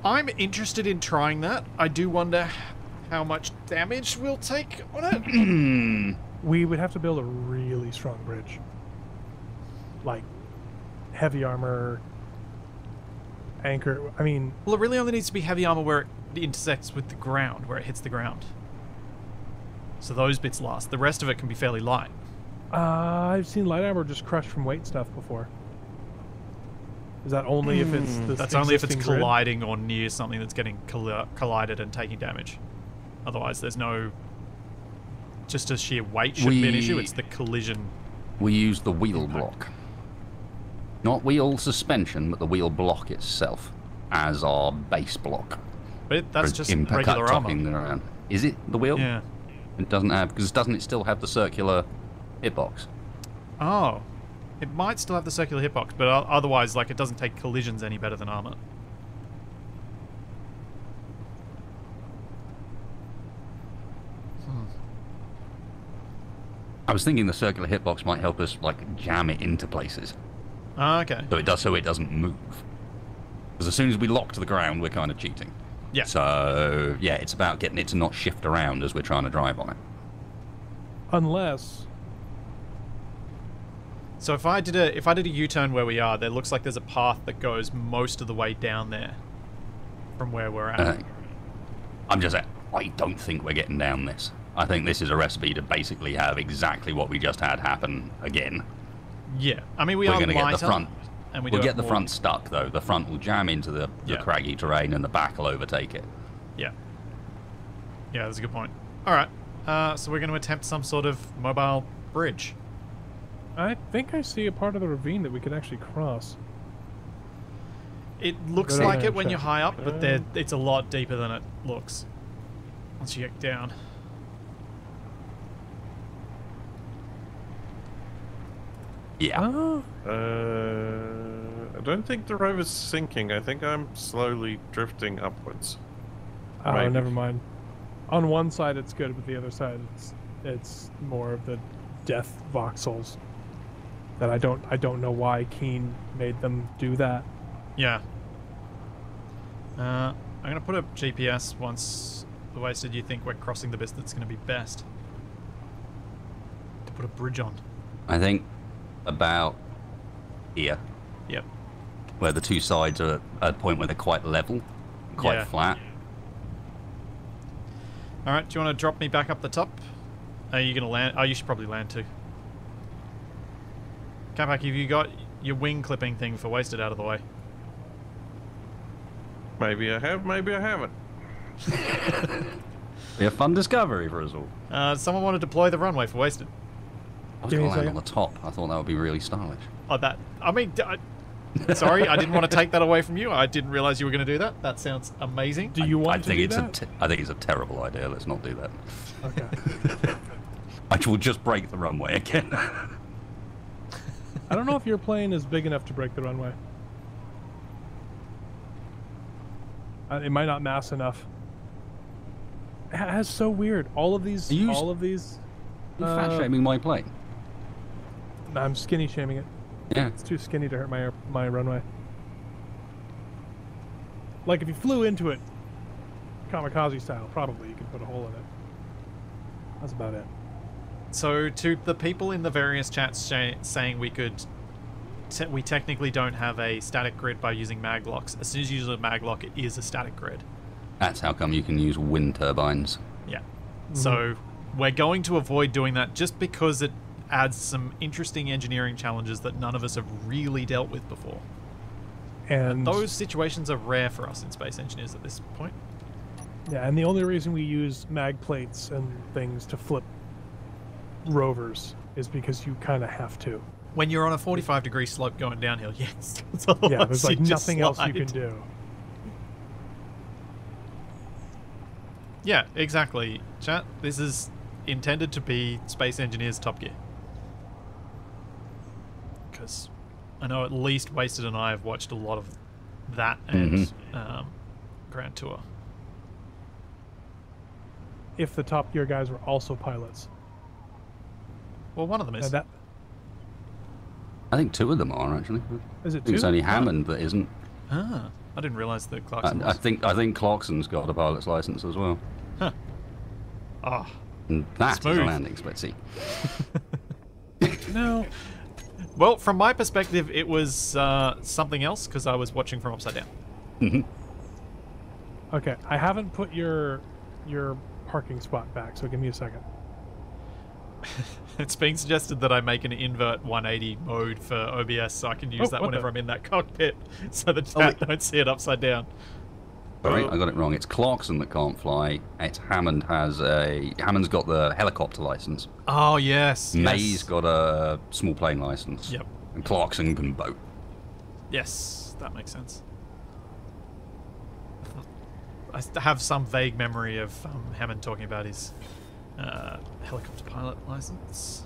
I'm interested in trying that. I do wonder how much damage we'll take on it. We would have to build a really strong bridge. Like heavy armor, anchor. I mean, well, it really only needs to be heavy armor where it intersects with the ground, where it hits the ground. So those bits last. The rest of it can be fairly light. Uh, I've seen light armor just crushed from weight stuff before. Is that only if it's the That's only if it's grid? colliding or near something that's getting colli- collided and taking damage. Otherwise, there's no. Just a sheer weight shouldn't be an issue. It's the collision. We use the wheel block. Not wheel suspension, but the wheel block itself as our base block. But it, that's just impact regular armor. around. Is it the wheel? Yeah. It doesn't have because doesn't it still have the circular hitbox? Oh, it might still have the circular hitbox, but otherwise, like, it doesn't take collisions any better than armor. I was thinking the circular hitbox might help us like jam it into places, Ah, okay. so it does so it doesn't move. Because as soon as we lock to the ground, we're kind of cheating. Yeah. So yeah, it's about getting it to not shift around as we're trying to drive on it. Unless So if I did a if I did a U-turn where we are, there looks like there's a path that goes most of the way down there from where we're at. Uh, I'm just I don't think we're getting down this. I think this is a recipe to basically have exactly what we just had happen again. Yeah, I mean we We're are going to get the front. and we we'll get the more- front stuck though. The front will jam into the, the Yeah. craggy terrain, and the back will overtake it. Yeah. Yeah, that's a good point. All right, uh, so we're going to attempt some sort of mobile bridge. I think I see a part of the ravine that we could actually cross. It looks Go like it when check. you're high up, but Uh. it's a lot deeper than it looks once you get down. Yeah. Oh, Uh, I don't think the rover's sinking. I think I'm slowly drifting upwards. oh, Maybe. never mind. On one side it's good, but the other side it's it's more of the death voxels. That I don't I don't know why Keen made them do that. Yeah. Uh, I'm going to put a GPS once the wasted you think we're crossing the bit that's going to be best. To put a bridge on. I think about here, Yep. where the two sides are at a point where they're quite level, quite Yeah. flat. All right, do you want to drop me back up the top? Are you going to land? Oh, you should probably land too. Capac, have you got your wing clipping thing for wasted out of the way? Maybe I have, maybe I haven't. Be a fun discovery for us all. Uh, someone want to deploy the runway for wasted? I was going to land on the top. I thought that would be really stylish. Oh, that. I mean, d- I, sorry, I didn't want to take that away from you. I didn't realize you were going to do that. That sounds amazing. Do you want I to think do it's that? a I think it's a terrible idea. Let's not do that. okay. I will just break the runway again. I don't know if your plane is big enough to break the runway. Uh, it might not mass enough. That's so weird. All of these, you all of these. you uh, fat shaming my plane. I'm skinny shaming it. Yeah. It's too skinny to hurt my my runway. Like if you flew into it, kamikaze style, probably you could put a hole in it. That's about it. So, to the people in the various chats sh- saying we could, te- we technically don't have a static grid by using maglocks. As soon as you use a maglock, it is a static grid. That's how come you can use wind turbines. Yeah. Mm-hmm. So, we're going to avoid doing that just because it adds some interesting engineering challenges that none of us have really dealt with before. And Those situations are rare for us in space engineers at this point. Yeah, and the only reason we use mag plates and things to flip rovers is because you kind of have to. When you're on a 45 degree slope going downhill, yes. Otherwise Yeah, there's like nothing else you can do. Yeah, exactly. Chat, this is intended to be Space Engineers Top Gear. Because I know at least Wasted and I have watched a lot of that and Mhm. um, Grand Tour. If the Top Gear guys were also pilots, Well, one of them now is. that I think two of them are actually. is I it think it's only Hammond that isn't. ah, I didn't realize that Clarkson I, I think I think Clarkson's got a pilot's license as well. Ah, And that is Smooth. a landing split. See, No, well, from my perspective, it was uh, something else because I was watching from upside down. okay. I haven't put your your parking spot back, so give me a second. It's being suggested that I make an invert 180 mode for OBS so I can use Oh, that whenever the- I'm in that cockpit so the Oh, chat wait. don't see it upside down. sorry, Oh. I got it wrong. It's Clarkson that can't fly. It's Hammond has a Hammond's got the helicopter license. Oh, yes. May's yes. got a small plane license. Yep. And Clarkson can boat. Yes, that makes sense. I have some vague memory of um, Hammond talking about his uh, helicopter pilot license.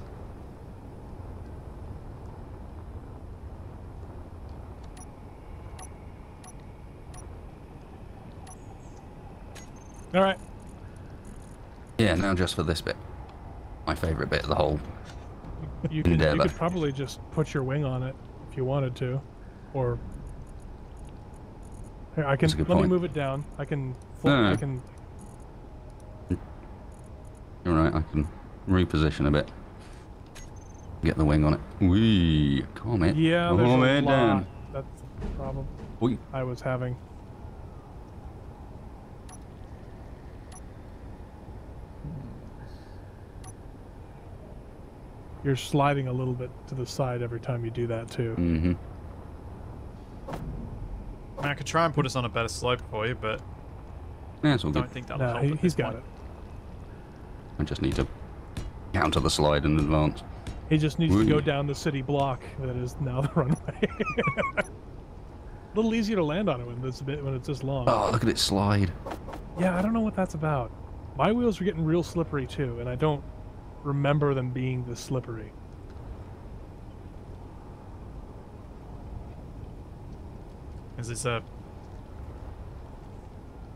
All right. Yeah, now just for this bit. My favourite bit of the whole. You could, you could probably just put your wing on it if you wanted to, or here I can let good me move it down. I can flip, No, no, I no. All right, I can reposition a bit. Get the wing on it. Wee, calm it. Yeah, there's calm a it lot. down. That's the problem Wee. I was having. You're sliding a little bit to the side every time you do that too. Mm-hmm. I could try and put us on a better slope for you, but yeah, I don't think that'll no, help. He, he's got point. it. I just need to counter the slide in advance. He just needs to go down the city block that is now the runway. a little easier to land on it when it's a bit when it's this long. Oh, look at it slide. Yeah, I don't know what that's about. My wheels are getting real slippery too, and I don't remember them being this slippery. Is this a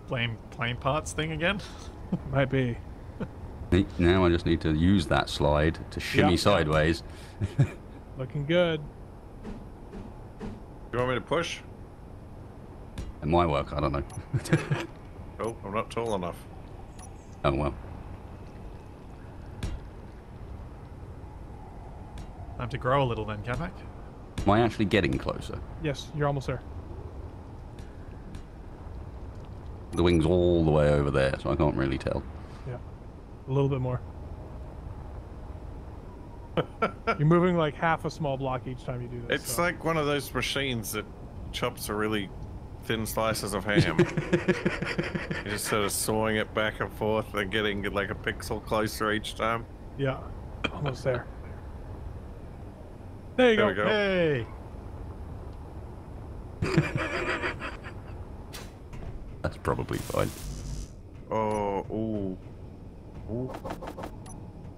blame plane parts thing again? Might be. Ne- Now I just need to use that slide to shimmy Yeah. sideways. Looking good. You want me to push? It might work, I don't know. Oh, I'm not tall enough. oh well. Time to grow a little then, Capac. Am I actually getting closer? Yes, you're almost there. The wing's all the way over there, so I can't really tell. Yeah, a little bit more. you're moving like half a small block each time you do this. It's so- like one of those machines that chops a really thin slices of ham. You're just sort of sawing it back and forth and getting like a pixel closer each time. yeah, almost there. There you There go. we go. Hey! That's probably fine. Oh, ooh. Ooh.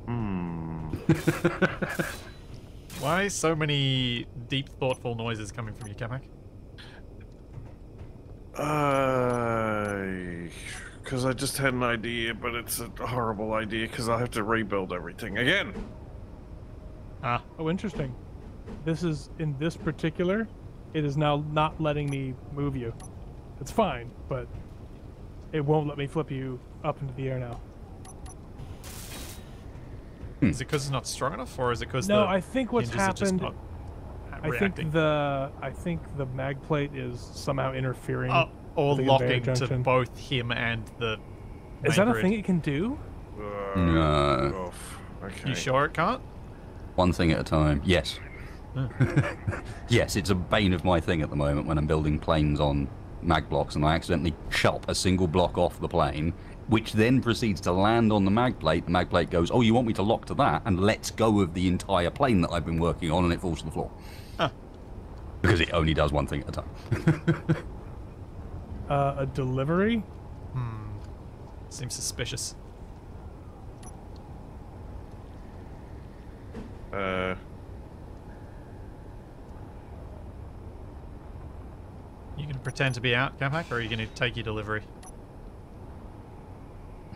Hmm. Why so many deep, thoughtful noises coming from you, Capac? Because I just had an idea, but it's a horrible idea because I have to rebuild everything again. Ah, Oh, interesting. This is in this particular. It is now not letting me move you. It's fine, but it won't let me flip you up into the air now. Is it because it's not strong enough, or is it because No, the I think what's hinges just happened. not I reacting? think the I think the mag plate is somehow interfering. Oh, or the locking to both him and the. is main that a grid. thing it can do? Uh, No. oof. Okay. You sure it can't? One thing at a time. Yes. Huh. yes, it's a bane of my thing at the moment when I'm building planes on mag blocks and I accidentally chop a single block off the plane, which then proceeds to land on the mag plate. The mag plate goes, Oh, you want me to lock to that? and lets go of the entire plane that I've been working on and it falls to the floor. Huh. Because it only does one thing at a time. Uh, a delivery? Hmm. Seems suspicious. Uh, You can pretend to be out, Capac, or are you going to take your delivery?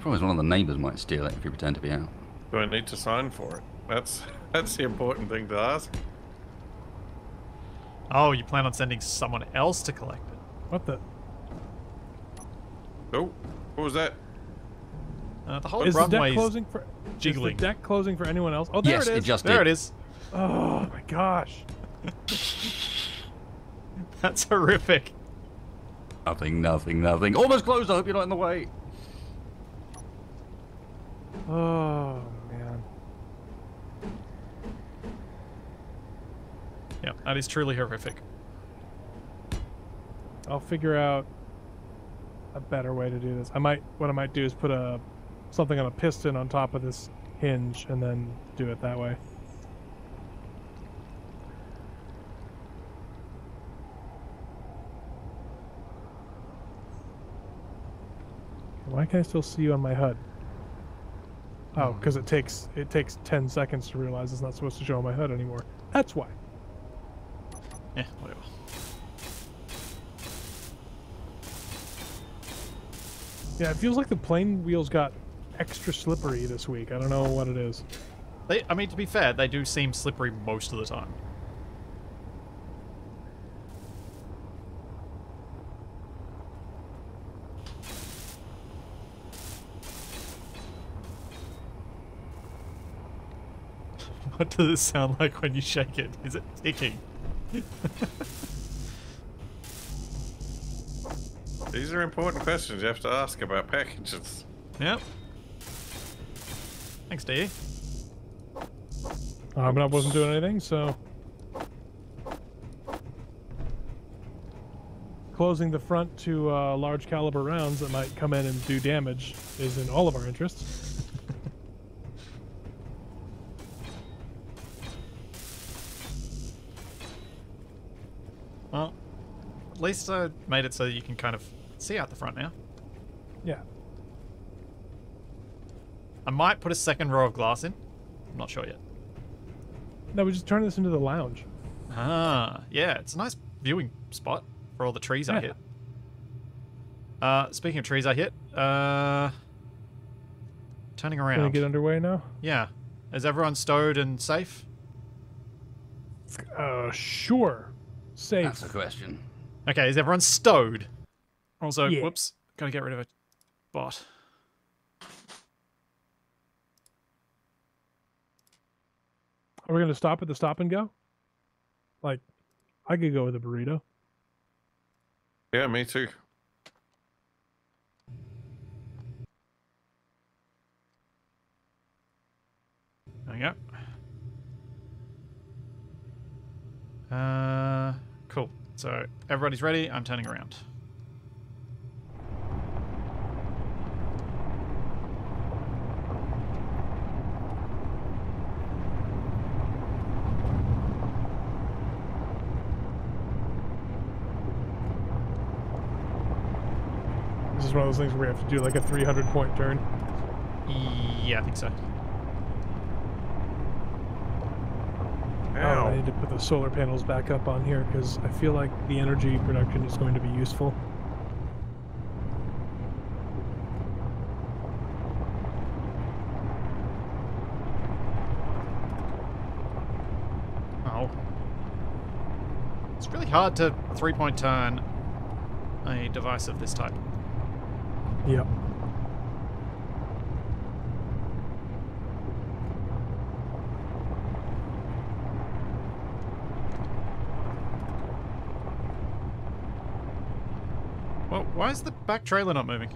Probably one of the neighbours might steal it if you pretend to be out. do I need to sign for it? That's that's the important thing to ask. Oh, you plan on sending someone else to collect it? What the? Oh, what was that? Uh, the whole Is the deck closing for? jiggling. Is the deck closing for anyone else? Oh, there yes, it is. just There did. it is. Oh my gosh. That's horrific. Nothing, nothing, nothing. Almost closed. I hope you're not in the way. Oh man. Yeah, that is truly horrific. I'll figure out a better way to do this. I might what I might do is put a something on a piston on top of this hinge and then do it that way. Why can I still see you on my HUD? Oh, because it takes it takes ten seconds to realize it's not supposed to show on my HUD anymore. That's why. Yeah, whatever. Yeah, it feels like the plane wheels got extra slippery this week. I don't know what it is. They, I mean, to be fair, they do seem slippery most of the time. What does it sound like when you shake it? Is it ticking? These are important questions you have to ask about packages. Yep. Thanks, D. Uh, but I wasn't doing anything, so. Closing the front to uh, large caliber rounds that might come in and do damage is in all of our interests. Well, at least I made it so you can kind of see out the front now. Yeah. I might put a second row of glass in. I'm not sure yet. No, we just turn this into the lounge. Ah, yeah, it's a nice viewing spot for all the trees I Yeah. hit. Uh, speaking of trees I hit, uh, turning Gonna around. get underway now? yeah, is everyone stowed and safe? Uh, sure. Safe. That's the question. Okay, is everyone stowed? Also, Yeah. whoops, gotta get rid of a bot. Are we gonna stop at the stop and go? Like, I could go with a burrito. Yeah, me too. There you go. Uh, cool. So everybody's ready. I'm turning around. This is one of those things where we have to do like a 300 point turn. Yeah, I think so. Oh, Ow. I need to put the solar panels back up on here because I feel like the energy production is going to be useful. Oh. It's really hard to three point turn a device of this type. Yep. Well, why is the back trailer not moving?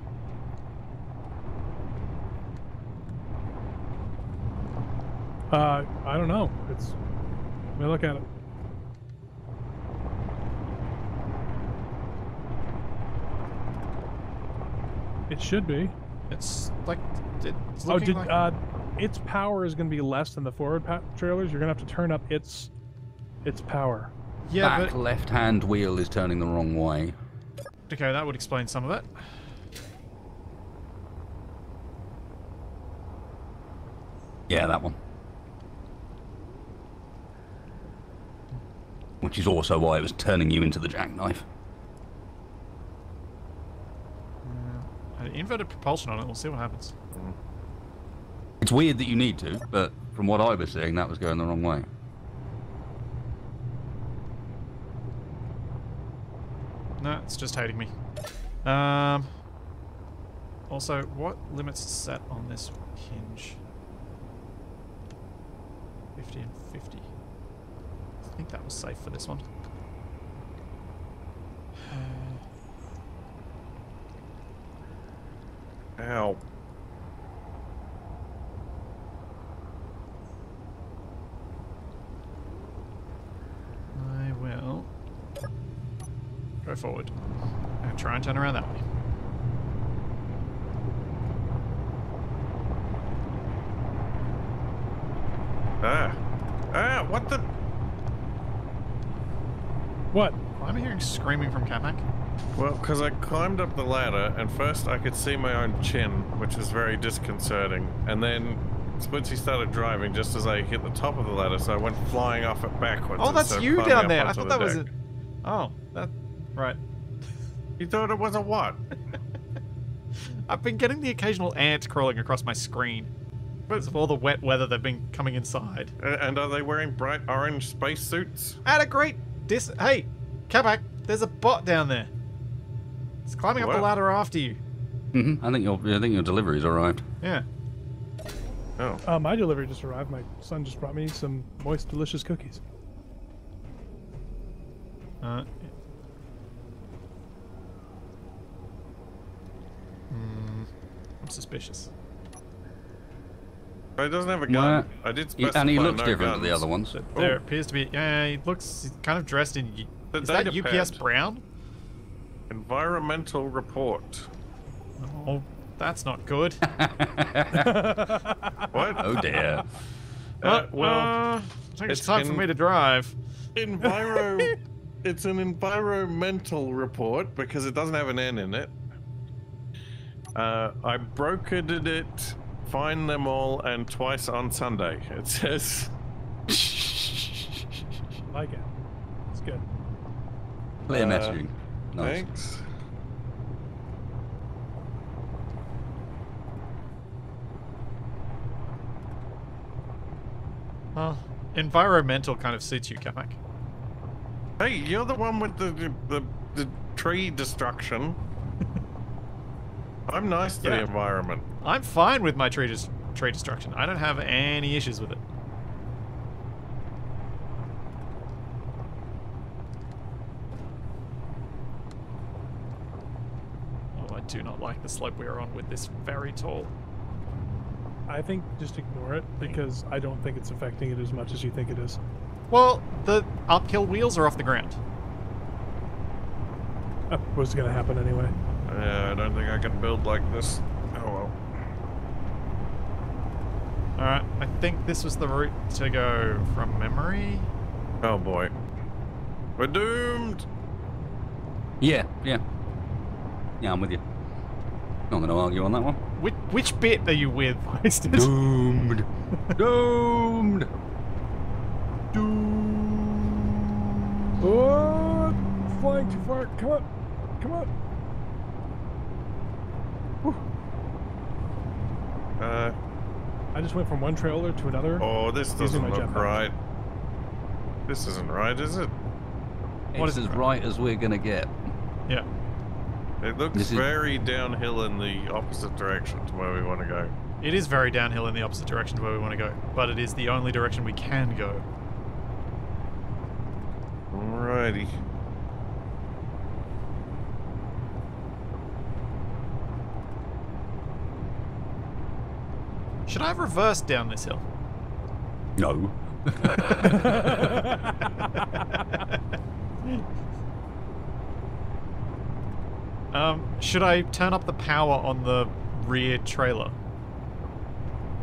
Uh, I don't know. It's. Let me look at it. It should be. It's like it's Oh, looking did like uh, its power is going to be less than the forward pa- trailers. You're going to have to turn up its its power. yeah, Back but left-hand wheel is turning the wrong way. Okay, that would explain some of it. Yeah, that one. Which is also why it was turning you into the jackknife. Uh, inverted propulsion on it. We'll see what happens. It's weird that you need to, but from what I was seeing, that was going the wrong way. No, it's just hating me. Um. Also, what limits set on this hinge? 50 and 50. I think that was safe for this one. Ow. I will go forward and turn around that way. Ah. Ah, what the? What? Why am I hearing screaming from Capac? Well, because I climbed up the ladder, and first I could see my own chin, which was very disconcerting. And then Splitsie started driving just as I hit the top of the ladder, so I went flying off it backwards. Oh, that's you down there. I thought the that was it. Oh, that. Right. You thought it was a what? I've been getting the occasional ant crawling across my screen. Because of all the wet weather they've been coming inside. Uh, and are they wearing bright orange spacesuits? At a great dis. Hey, Capac, there's a bot down there. It's climbing up the ladder after you. hmm I think your I think your delivery's arrived. Yeah. Oh. Uh, my delivery just arrived. My son just brought me some moist, delicious cookies. Uh, Hmm. I'm suspicious. It doesn't have a Nah. gun. I did He- specify and he looks no different to the other ones. There Oh. appears to be. Yeah, he looks kind of dressed in. The Is that data UPS brown? Environmental report. Oh, that's not good. What? Oh dear. Uh, well, uh, I think it's it's time for me to drive. enviro. it's an environmental report because it doesn't have an N in it. Uh, I brokered it, find them all, and twice on Sunday. It says. like it. It's good. Clear Uh, messaging. Nice. Thanks. Well, environmental kind of suits you, Capac. Hey, you're the one with the the, the, the tree destruction. I'm nice to Yeah. the environment. I'm fine with my tree, dis- tree destruction. I don't have any issues with it. Oh, I do not like the slope we are on with this very tall. I think just ignore it because I don't think it's affecting it as much as you think it is. Well, the uphill wheels are off the ground. Uh, what's going to happen anyway? Yeah, I don't think I can build like this. Oh well. Alright, I think this was the route to go from memory. Oh boy. We're doomed. Yeah, yeah. Yeah, I'm with you. Not going to argue on that one. Which, which bit are you with, Wasted? Doomed. Doomed. Oh, flying too far. Come on. Come on. Uh, I just went from one trailer to another. oh, this doesn't look jetpack. right. This isn't right, is it? What It's is as right as we're going to get. Yeah. It looks This is- very downhill in the opposite direction to where we want to go. It is very downhill in the opposite direction to where we want to go, but it is the only direction we can go. Alrighty. Should I have reversed down this hill? No. Um, should I turn up the power on the rear trailer?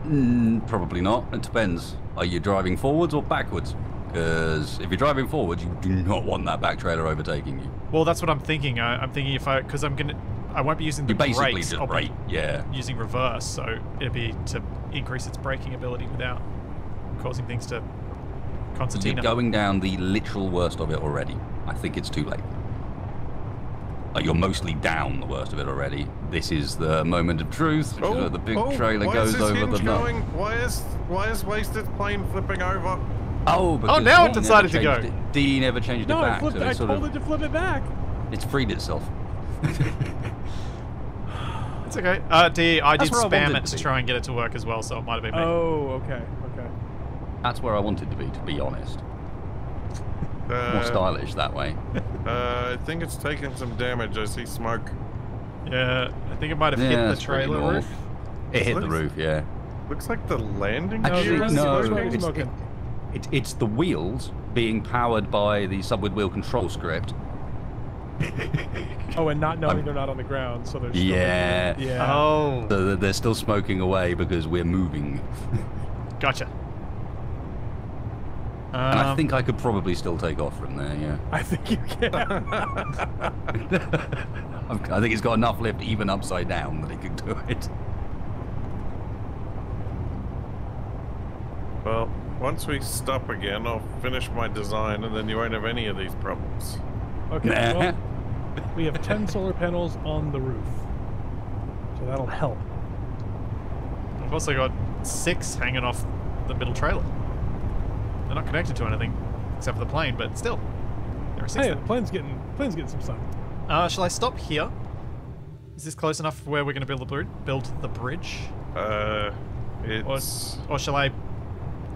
Mm, probably not. It depends. Are you driving forwards or backwards? Because if you're driving forwards, you do not want that back trailer overtaking you. Well, that's what I'm thinking. I, I'm thinking if I, because I'm gonna, I won't be using the You basically brakes. just I'll be brake. Yeah. using reverse, so it'd be to increase its braking ability without causing things to You're going down the literal worst of it already. I think it's too late. Like you're mostly down the worst of it already. This is the moment of truth, which is where the big oh, trailer Oh, why goes is this over hinge the nut. going? Why is why is wasted plane flipping over? Oh, oh because now it D never decided to changed go. It. D never changed no, it I back, flipped. so I it's sort told of it to flip it back. it's freed itself. It's okay. Uh, D, I That's did where I spam it to to be. try and get it to work as well, so it might have been me. Oh, okay, okay. That's where I wanted to be, to be honest. More Uh, stylish that way. uh, I think it's taking some damage. I see smoke. Yeah, I think it might have Yeah, hit the trailer roof. It hit the roof, yeah. Looks like the landing No, Actually, gear is no, smoking. it's it's, it, it's, it's the wheels being powered by the subway wheel control script. Oh, and not knowing I'm- they're not on the ground, so they're still Yeah. yeah. Oh, So they're- they're still smoking away because we're moving. gotcha. And I Um, think I could probably still take off from there, yeah. I think you can. I've- I think it's got enough lift even upside down that it can do it. Well, once we stop again, I'll finish my design, and then you won't have any of these problems. Okay. Nah. Well, we have ten solar panels on the roof, so that'll help. I've also got six hanging off the middle trailer. They're not connected to anything except for the plane, but still, there are six. Hey, the plane's getting plane's getting some sun. Uh, shall I stop here? Is this close enough for where we're going to build the bridge? Build the bridge, Uh, or, it's or shall I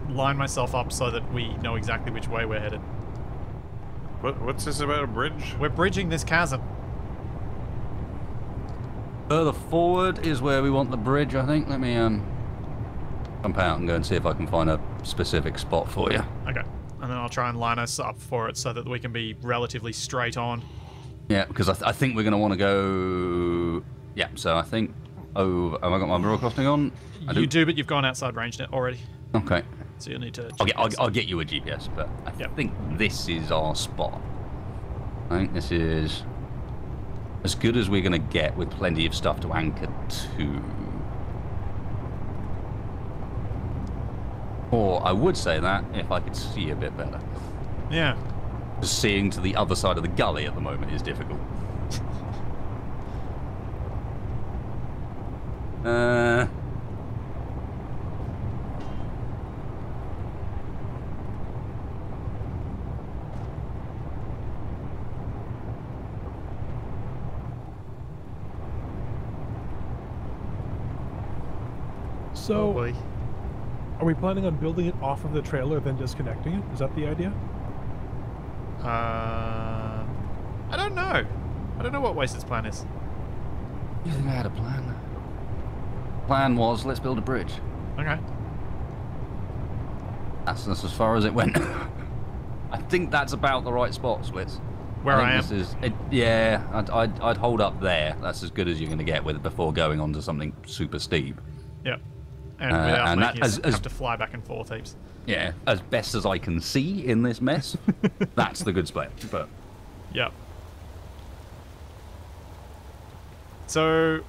line myself up so that we know exactly which way we're headed? What, what's this about a bridge? We're bridging this chasm. Further forward is where we want the bridge, I think. Let me, um... jump out and go and see if I can find a specific spot for you. Okay. And then I'll try and line us up for it so that we can be relatively straight on. Yeah, because I, th- I think we're going to want to go. Yeah, so I think. Oh, have I got my broadcasting on? I You do, but you've gone outside range net already, Okay. So you'll need to. I'll get, I'll, I'll get you a GPS, but I Yep. think this is our spot. I think this is as good as we're going to get with plenty of stuff to anchor to. Or I would say that if I could see a bit better. Yeah. 'Cause Seeing to the other side of the gully at the moment is difficult. Uh, So, Oh, boy. are we planning on building it off of the trailer, then disconnecting it? Is that the idea? Uh, I don't know. I don't know what Wasted's plan is. you think I had a plan? Plan was let's build a bridge. Okay. That's, that's as far as it went. I think that's about the right spot, Splits. Where think I am. This is, it, yeah, I'd, I'd, I'd hold up there. That's as good as you're going to get with it before going on to something super steep. Yep. And Uh, without and that- making us as- as- have to fly back and forth heaps. Yeah, as best as I can see in this mess, that's the good split. But Yep. So,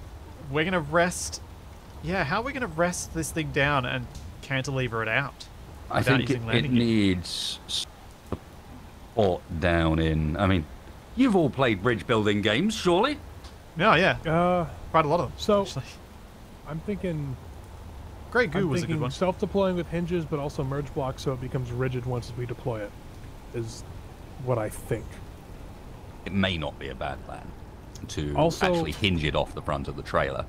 we're gonna rest. Yeah, how are we gonna rest this thing down and cantilever it out? I think it, using it landing gear. needs support down in. I mean, you've all played bridge building games, surely? No, yeah, Uh, quite a lot of them. So- actually. I'm thinking. Grey Goo I'm was a thinking good one. self-deploying with hinges, but also merge blocks, so it becomes rigid once we deploy it. Is what I think. It may not be a bad plan to Also- actually hinge it off the front of the trailer,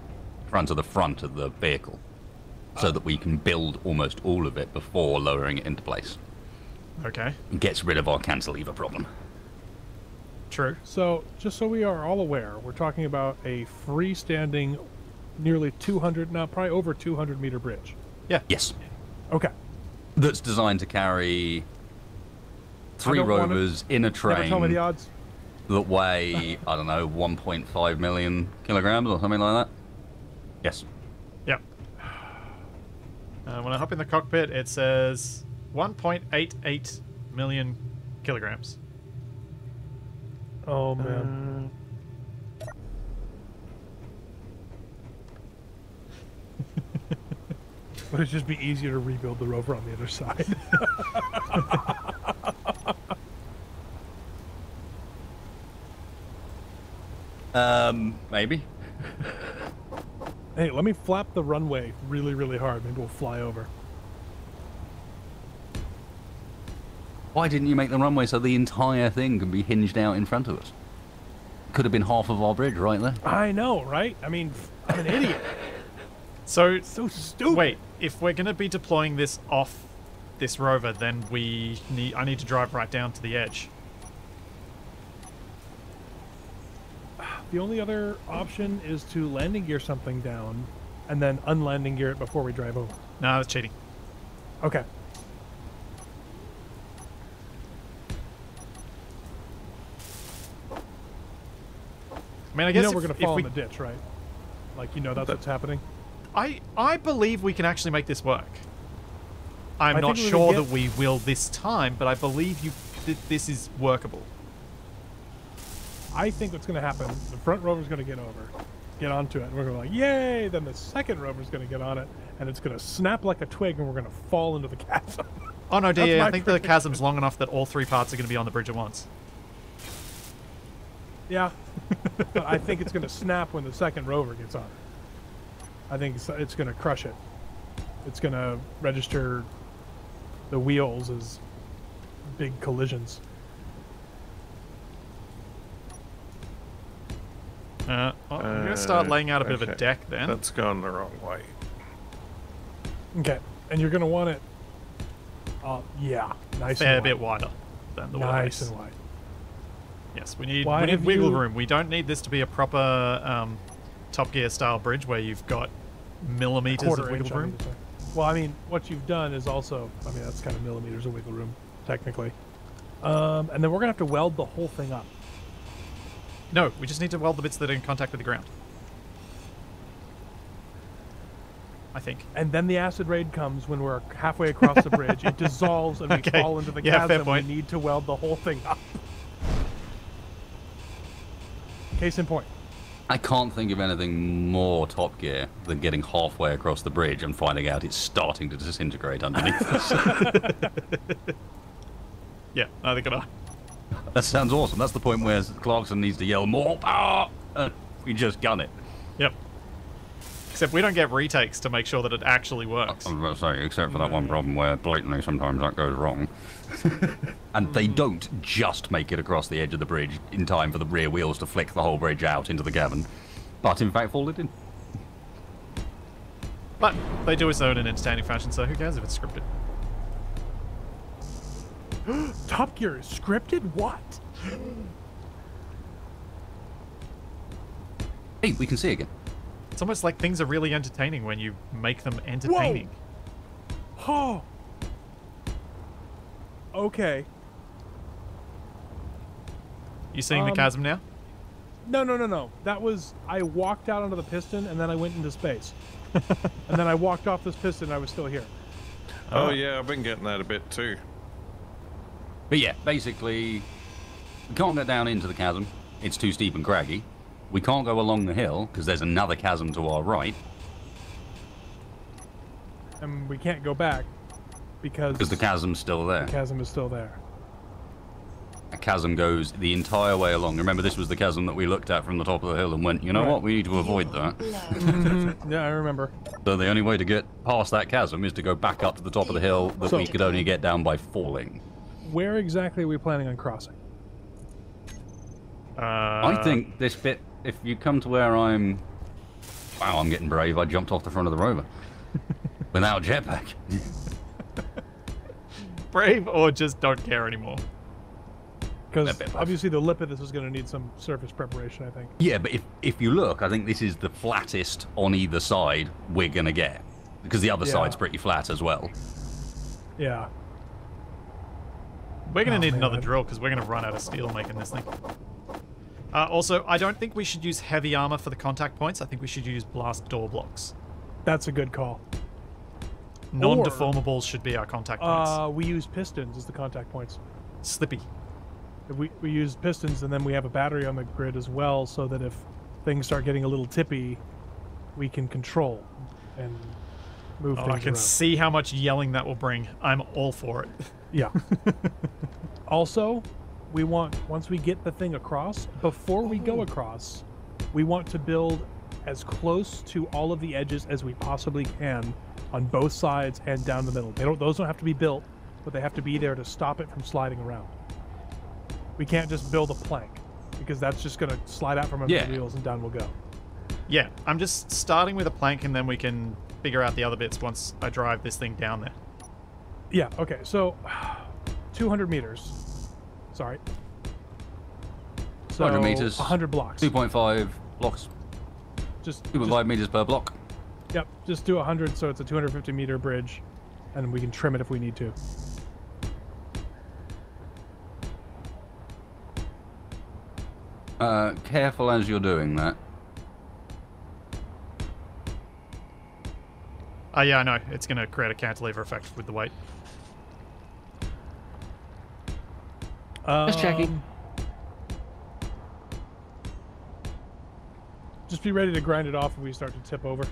front of the front of the vehicle, so that we can build almost all of it before lowering it into place. Okay, It gets rid of our cantilever problem. true. So, just so we are all aware, we're talking about a freestanding, nearly 200, now probably over 200 meter bridge. Yeah. Yes. Okay. That's designed to carry three don't wanna- rovers in a Never tell me the train odds. that weigh, I don't know, 1.5 million kilograms or something like that. Yes. Yep. Uh, when I hop in the cockpit, it says 1.88 million kilograms. Oh man. Would it just be easier to rebuild the rover on the other side? Um, maybe. hey, let me flap the runway really, really hard. Maybe we'll fly over. Why didn't you make the runway so the entire thing can be hinged out in front of us? Could have been half of our bridge right there. I know, right? I mean, I'm an idiot. So, So stupid. wait, if we're going to be deploying this off this rover, then we need. I need to drive right down to the edge. The only other option is to landing gear something down, and then unlanding gear it before we drive over. No, that's cheating. Okay. I mean, I You guess know if, we're gonna fall we, in the ditch, right? Like you know that's what's happening. I I believe we can actually make this work. I'm I not sure gonna that we will this time, but I believe you th- this is workable. I think what's going to happen, the front rover's going to get over, get onto it, and we're going to be like, yay! Then the second rover's going to get on it, and it's going to snap like a twig, and we're going to fall into the chasm. Oh no, dear! I think the chasm's long enough that all three parts are going to be on the bridge at once. yeah, but I think it's going to snap when the second rover gets on it. I think it's, it's going to crush it. It's going to register the wheels as big collisions. Uh, well, I'm going to start Uh, laying out a bit of a deck then. That's gone the wrong way. Okay, and you're going to want it. Uh, yeah, nice. fair and bit wider than the Nice wheelbase. and wide. Yes, we need Why we need wiggle you- room. We don't need this to be a proper um, Top Gear style bridge where you've got millimeters of wiggle room. Well, I mean, what you've done is also, I mean, that's kind of millimeters of wiggle room, technically. Um, and then we're gonna have to weld the whole thing up. No, we just need to weld the bits that are in contact with the ground. I think. And then the acid raid comes when we're halfway across the bridge. It dissolves and we Okay. fall into the Yeah, chasm. We need to weld the whole thing up. Case in point. I can't think of anything more Top Gear than getting halfway across the bridge and finding out it's starting to disintegrate underneath us. Yeah, neither can I. that sounds awesome. That's the point where Clarkson needs to yell more power. Uh, we just gun it. Yep. Except we don't get retakes to make sure that it actually works. I was about to say, except for that one problem where blatantly sometimes that goes wrong. and they don't just make it across the edge of the bridge in time for the rear wheels to flick the whole bridge out into the cavern, but in fact fall it in. But they do it so in an entertaining fashion, so who cares if it's scripted? Top Gear is scripted? What? Hey, we can see again. It's almost like things are really entertaining when you make them entertaining. Oh. Okay. You seeing the Um, chasm now? No, no, no, no. That was I walked out onto the piston and then I went into space. and then I walked off this piston and I was still here. Oh yeah, I've been getting that a bit too. But yeah, basically, we can't get down into the chasm. It's too steep and craggy. We can't go along the hill because there's another chasm to our right And we can't go back because because the chasm's still there. the chasm is still there. A chasm goes the entire way along. Remember, this was the chasm that we looked at from the top of the hill and went, you know Right. what, we need to avoid that. Yeah, I remember. So the only way to get past that chasm is to go back up to the top of the hill that So- we could only get down by falling. Where exactly are we planning on crossing? Uh, I think this bit, if you come to where I'm... Wow, I'm getting brave. I jumped off the front of the rover. Without jetpack. Brave or just don't care anymore. Because A bit rough. obviously the lip of this is going to need some surface preparation, I think. Yeah, but if, if you look, I think this is the flattest on either side we're going to get. Because the other Yeah. side's pretty flat as well. Yeah. We're going Oh, to need man. another drill because we're going to run out of steel making this thing. Uh, also, I don't think we should use heavy armor for the contact points. I think we should use blast door blocks. That's a good call. Non-deformables should be our contact points. Uh, we use pistons as the contact points. Slippy. If we, we use pistons and then we have a battery on the grid as well so that if things start getting a little tippy, we can control and move Oh, I can around. see how much yelling that will bring. I'm all for it. Yeah. also, we want once we get the thing across, before we go across, we want to build as close to all of the edges as we possibly can on both sides and down the middle. They don't those don't have to be built, but they have to be there to stop it from sliding around. We can't just build a plank because that's just going to slide out from under Yeah. the wheels and down we'll go. Yeah, I'm just starting with a plank and then we can figure out the other bits once I drive this thing down there. Yeah, okay. So 200 meters. Sorry. So 200 meters. 100 blocks. 2.5 blocks, Just, 2.5 just meters per block. Yep, just do 100 so it's a 250 meter bridge, and we can trim it if we need to. Uh, careful as you're doing that. Oh yeah, I know. It's going to create a cantilever effect with the weight. Just checking. Um, Just be ready to grind it off if we start to tip over.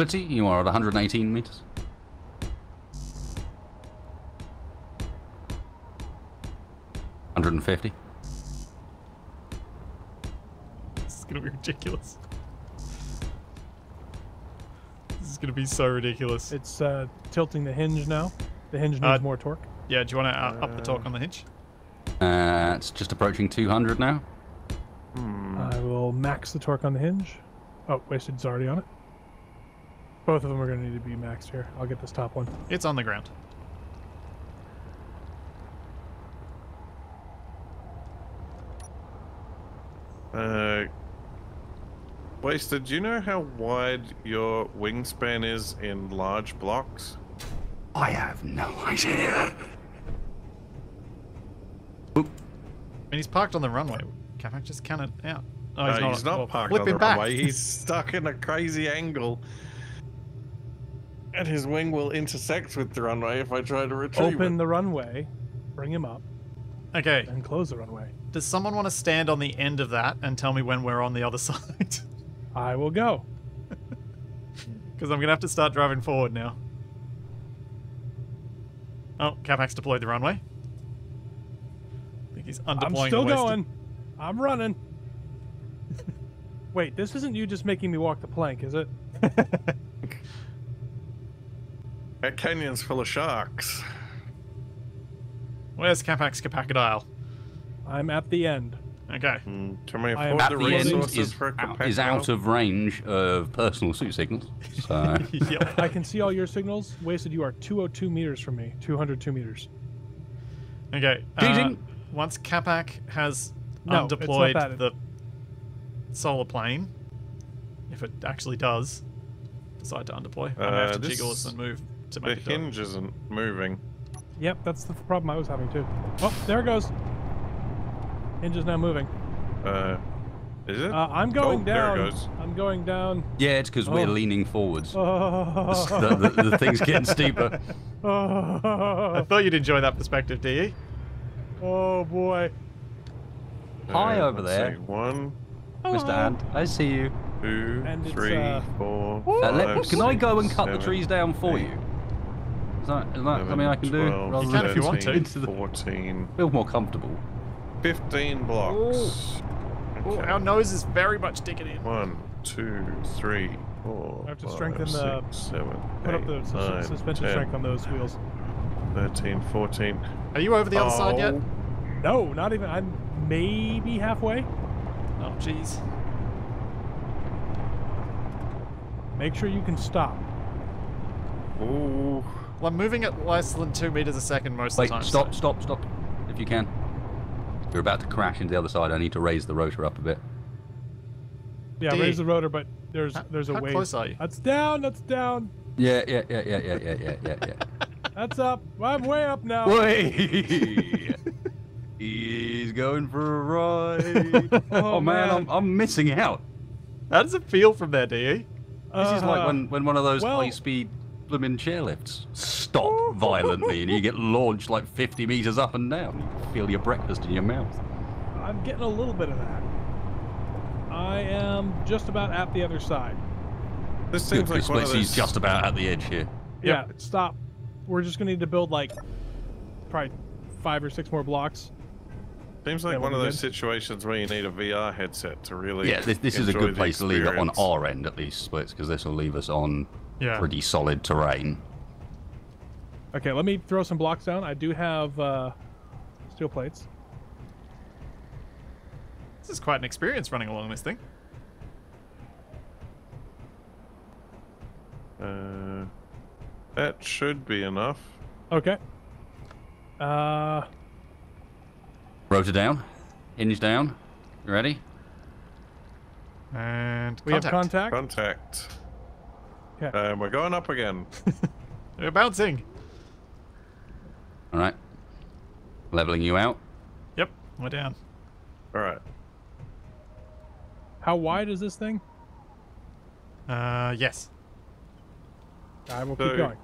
Splitsie, you are at 118 meters. Hundred and fifty. This is going to be ridiculous. This is going to be so ridiculous. It's uh, tilting the hinge now. The hinge needs Uh, more torque. Yeah, do you want to uh, up the torque on the hinge? Uh, it's just approaching 200 now. I will max the torque on the hinge. Oh, wasted wasted's already on it. Both of them are going to need to be maxed here. I'll get this top one. It's on the ground. Uh, Wasted, do you know how wide your wingspan is in large blocks? I have no idea. Oop. I mean, he's parked on the runway. Can I just count it out? Oh, No, he's not well, parked on the back. runway. He's stuck in a crazy angle. And his wing will intersect with the runway if I try to retrieve Open it. the runway, bring him up, Okay. and close the runway. Does someone want to stand on the end of that and tell me when we're on the other side? I will go. Because I'm going to have to start driving forward now. Oh, Capac's deployed the runway. I think he's undeploying I'm the still wasted. going. I'm running. Wait, this isn't you just making me walk the plank, is it? That canyon's full of sharks. Where's Capac's Capacadile? I'm at the end. Okay. Can we I afford at the the end resources is for a out, is out of range of personal suit signals. So yep. I can see all your signals. Wasted, you are 202 meters from me. 202 meters. Okay. Uh, once Capac has No, it's not undeployed that. the solar plane, if it actually does decide to undeploy, I'm going to Uh, have to this- jiggle this and move to The make it do it. hinge isn't moving. Yep, that's the problem I was having too. Oh, there it goes. Hinge is now moving. Uh, is it? Uh, I'm going Oh, there down. it goes. I'm going down. yeah, it's because we're Oh. leaning forwards. Oh, the, the, the thing's getting steeper. I thought you'd enjoy that perspective, do you? oh boy. Hi Uh, over there. see. One, Mr. Ant, I see you. two, And three, uh, four, Uh, let- five, can I go and cut the trees down for eight, you? Is that, is that something I can do? rather You can than if you want to. 13, 14, Feel more comfortable. 15 blocks. Oh, Okay. our nose is very much digging in. One, two, three, four, I have to five, strengthen the- seven, Put up the nine, suspension 10, strength on those wheels. 13, 14. Are you over the other side yet? Oh, No, not even. I'm maybe halfway. Oh, jeez. Make sure you can stop. Ooh. Well, I'm moving at less than two meters a second most Wait, of the time. stop, so- stop, stop. If you can. You're about to crash into the other side. I need to raise the rotor up a bit. Yeah, D. raise the rotor, but there's How- there's a how way. close are you? That's down. That's down. Yeah, yeah, yeah, yeah, yeah, yeah, yeah, yeah, yeah. That's up. I'm way up now. Wait! He's going for a ride. Oh, oh, man, man. I'm, I'm missing out. How does it feel from there, DE? This is like Uh, when, when one of those well- high-speed blooming chairlifts stop violently and you get launched like 50 meters up and down. You feel your breakfast in your mouth. I'm getting a little bit of that. I am just about at the other side. This Good, seems like one of Spacey's those. just about at the edge here. Yeah, stop. We're just gonna need to build like probably five or six more blocks. Seems like one of we'll be those situations where you need a VR headset to really. Yeah, this, this is a good the place to leave it on our end at least, Splits, because this will leave us on Yeah. pretty solid terrain. Okay, let me throw some blocks down. I do have uh, steel plates. This is quite an experience running along this thing. Uh, that should be enough. Okay. Uh, Rotor down, hinge down. You ready? And we contact. have contact. Contact. Okay. Um, we're going up again. We're bouncing. All right. Leveling you out. Yep, we're down. All right. How wide is this thing? Uh, yes. I will So- keep going.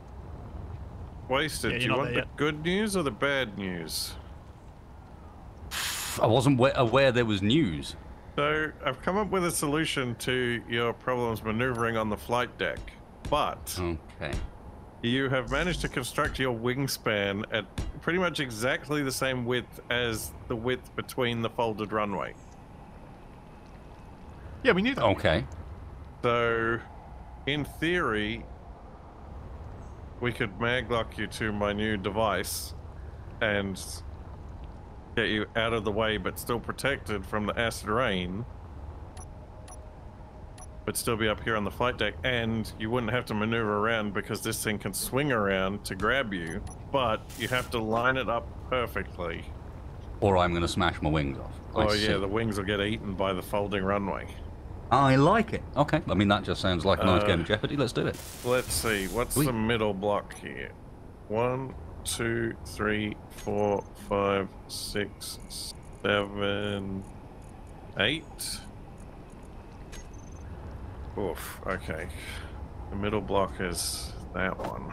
Wasted. Yeah, Do you're you not want the yet. good news or the bad news? I wasn't aware there was news. So I've come up with a solution to your problems maneuvering on the flight deck, but Okay. you have managed to construct your wingspan at pretty much exactly the same width as the width between the folded runway. Yeah, we knew that. Okay. So, in theory, we could maglock you to my new device and get you out of the way, but still protected from the acid rain. But still be up here on the flight deck, and you wouldn't have to maneuver around because this thing can swing around to grab you, but you have to line it up perfectly. Or I'm going to smash my wings off. I oh, see. yeah, the wings will get eaten by the folding runway. I like it. Okay. I mean, that just sounds like a nice Uh, game of Jeopardy. Let's do it. Let's see. What's the middle block here? One, two, three, four, five, six, seven, eight. Oof. Okay. The middle block is that one.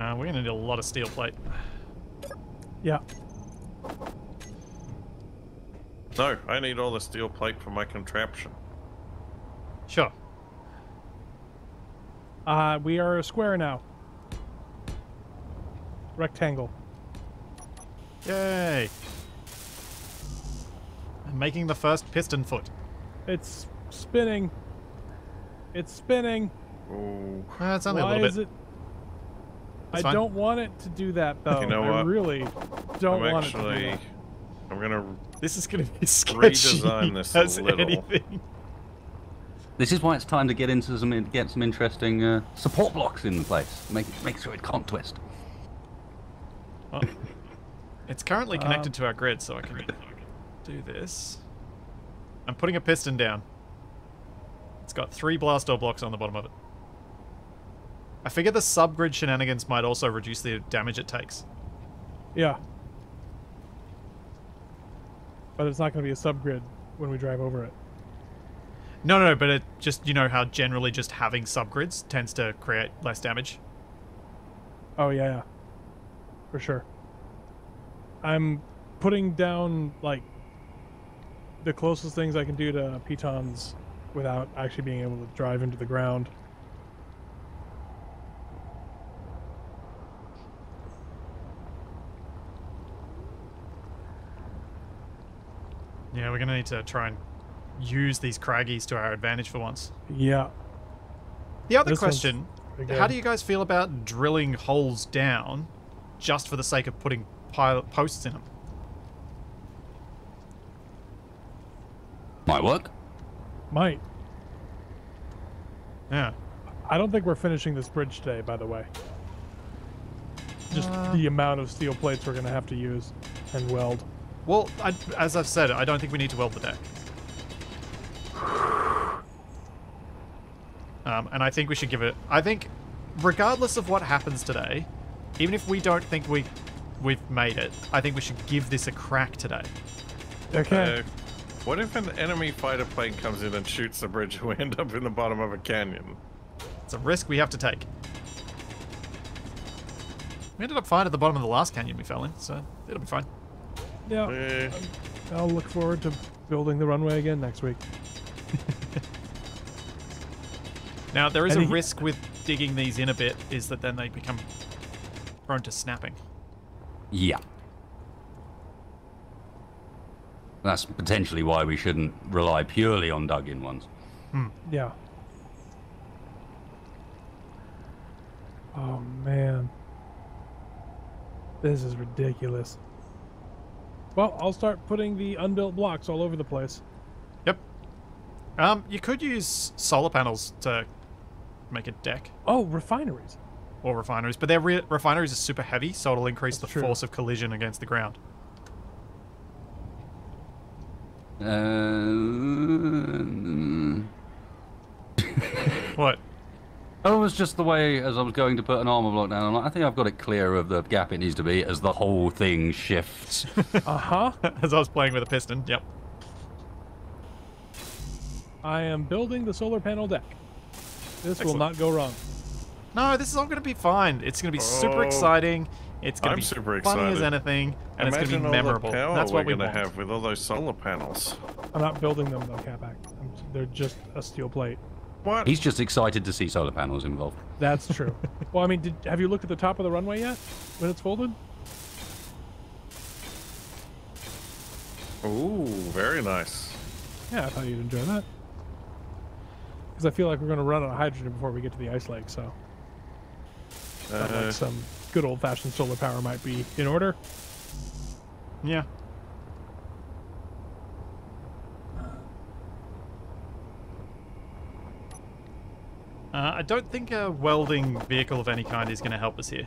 Uh, we're gonna need a lot of steel plate. Yeah. No, I need all the steel plate for my contraption. Sure. Uh, we are a square now. Rectangle. Yay! I'm making the first piston foot. It's spinning. It's spinning. Ooh. Uh, it's only Why a little is bit. it? It's I fine. don't want it to do that though. You know I what? really don't I'm want it to do actually. that. I'm gonna. This is gonna be sketchy Redesign this a little. anything. This is why it's time to get into some get some interesting uh, support blocks in place. Make make sure it can't twist. Well, it's currently connected Um, to our grid, so I can do this. I'm putting a piston down. It's got three blast door blocks on the bottom of it. I figure the subgrid shenanigans might also reduce the damage it takes. Yeah. But it's not going to be a subgrid when we drive over it. No, no, no, but it just you know how generally just having subgrids tends to create less damage. Oh yeah, yeah. For sure. I'm putting down like the closest things I can do to pitons without actually being able to drive into the ground. Yeah, we're gonna need to try and use these craggies to our advantage for once. Yeah. The other This question: How do you guys feel about drilling holes down, just for the sake of putting pile- posts in them? Might work. Might. Yeah. I don't think we're finishing this bridge today, by the way. Just Uh. the amount of steel plates we're going to have to use and weld. Well, I, as I've said, I don't think we need to weld the deck. Um, and I think we should give it. I think, regardless of what happens today, even if we don't think we we've made it, I think we should give this a crack today. Okay. Uh, what if an enemy fighter plane comes in and shoots the bridge and we end up in the bottom of a canyon? It's a risk we have to take. We ended up fine at the bottom of the last canyon we fell in, so it'll be fine. yeah. Eh, I'll look forward to building the runway again next week. Now, there is And a risk with digging these in a bit, is that then they become prone to snapping. Yeah. That's potentially why we shouldn't rely purely on dug-in ones. Yeah. Oh man. This is ridiculous. Well, I'll start putting the unbuilt blocks all over the place. Yep. Um, you could use solar panels to make a deck Oh, refineries. or refineries, but their re- refineries are super heavy, so it'll increase That's the true. force of collision against the ground. Uh, What? oh, it was just the way as I was going to put an armor block down. I'm like, I think I've got it clear of the gap it needs to be as the whole thing shifts. Uh huh. As I was playing with a piston. Yep. I am building the solar panel deck. This will not go wrong. No, this is all going to be fine. It's going to be super Oh. exciting. It's going to I'm be super funny as anything, and it's going to Imagine be all memorable. the power That's we're we gonna want. have with all those solar panels. I'm not building them though, Capac. They're just a steel plate. What? He's just excited to see solar panels involved. That's true. well, I mean, did, have you looked at the top of the runway yet? When it's folded? Ooh, very nice. Yeah, I thought you'd enjoy that. Because I feel like we're going to run out of hydrogen before we get to the ice lake, so Uh, like some good old-fashioned solar power might be in order. Yeah. Uh, I don't think a welding vehicle of any kind is going to help us here.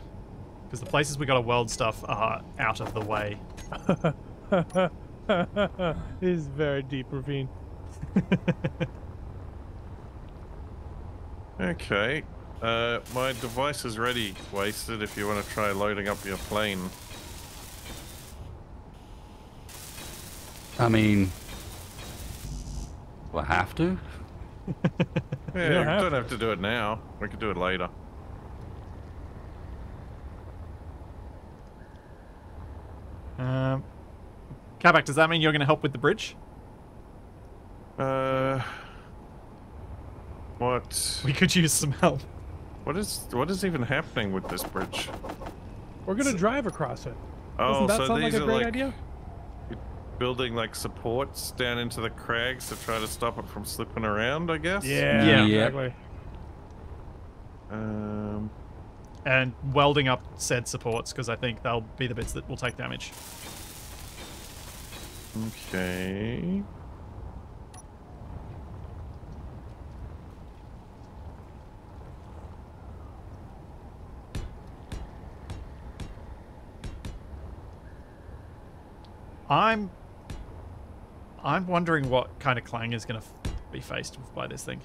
Because the places we got to weld stuff are out of the way. this is very deep ravine. Okay. Uh, my device is ready, Wasted, if you want to try loading up your plane. I mean, do I have to? Yeah, don't have don't to. have to do it now. We could do it later. Um, Capac, does that mean you're going to help with the bridge? Uh, what? We could use some help. What is what is even happening with this bridge? We're gonna drive across it. Oh, Doesn't that so sound like these a are great like idea? building like supports down into the crags to try to stop it from slipping around. I guess. Yeah, Yeah. exactly. Um. And welding up said supports, because I think they'll be the bits that will take damage. Okay. I'm... I'm wondering what kind of clang is going to be faced with by this thing.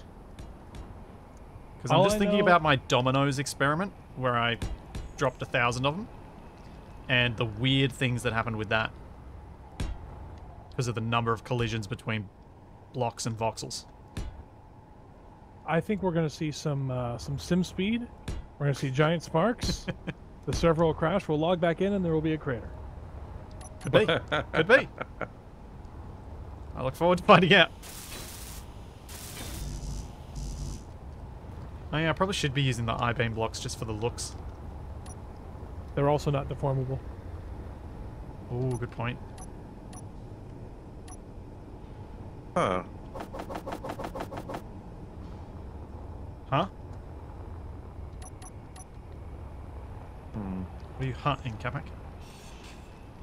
Because I'm All just I thinking know- about my dominoes experiment, where I dropped a thousand of them, and the weird things that happened with that. Because of the number of collisions between blocks and voxels. I think we're gonna see some uh, some sim speed. We're gonna see giant sparks. the server will crash. We'll log back in, and there will be a crater. Could be. Could be. I look forward to finding out. Oh yeah, I probably should be using the I-beam blocks just for the looks. They're also not deformable. Oh, good point. Huh. Huh? Hmm. What are you hunting, Capac?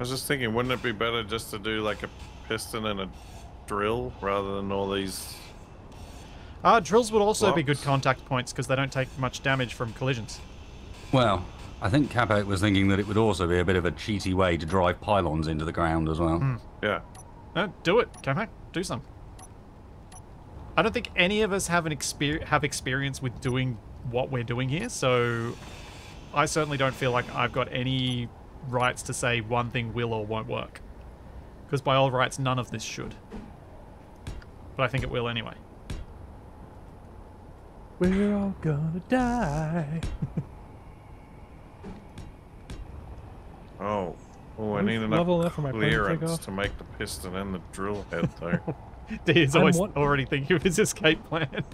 I was just thinking, wouldn't it be better just to do like a piston and a drill rather than all these? Uh, drills would also be good contact points because they don't take much damage from collisions. Well, I think Capac was thinking that it would also be a bit of a cheaty way to drive pylons into the ground as well. Yeah. No, do it, Capac. Do some. I don't think any of us have an exper- have experience with doing what we're doing here, so I certainly don't feel like I've got any rights to say one thing will or won't work. Because by all rights, none of this should. But I think it will anyway. We're all gonna die. Oh. Oh, I need enough level enough for my to clearance to make the piston and the drill head, though. He's I'm always already thinking of his escape plan.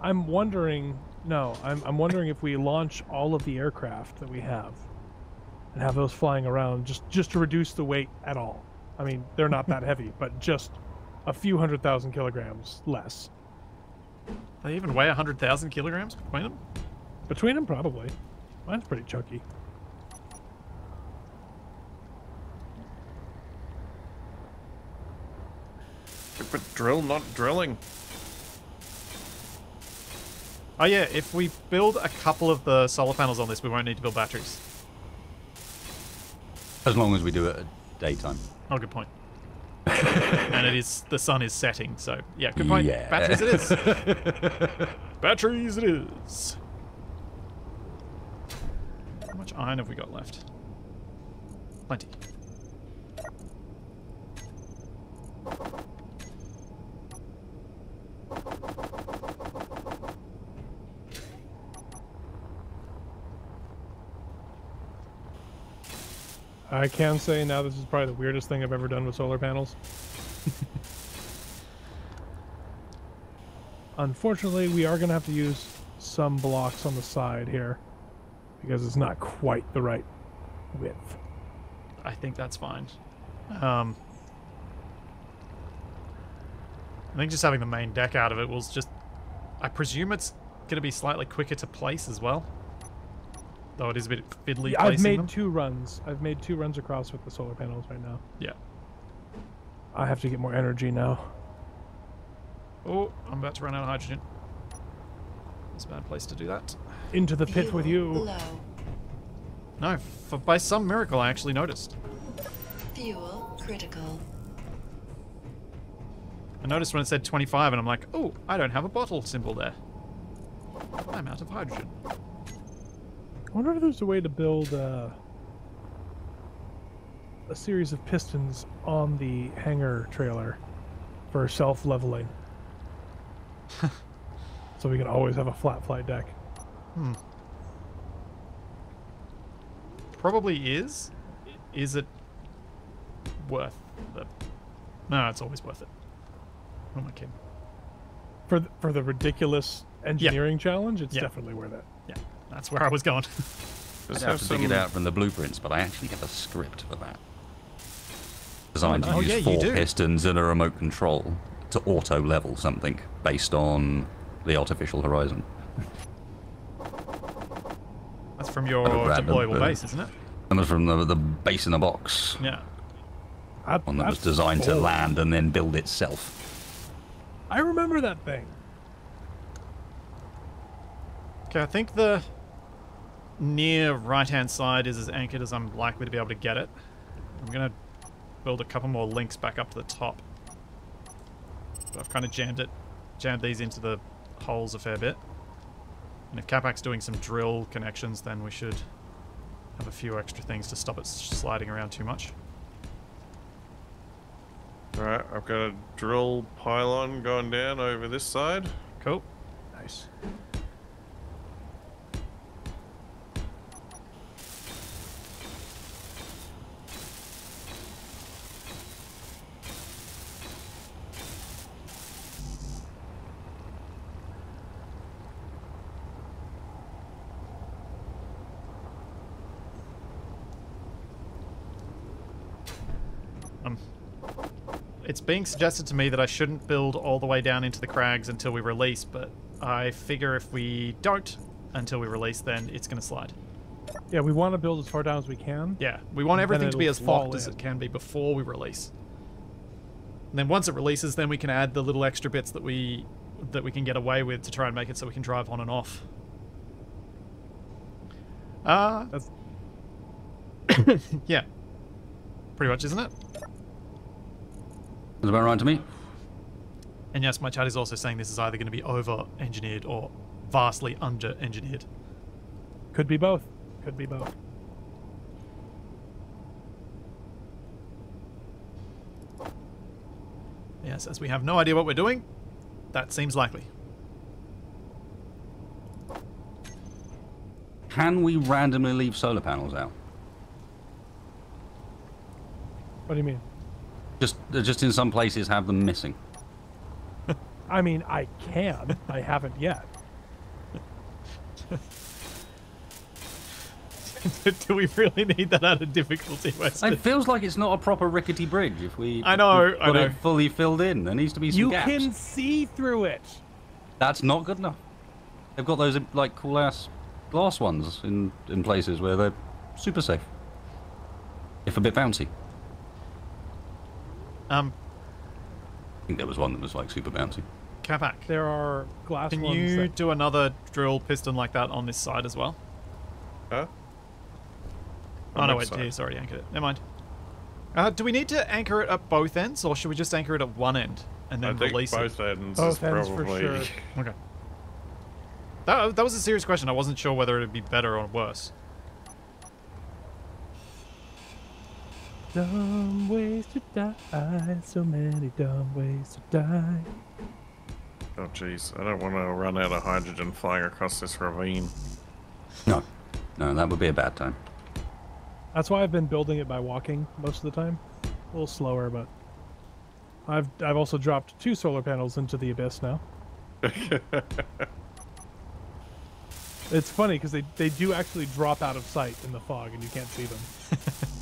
I'm wondering. No, I'm I'm wondering if we launch all of the aircraft that we have, and have those flying around just just to reduce the weight at all. I mean, they're not that heavy, but just a few hundred thousand kilograms less They even weigh a 100,000 kilograms between them? between them, probably. Mine's pretty chunky. but drill, not drilling. Oh yeah, if we build a couple of the solar panels on this, we won't need to build batteries. As long as we do it at daytime. Oh, good point. and it is the sun is setting, so yeah, good point. Yeah. Batteries it is. Batteries it is. How much iron have we got left? Plenty. I can say now this is probably the weirdest thing I've ever done with solar panels. Unfortunately, we are going to have to use some blocks on the side here because it's not quite the right width. I think that's fine. Um, I think just having the main deck out of it was just. I presume it's going to be slightly quicker to place as well. Though it is a bit fiddly Yeah, I've made them. two runs. I've made two runs across with the solar panels right now. Yeah. I have to get more energy now. Oh, I'm about to run out of hydrogen. It's a bad place to do that. Into the pit with you. Low. No, for, by some miracle, I actually noticed. Fuel critical. I noticed when it said 25 and I'm like, oh, I don't have a bottle symbol there. I'm out of hydrogen. I wonder if there's a way to build uh, a series of pistons on the hangar trailer for self-leveling. so we can always have a flat flight deck. Hmm. Probably is. Is it worth the... No, it's always worth it. Who am I kidding? For the, for the ridiculous engineering challenge, it's Yeah. definitely worth it. Yeah, that's where I was going. I'd Just have have to dig it out from the blueprints, but I actually have a script for that. Designed Oh, to oh, yeah, use you four pistons and a remote control to auto level something based on the artificial horizon. That's from your Oh, random, deployable base, isn't it? That was from the, the base in the box, Yeah. That- one that was that's designed to oh. land and then build itself. I remember that thing. Okay, I think the near right-hand side is as anchored as I'm likely to be able to get it. I'm gonna build a couple more links back up to the top. But I've kind of jammed it, jammed these into the holes a fair bit. And if Capac's doing some drill connections, then we should have a few extra things to stop it sliding around too much. Alright, I've got a drill pylon going down over this side. Cool. Nice. Being suggested to me that I shouldn't build all the way down into the crags until we release, but I figure if we don't until we release, then it's going to slide. Yeah, we want to build as far down as we can. Yeah, we want everything to be as locked as it can be before we release. And then once it releases, then we can add the little extra bits that we that we can get away with to try and make it so we can drive on and off. Uh, That's yeah. Pretty much, isn't it? Is about right to me? And yes, my chat is also saying this is either going to be over engineered or vastly under engineered. could be both. Could be both. Yes, as we have no idea what we're doing, that seems likely. Can we randomly leave solar panels out? What do you mean? Just, just in some places have them missing. I mean, I can. I haven't yet. Do we really need that out of difficulty, Weston? It feels like it's not a proper rickety bridge. If we, I know, we've I got know. it fully filled in. There needs to be some You gaps. can see through it. That's not good enough. They've got those like cool ass glass ones in in places where they're super safe, if a bit bouncy. Um, I think there was one that was like super bouncy. Capac, There are glass can ones you that do another drill piston like that on this side as well? Huh? Oh On no, which wait, side? he's already anchored it. Never mind. Uh, do we need to anchor it at both ends, or should we just anchor it at one end and I then think release both ends Both is ends for probably. sure. it? Okay. That, that was a serious question. I wasn't sure whether it'd be better or worse. Dumb ways to die. So many dumb ways to die. Oh jeez, I don't want to run out of hydrogen flying across this ravine. No, no, that would be a bad time. That's why I've been building it by walking most of the time. A little slower, but I've I've also dropped two solar panels into the abyss now. it's funny because they, they do actually drop out of sight in the fog and you can't see them.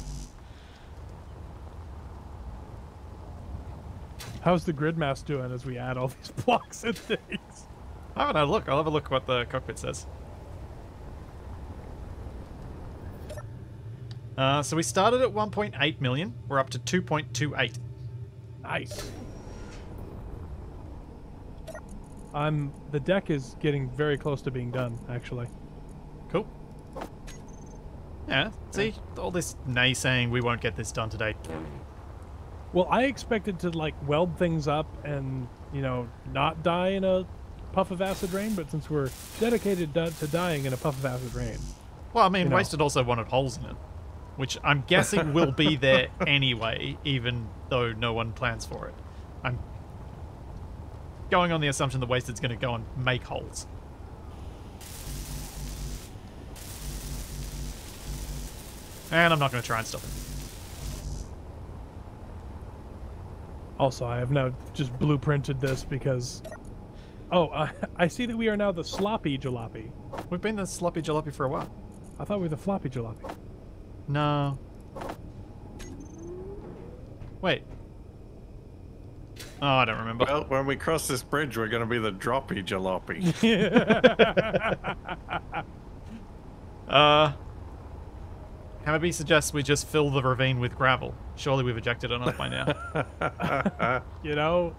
How's the grid mass doing as we add all these blocks and things? I haven't had a look. I'll have a look what the cockpit says. Uh, so we started at 1.8 million. We're up to 2.28. Nice. I'm the deck is getting very close to being done, actually. Cool. Yeah, see? All this naysaying we won't get this done today. Well, I expected to like weld things up and you know not die in a puff of acid rain, but since we're dedicated to to dying in a puff of acid rain, Well, I mean, You know. Wasted also wanted holes in it, which I'm guessing will be there anyway, even though no one plans for it. I'm going on the assumption that Wasted's going to go and make holes. And I'm not going to try and stop it. Also, I have now just blueprinted this because. Oh, uh, I see that we are now the sloppy jalopy. We've been the sloppy jalopy for a while. I thought we were the floppy jalopy. No. Wait. Oh, I don't remember. Well, when we cross this bridge, we're going to be the droppy jalopy. Uh, Hammerby suggests we just fill the ravine with gravel. Surely we've ejected enough by now. you know,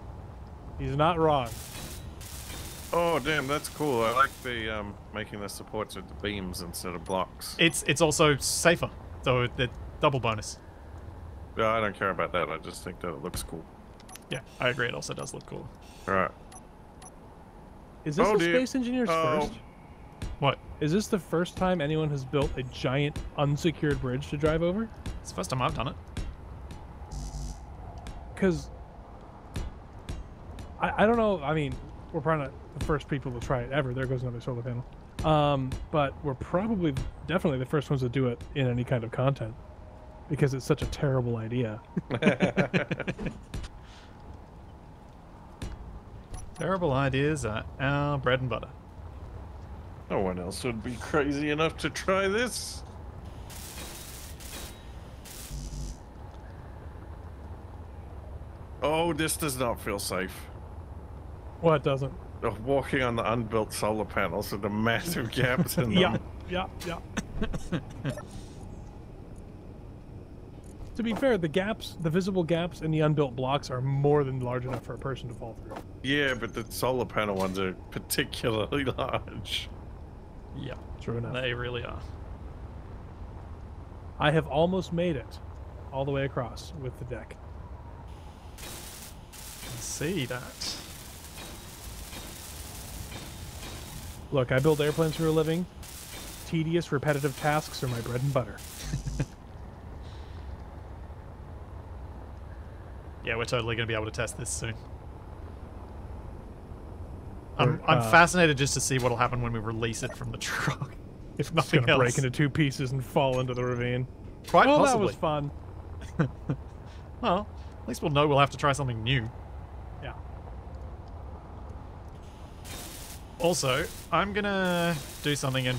he's not wrong. oh, damn, that's cool. I like the um, making the supports with the beams instead of blocks. it's it's also safer, so the double bonus. No, I don't care about that. I just think that it looks cool. Yeah, I agree. It also does look cool. All right. Is this Oh, the dear. space engineer's Oh. first? What? Is this the first time anyone has built a giant unsecured bridge to drive over? It's the first time I've done it. Because I, I don't know. I mean, we're probably not the first people to try it ever. There goes another solar panel. Um, but we're probably definitely the first ones to do it in any kind of content because it's such a terrible idea. Terrible ideas are our bread and butter. No one else would be crazy enough to try this. Oh, this does not feel safe. Well, it doesn't. Walking on the unbuilt solar panels with the massive gaps in them. Yeah, yeah, yeah. to be fair, the gaps, the visible gaps in the unbuilt blocks are more than large enough for a person to fall through. Yeah, but the solar panel ones are particularly large. Yeah, True enough. they really are. I have almost made it all the way across with the deck. I see that. Look, I build airplanes for a living. Tedious, repetitive tasks are my bread and butter. Yeah, we're totally going to be able to test this soon. I'm, I'm uh, fascinated just to see what'll happen when we release it from the truck. If It's nothing gonna else. break into two pieces and fall into the ravine. Quite oh, possibly. that was fun. Well, at least we'll know we'll have to try something new. Yeah. Also, I'm gonna do something and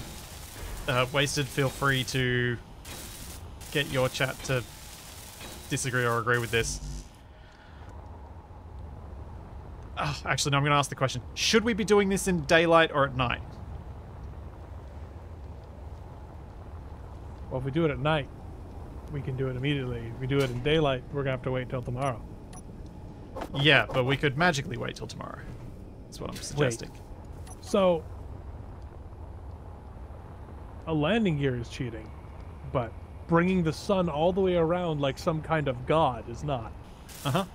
uh, wasted. Feel free to get your chat to disagree or agree with this. Ah, actually, no. I'm gonna ask the question: Should we be doing this in daylight or at night? Well, if we do it at night, we can do it immediately. If we do it in daylight, we're gonna have to wait till tomorrow. Yeah, but we could magically wait till tomorrow. That's what I'm suggesting. Wait. So, a landing gear is cheating, but bringing the sun all the way around like some kind of god is not. Uh huh.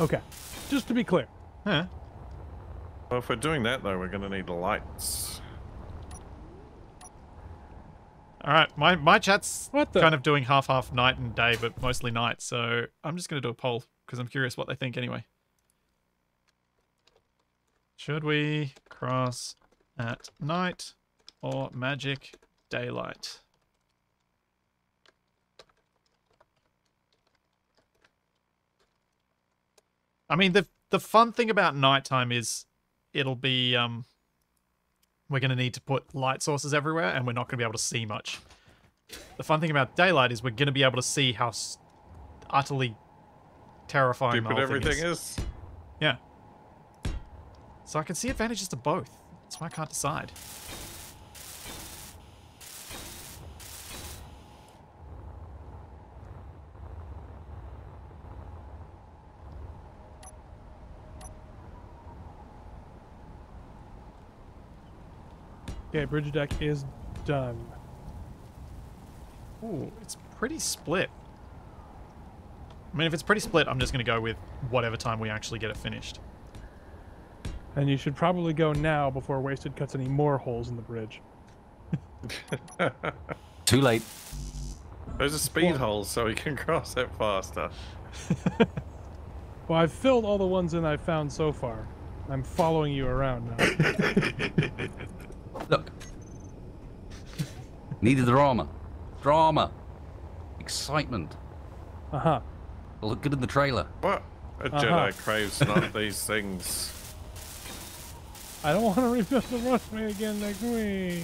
Okay, just to be clear. Huh. Well, if we're doing that, though, we're going to need lights. All right, my my chat's What the- kind of doing half half night and day, but mostly night. So I'm just gonna do a poll because I'm curious what they think anyway. Should we cross at night or magic daylight? I mean the the fun thing about nighttime is it'll be um we're going to need to put light sources everywhere and we're not going to be able to see much. The fun thing about daylight is we're going to be able to see how s- utterly terrifying Stupid everything is. is. Yeah. So I can see advantages to both. That's why I can't decide. Okay, bridge deck is done. Ooh, it's pretty split. I mean, if it's pretty split, I'm just going to go with whatever time we actually get it finished. And you should probably go now before Wasted cuts any more holes in the bridge. Too late. There's a speed hole so we can cross it faster. Well, I've filled all the ones in I've found so far. I'm following you around now. Look. Needed drama. Drama. Excitement. Uh huh. Look good in the trailer. What? A Uh-huh. Jedi craves none of these things. I don't want to rebuild the runway again next week.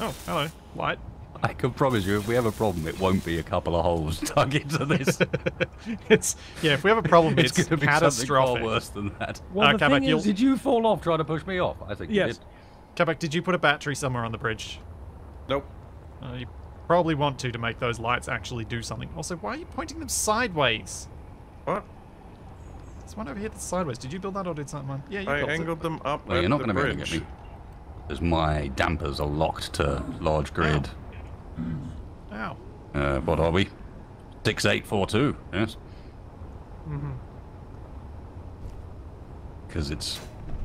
Oh, hello. Light. I can promise you, if we have a problem, it won't be a couple of holes dug into this. it's yeah. If we have a problem, it's, it's going to be something catastrophic. far worse than that. Well, Uh, the Capac, thing you'll- is, Did you fall off trying to push me off? I think Yes. You did. Did you put a battery somewhere on the bridge? Nope. Uh, you probably want to to make those lights actually do something. Also, why are you pointing them sideways? What? There's one over here that's sideways. Did you build that or did someone? Yeah, you I built angled them up Well, you're not going to be able bridge. to get me. Because my dampers are locked to large grid. it. Ow. Uh, what are we? 6842, yes? Mhm. Because it's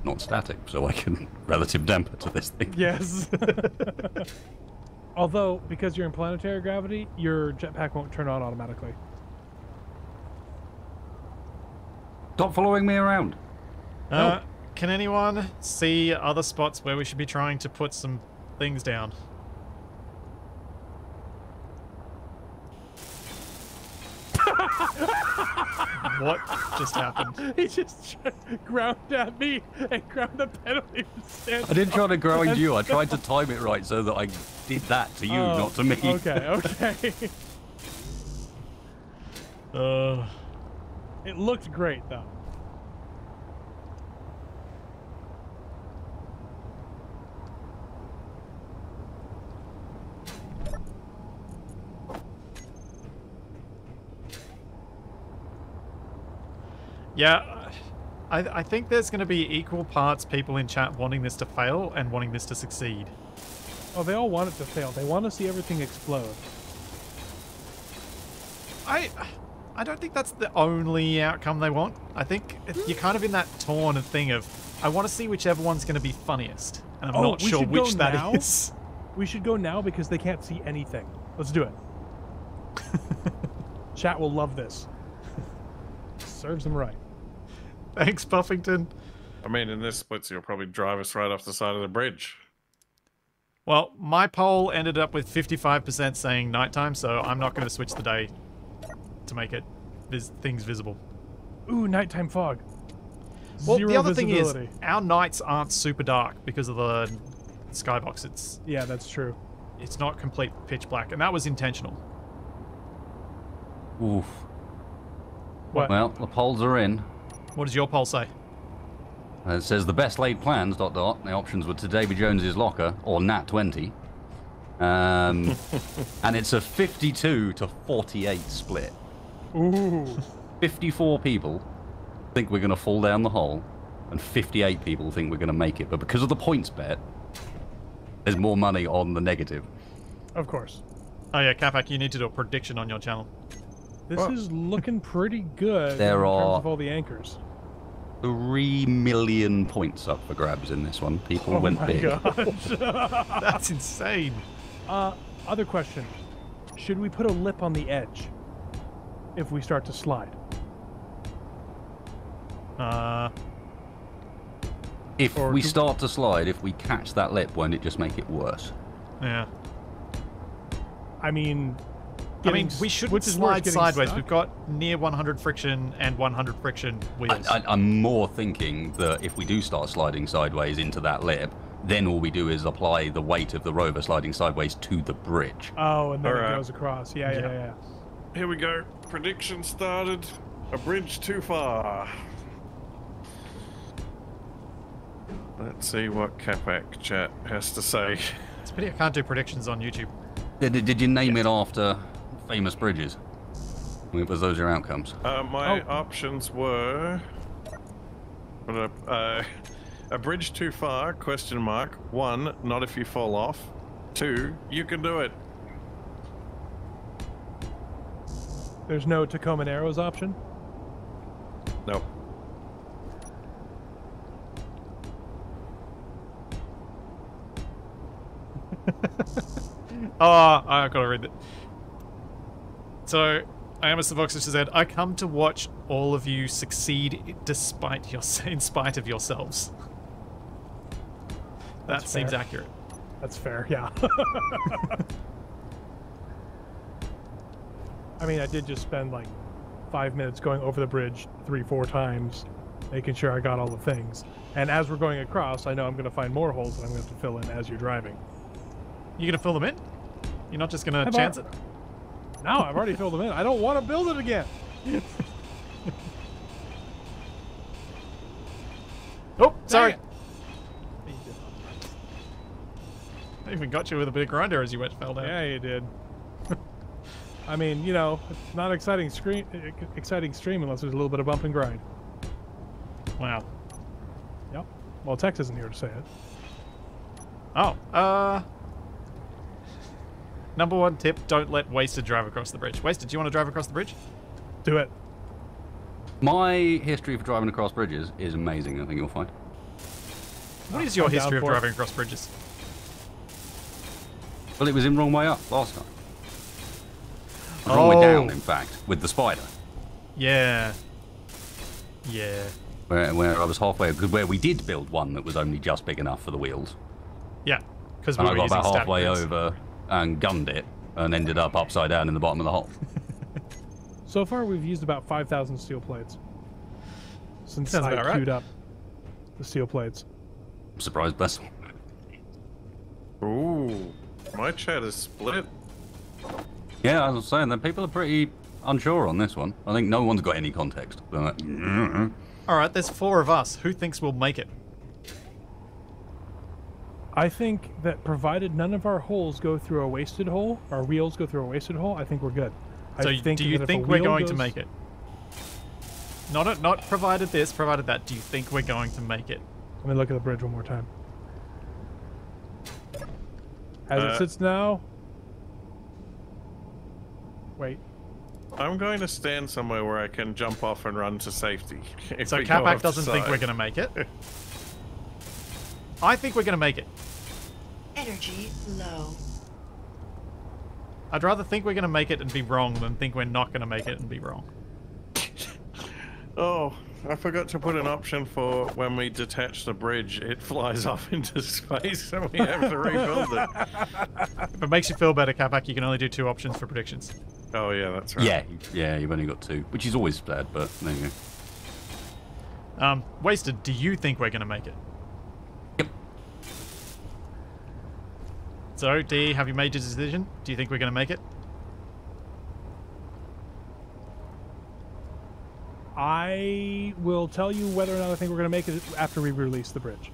not static, so I can relative damper to this thing. Yes. Although, because you're in planetary gravity, your jetpack won't turn on automatically. Stop following me around. Uh, can anyone see other spots where we should be trying to put some things down? What just happened? He just ground at me and ground the penalty for. I didn't try to ground you. I tried to time it right so that I did that to you, Oh, not to me. Okay, okay. Uh, it looked great though. Yeah, I, I think there's going to be equal parts people in chat wanting this to fail and wanting this to succeed. Oh, they all want it to fail. They want to see everything explode. I I don't think that's the only outcome they want. I think you're kind of in that torn thing of I want to see whichever one's going to be funniest, and I'm Oh, not sure which that now? is. We should go now because they can't see anything. Let's do it. Chat will love this. Serves them right. Thanks, Buffington. I mean, in this split, you'll probably drive us right off the side of the bridge. Well, my poll ended up with 55% saying nighttime, so I'm not going to switch the day to make it vis- things visible. Ooh, nighttime fog. Well, Zero the other thing is, our nights aren't super dark because of the skybox. It's Yeah, that's true. it's not complete pitch black, and that was intentional. Oof. What? Well, the polls are in. What does your poll say? Uh, It says the best laid plans, dot dot. The options were to Davy Jones's locker or Nat 20. Um, and it's a 52 to 48 split. Ooh. 54 people think we're going to fall down the hole, and 58 people think we're going to make it. But because of the points bet, there's more money on the negative. Of course. Oh yeah, Capac, you need to do a prediction on your channel. This Well- is looking pretty good There in terms are- of all the anchors. Three million points up for grabs in this one. People Oh went my big. gosh. That's insane. uh, other question. Should we put a lip on the edge if we start to slide? Uh, If we do- start to slide, if we catch that lip, won't it just make it worse? yeah. I mean, I mean, we shouldn't which is worse, slide getting sideways. stuck? We've got near 100 friction and 100 friction I, wheels. I, I'm more thinking that if we do start sliding sideways into that lip, then all we do is apply the weight of the rover sliding sideways to the bridge. Oh, and then Alright. it goes across. Yeah, yeah, Yeah. yeah. Here we go. Prediction started. A bridge too far. Let's see what Capac chat has to say. it's a pity I can't do predictions on YouTube. Did, did you name it after famous bridges? What Was those your outcomes? Uh, my Oh. options were a, uh, a bridge too far? Question mark. One, not if you fall off. Two, you can do it. There's no Tacoma Narrows option. No. Oh, I gotta read it. So, I am a Vox, which said, I come to watch all of you succeed despite your, in spite of yourselves. That That's seems fair. accurate. That's fair, yeah. I mean, I did just spend like five minutes going over the bridge three, four times, making sure I got all the things. And as we're going across, I know I'm going to find more holes that I'm going to have to fill in as you're driving. You're gonna fill them in? You're not just gonna chance al- it? No, I've already filled them in. I don't want to build it again. Oh, sorry. I even got you with a big grinder as you went fell down. Yeah, you did. I mean, you know, it's not exciting screen, exciting stream unless there's a little bit of bump and grind. Wow. Yep. Well, Tex isn't here to say it. Oh, uh. Number one tip don't let Wasted drive across the bridge. Wasted, do you want to drive across the bridge? Do it. My history for driving across bridges is amazing. I think you'll find. What is your I'm history of for it. driving across bridges? Well, it was in wrong way up last time. It was Wrong way oh. down, Oh. in fact, with the spider. Yeah. Yeah. Where, where I was halfway, where we did build one that was only just big enough for the wheels. Yeah. Because we And I were got about stat halfway grids. over and gunned it and ended up upside down in the bottom of the hole. So far, we've used about 5,000 steel plates since Sounds I about right. queued up the steel plates. I'm surprised that's Ooh. My chat is split. Yeah, as I was saying that people are pretty unsure on this one. I think no one's got any context. Like, "Mm-mm." Alright, there's four of us. Who thinks we'll make it? I think that provided none of our holes go through a wasted hole, our wheels go through a wasted hole, I think we're good. So I think do you that if a think we're wheel going to make it? Not a, not provided this, provided that. Do you think we're going to make it? Let me look at the bridge one more time. As Uh, it sits now. Wait. I'm going to stand somewhere where I can jump off and run to safety. if So Capac doesn't think we're going to make it. I think we're going to make it. Energy low. I'd rather think we're going to make it and be wrong than think we're not going to make it and be wrong. Oh, I forgot to put an option for when we detach the bridge, it flies off into space and we have to rebuild it. If it makes you feel better, Capac, you can only do two options for predictions. Oh, yeah, that's right. yeah, yeah, you've only got two, which is always bad, but there you go. Um, Wasted, do you think we're going to make it? So, D, have you made your decision? Do you think we're going to make it? I will tell you whether or not I think we're going to make it after we release the bridge.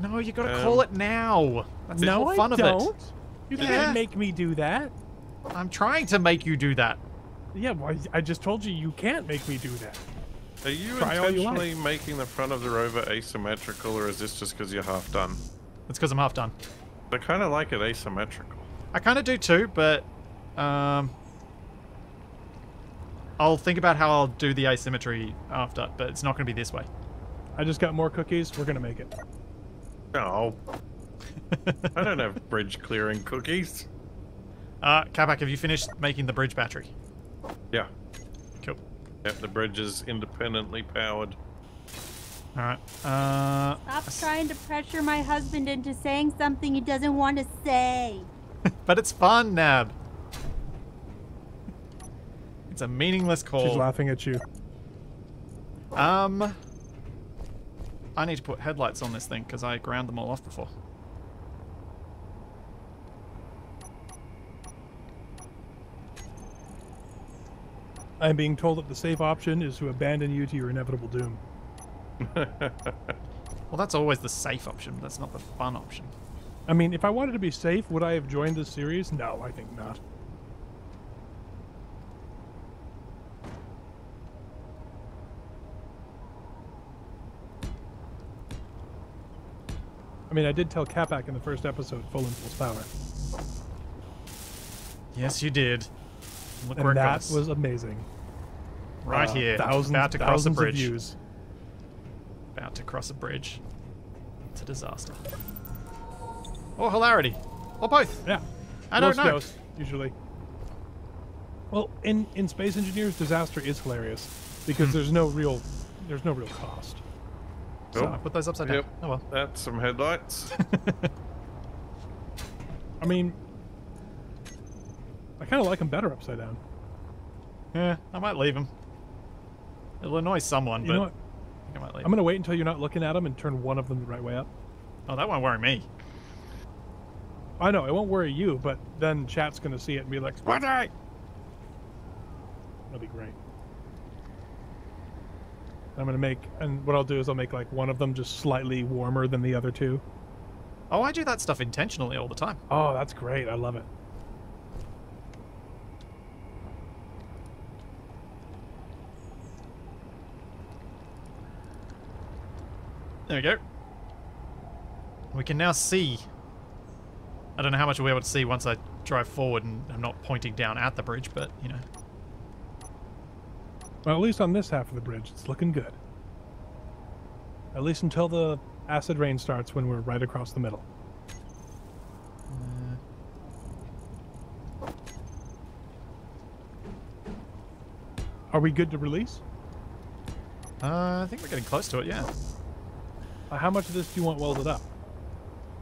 No, you got to Um, call it now. That's no, whole fun I of don't. it. You Yeah. can't make me do that. I'm trying to make you do that. Yeah, well, I I just told you you can't make me do that. Are you Try all you intentionally making the front of the rover asymmetrical, or is this just because you're half done? It's because I'm half done. I kind of like it asymmetrical. I kind of do too, but um, I'll think about how I'll do the asymmetry after. But it's not going to be this way. I just got more cookies. We're going to make it. No. I don't have bridge clearing cookies. Uh, Capac, have you finished making the bridge battery? Yeah. Cool. Yep, the bridge is independently powered. All right. Uh, Stop trying to pressure my husband into saying something he doesn't want to say. but it's fun, Nab. It's a meaningless call. She's laughing at you. Um, I need to put headlights on this thing because I ground them all off before. I'm being told that the safe option is to abandon you to your inevitable doom. Well, that's always the safe option. That's not the fun option. I mean, if I wanted to be safe, would I have joined this series? No, I think not. I mean, I did tell Capac in the first episode full impulse power. Yes, you did. Look where and it that was amazing. right Uh, here. thousands, about to cross the bridge. Of views. About to cross a bridge. It's a disaster. Or hilarity. Or both. Yeah. I don't Most know. ghosts, usually. Well, in in Space Engineers, disaster is hilarious because Hmm. there's no real there's no real cost. So Oh, I put those upside down. Yep. Oh well. That's some headlights. I mean, I kind of like them better upside down. Yeah, I might leave them. It'll annoy someone, You but know what? I might leave I'm gonna wait until you're not looking at them and turn one of them the right way up. Oh, that won't worry me. I know it won't worry you, but then chat's gonna see it and be like, "Spotty!" That'll be great. I'm gonna make, and what I'll do is I'll make like one of them just slightly warmer than the other two. Oh, I do that stuff intentionally all the time. Oh, that's great! I love it. There we go. We can now see. I don't know how much we'll be able to see once I drive forward and I'm not pointing down at the bridge, but you know. Well, at least on this half of the bridge, it's looking good. At least until the acid rain starts when we're right across the middle. Are we good to release? Uh, I think we're getting close to it, yeah. How much of this do you want welded up?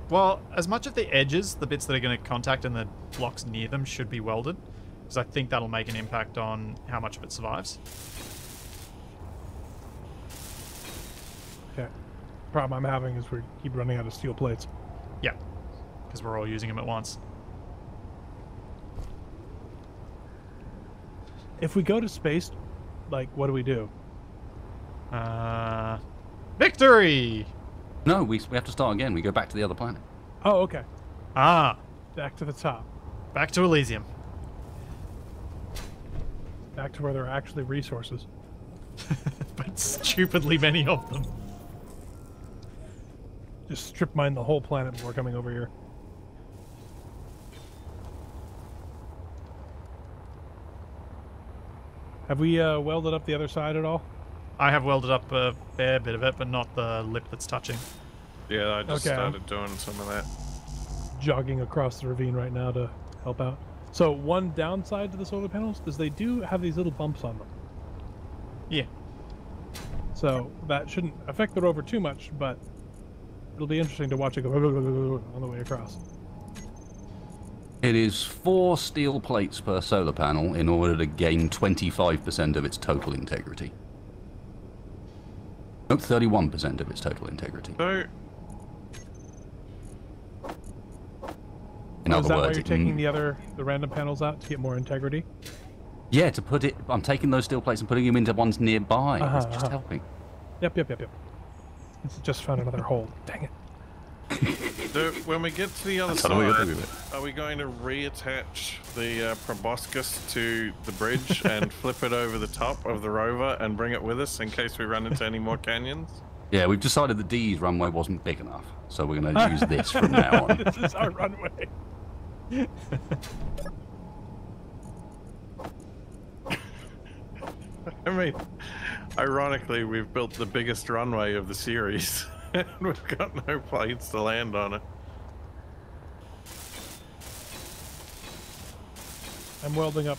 Well, as much of the edges, the bits that are going to contact and the blocks near them should be welded, because I think that'll make an impact on how much of it survives. Okay. Problem I'm having is we keep running out of steel plates. Yeah, because we're all using them at once. If we go to space, like, what do we do? Uh, victory! No, we, we have to start again. We go back to the other planet. Oh, okay. Ah, Back to the top. back to Elysium. Back to where there are actually resources. but stupidly many of them. Just strip mine the whole planet before coming over here. Have we uh, welded up the other side at all? I have welded up a fair bit of it, but not the lip that's touching. yeah, I just Okay. started doing some of that. Jogging across the ravine right now to help out. So one downside to the solar panels is they do have these little bumps on them. Yeah. So that shouldn't affect the rover too much, but it'll be interesting to watch it go on the way across. It is four steel plates per solar panel in order to gain 25% of its total integrity. No, 31% of its total integrity. So, In is other that why words, you're taking the other the random panels out to get more integrity? yeah, to put it, I'm taking those steel plates and putting them into ones nearby. Uh-huh, it's just uh-huh. helping. Yep, yep, yep, yep. It's just found another hole. Dang it. So when we get to the other That's we side, are we going to reattach the uh, proboscis to the bridge and flip it over the top of the rover and bring it with us in case we run into any more canyons? Yeah, we've decided the D's runway wasn't big enough, so we're going to use this from now on. this is our runway. I mean, ironically, we've built the biggest runway of the series, and we've got no planes to land on it. I'm welding up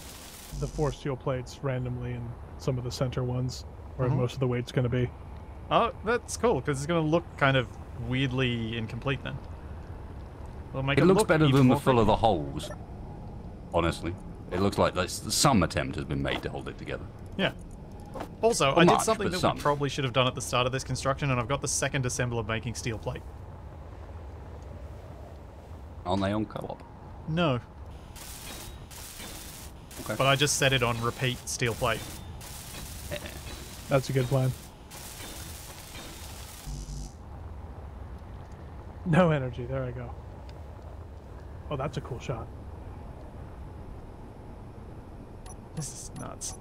the four steel plates randomly in some of the center ones where Mhm. most of the weight's going to be. Oh, that's cool, because it's going to look kind of weirdly incomplete then. It'll make it, It looks look better than the more full of the holes. Honestly, it looks like some attempt has been made to hold it together. Yeah. Also, Not I did something that some. we probably should have done at the start of this construction, and I've got the second assembler making steel plate. Aren't they on co-op? No. Okay. But I just set it on repeat steel plate. That's a good plan. No energy. There I go. Oh, that's a cool shot. This is nuts.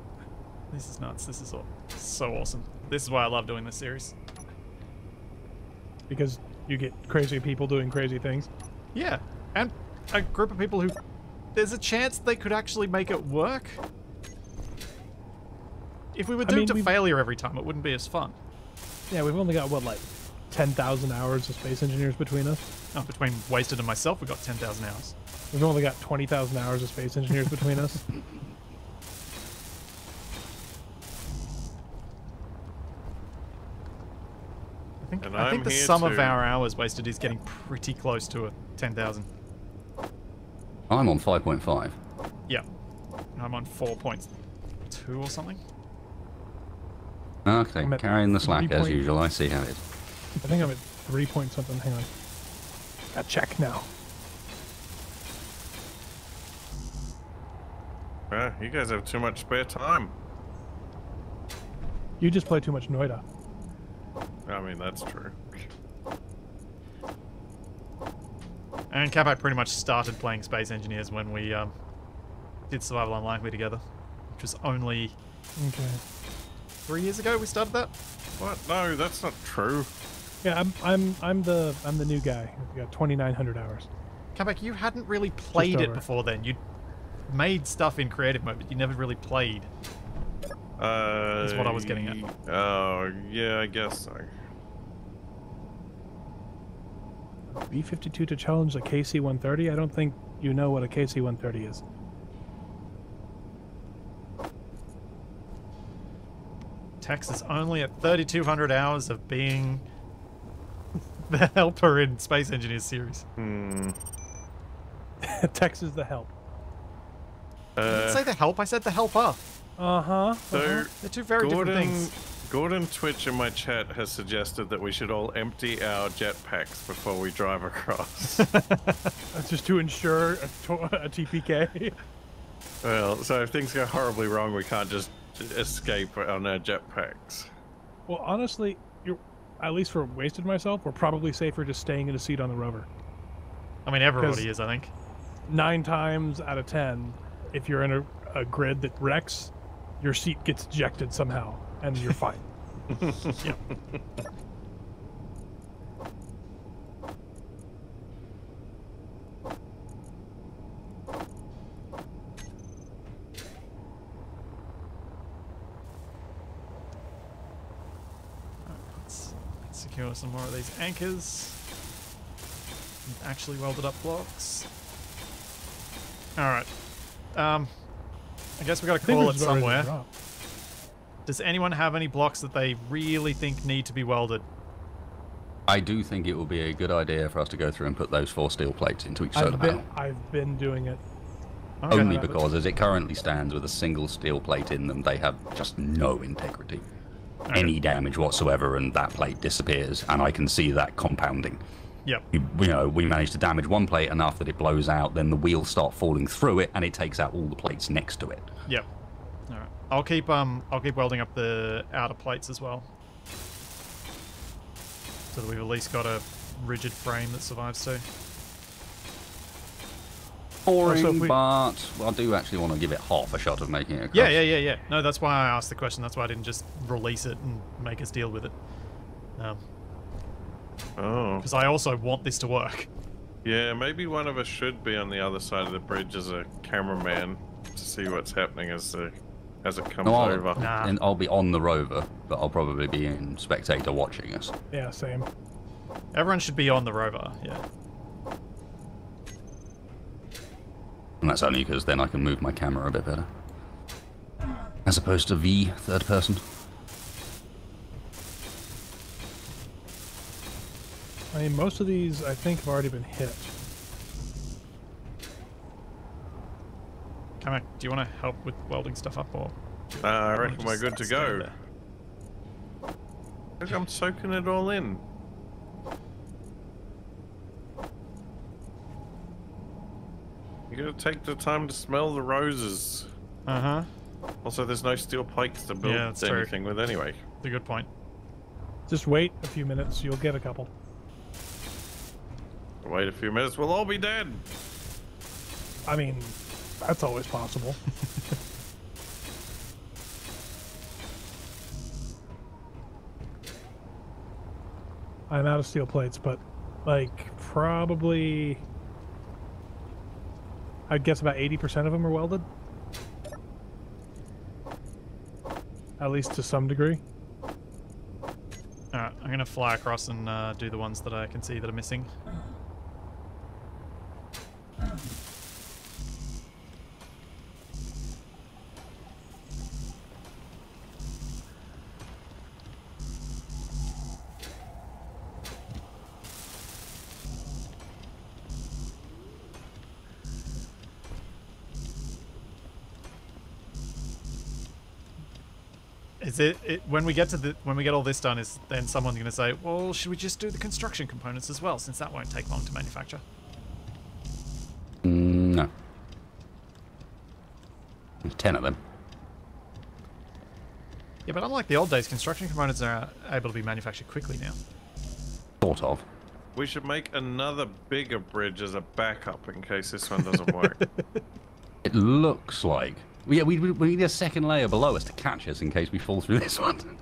This is nuts. This is so awesome. This is why I love doing this series. Because you get crazy people doing crazy things. Yeah, and a group of people who there's a chance they could actually make it work. If we were I doomed mean, to we've- failure every time, it wouldn't be as fun. Yeah, we've only got what like ten thousand hours of space engineers between us. Oh, between Wasted and myself, we got 10,000 hours. We've only got twenty thousand hours of space engineers between us. think, And I think I'm the here sum of our hours wasted is getting pretty close to a 10,000. I'm on 5.5. Yeah. I'm on 4.2 or something. Okay, I'm carrying the slack as usual. I see how it is. I think I'm at three point something. Hang on. Got check now. You guys have too much spare time. You just play too much Noida. I mean, that's true. And Capac pretty much started playing Space Engineers when we um, did Survival Unlikely together, which was only Okay. three years ago we started that. What? No, that's not true. Yeah, I'm I'm I'm the I'm the new guy. I've got twenty nine hundred hours. Capac, you hadn't really played it before then. You made stuff in creative mode, but you never really played. Uh, That's what I was getting at. Oh, yeah, I guess so. B fifty two to challenge a KC one thirty. I don't think you know what a KC one thirty is. Texas only at 3,200 hours of being the helper in Space Engineers series. Hmm. Tex is the help. I didn't Uh, say the help, I said the helper. Uh huh. so, They're two very different Gordon, things. Gordon Twitch in my chat has suggested that we should all empty our jetpacks before we drive across. That's just to ensure a, to- a TPK. well, so if things go horribly wrong, we can't just escape on our jetpacks. well, honestly, you're at least for wasted myself. We're probably safer just staying in a seat on the rover. I mean, everybody is, I think. Nine times out of ten, if you're in a, a grid that wrecks, your seat gets ejected somehow, and you're fine. Yeah. Alright, Let's let's secure some more of these anchors. Actually welded up blocks. Alright. Um, I guess we gotta call it just about ready to somewhere. Does anyone have any blocks that they really think need to be welded? I do think it would be a good idea for us to go through and put those four steel plates into each solar I've been, panel. I've been doing it. Okay. Only because, as it currently stands, with a single steel plate in them, they have just no integrity. Okay. Any damage whatsoever, and that plate disappears, and I can see that compounding. Yep. You, you know, we manage to damage one plate enough that it blows out, then the wheels start falling through it, and it takes out all the plates next to it. Yep. All right. I'll keep um I'll keep welding up the outer plates as well. So that we've at least got a rigid frame that survives too. Boring, we- but I do actually want to give it half a shot of making it. Yeah, yeah, yeah, yeah. No, that's why I asked the question. That's why I didn't just release it and make us deal with it. Um, Oh. because I also want this to work. Yeah, maybe one of us should be on the other side of the bridge as a cameraman to see what's happening as the as it comes No, I'll, over. Nah. and I'll be on the rover, but I'll probably be in spectator watching us. Yeah, same. Everyone should be on the rover. Yeah. And that's only because then I can move my camera a bit better. As opposed to V, third person. I mean, most of these I think have already been hit. Come on. Do you want to help with welding stuff up or? Uh, I reckon we're good to go. there? Look, I'm soaking it all in. You gotta take the time to smell the roses. Uh huh. Also, there's no steel pikes to build Yeah, that's true. anything with anyway. That's a good point. Just wait a few minutes, you'll get a couple. Wait a few minutes, we'll all be dead. I mean, that's always possible. I'm out of steel plates, but like probably I'd guess about 80% of them are welded. At least to some degree. Alright, I'm gonna fly across and uh, do the ones that I can see that are missing. Is it, it when we get to the when we get all this done? Is then someone's going to say, "Well, should we just do the construction components as well, since that won't take long to manufacture?" Mm, no. There's ten of them. Yeah, but unlike the old days, construction components are able to be manufactured quickly now. Sort of. We should make another bigger bridge as a backup in case this one doesn't work. It looks like. Yeah, we, we we need a second layer below us to catch us in case we fall through this one.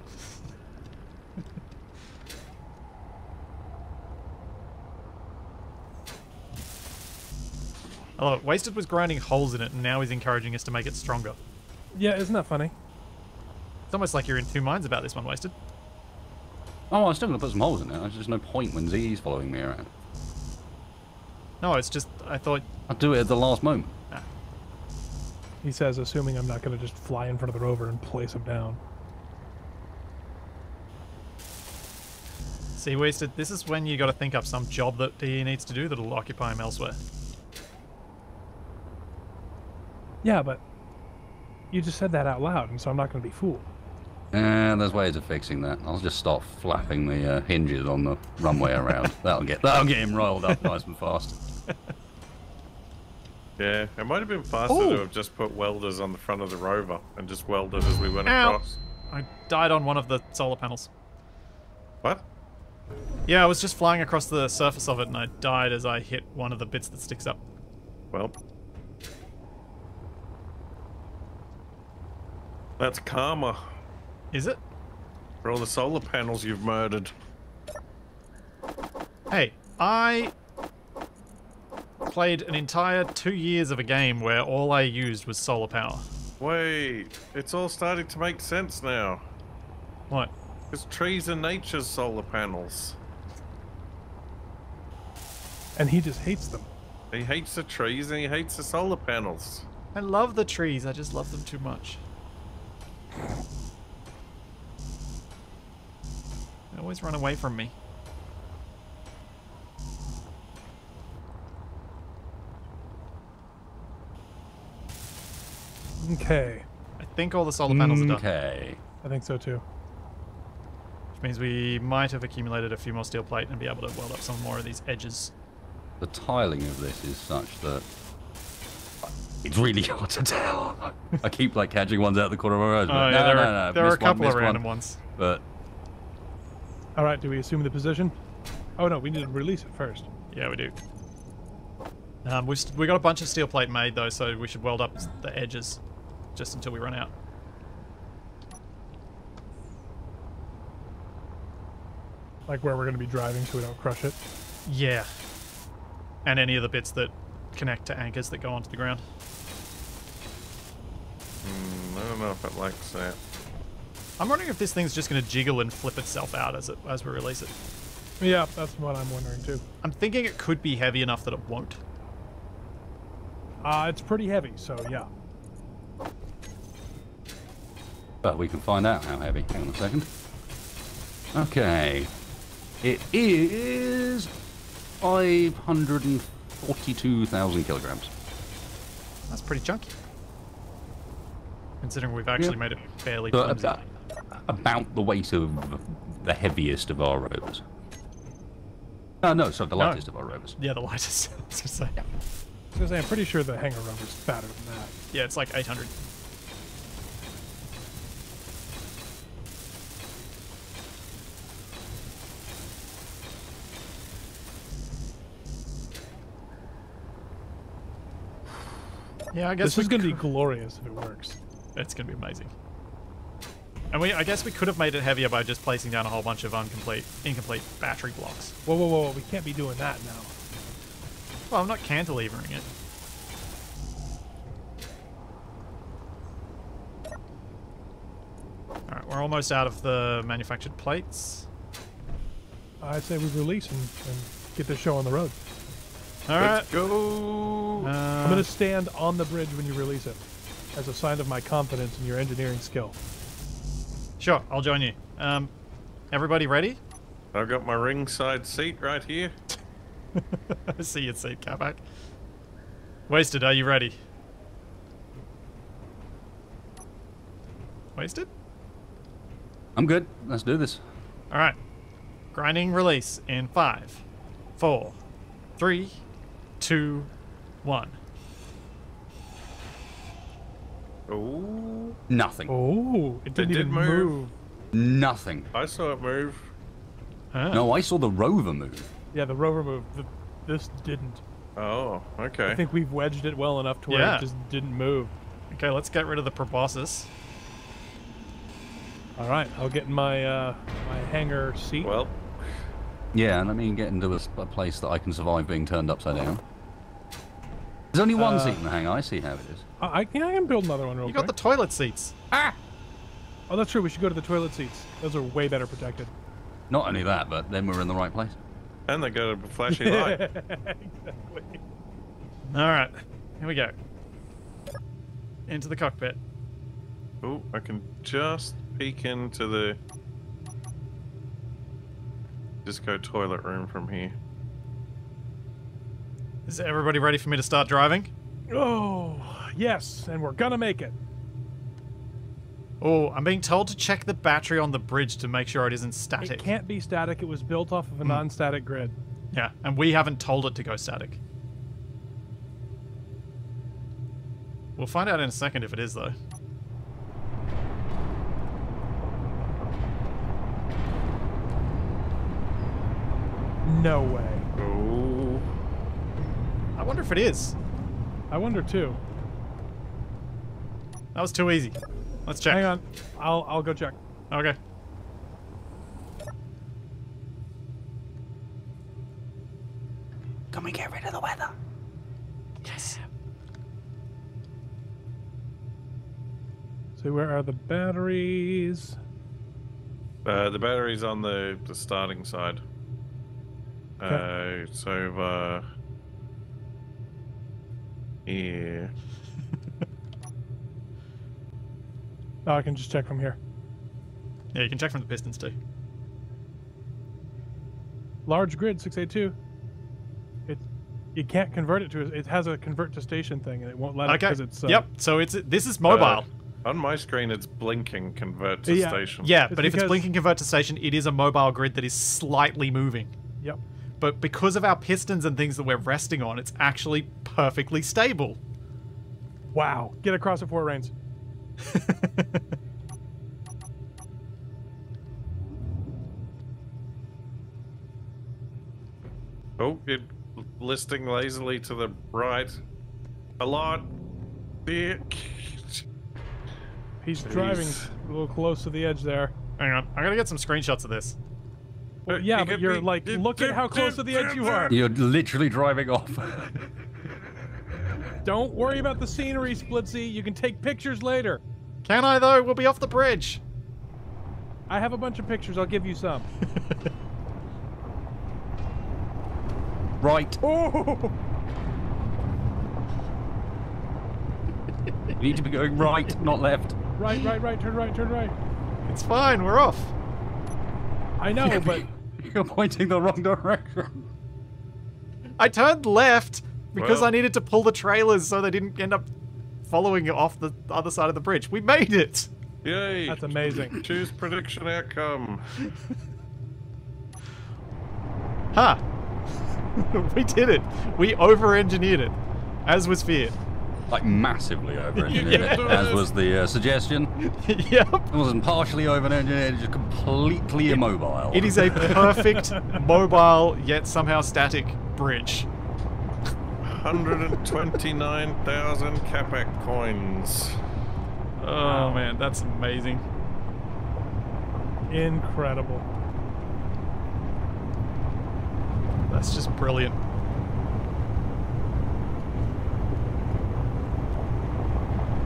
I love it. Wasted was grinding holes in it, and now he's encouraging us to make it stronger. Yeah, isn't that funny? It's almost like you're in two minds about this one, Wasted. Oh, I'm still gonna put some holes in it. There's just no point when Z's following me around. No, it's just I thought I'll do it at the last moment. Ah. He says, assuming I'm not going to just fly in front of the rover and place him down. See, Wasted, this is when you got to think up some job that he needs to do that'll occupy him elsewhere. Yeah, but you just said that out loud, and so I'm not going to be fooled. And there's ways of fixing that. I'll just start flapping the uh, hinges on the runway around. that'll get that'll get him rolled up nice and fast. yeah, it might have been faster Ooh. to have just put welders on the front of the rover and just welded as we went Ow. across. I died on one of the solar panels. What? Yeah, I was just flying across the surface of it, and I died as I hit one of the bits that sticks up. Well. That's karma Is it? for all the solar panels you've murdered. Hey, I played an entire two years of a game where all I used was solar power. Wait, it's all starting to make sense now. What? Because trees are nature's solar panels. And he just hates them. He hates the trees and he hates the solar panels. I love the trees, I just love them too much. They always run away from me. Okay. I think all the solar panels are done. Okay. I think so too. Which means we might have accumulated a few more steel plate and be able to weld up some more of these edges. The tiling of this is such that it's really hard to tell. I keep like catching ones out of the corner of my eyes. Oh, yeah, no, there, no, are, no, there are a missed one, couple of missed one. random ones. But All right, do we assume the position? Oh no, we need to release it first. Yeah, we do. Um, we've, we got a bunch of steel plate made though, so we should weld up the edges just until we run out. Like where we're going to be driving so we don't crush it. Yeah. And any of the bits that connect to anchors that go onto the ground. Hmm, I don't know if it likes that. I'm wondering if this thing's just going to jiggle and flip itself out as it as we release it. Yeah, that's what I'm wondering too. I'm thinking it could be heavy enough that it won't. Uh, it's pretty heavy, so yeah. but we can find out how heavy. Hang on a second. Okay. It is 542,000 kilograms. That's pretty chunky. Considering we've actually Yeah. made it fairly So clumsy. about, about the weight of the heaviest of our rovers. No, no, sorry, the No. lightest of our rovers. Yeah, the lightest. I was gonna say. I was gonna say, I'm pretty sure the hangar rover's fatter than that. Yeah, it's like 800. Yeah, I guess This is gonna be glorious if it works. That's going to be amazing. And we, I guess we could have made it heavier by just placing down a whole bunch of incomplete, incomplete battery blocks. Whoa, whoa, whoa, we can't be doing that now. Well, I'm not cantilevering it. Alright, we're almost out of the manufactured plates. I say we release and, and get this show on the road. Alright. Let's go! Uh, I'm going to stand on the bridge when you release it as a sign of my confidence in your engineering skill. sure, I'll join you. Um, everybody ready? I've got my ringside seat right here. I see your seat, Capac. Wasted, are you ready? Wasted? I'm good. Let's do this. Alright. Grinding release in five, four, three, two, one. Oh, Nothing. Oh, it didn't did even move. move. Nothing. I saw it move. Huh. No, I saw the rover move. Yeah, the rover moved. The, this didn't. Oh, okay. I think we've wedged it well enough to where Yeah. it just didn't move. Okay, let's get rid of the proboscis. All right, I'll get in my uh, my hangar seat. well, Yeah, let me get into a place that I can survive being turned upside down. There's only one Uh, seat in the hangar. I see how it is. I, I, can, I can build another one real You quick. got the toilet seats. Ah! Oh, that's true. We should go to the toilet seats. Those are way better protected. Not only that, but then we're in the right place. and they got a flashy light. exactly. Alright, here we go. Into the cockpit. Oh, I can just peek into the disco toilet room from here. Is everybody ready for me to start driving? Oh, yes, and we're gonna make it. Oh, I'm being told to check the battery on the bridge to make sure it isn't static. It can't be static. It was built off of a hmm. non-static grid. Yeah, and we haven't told it to go static. We'll find out in a second if it is, though. No way. Oh, I wonder if it is. I wonder too. That was too easy. Let's check. Hang on, I'll I'll go check. Okay. Can we get rid of the weather? Yes. So where are the batteries? uh, the battery's on the, the starting side. Uh, so, uh, yeah. Oh, I can just check from here. Yeah, you can check from the pistons too. Large grid 682. It you can't convert it to it has a convert to station thing and it won't let it Okay. because it's uh, yep. So it's this is mobile. Uh, on my screen, it's blinking convert to Yeah. station. yeah, it's but if it's blinking convert to station, it is a mobile grid that is slightly moving. Yep. But because of our pistons and things that we're resting on, it's actually perfectly stable. Wow. Get across at four reigns. Oh, it listing lazily to the right. A lot. Yeah. He's driving a little close to the edge there. Hang on, I gotta get some screenshots of this. Well, uh, yeah, but you're like, look at how close to the edge you are. You're literally driving off. Don't worry about the scenery, Splitsie. You can take pictures later. Can I though? We'll be off the bridge. I have a bunch of pictures. I'll give you some. right. Oh, You need to be going right, not left. right, right, right. Turn right, turn right. It's fine, we're off. I know, but You're pointing the wrong direction. I turned left because Well- I needed to pull the trailers so they didn't end up following off the other side of the bridge. We made it. Yay. that's amazing. Choose prediction outcome. Huh. we did it. We over-engineered it, as was feared. Like massively over Yeah. engineered, as was the uh, suggestion. yep. It wasn't partially over engineered, just completely immobile. It is a perfect mobile yet somehow static bridge. 129,000 Capac coins. Oh man, that's amazing. Incredible. That's just brilliant.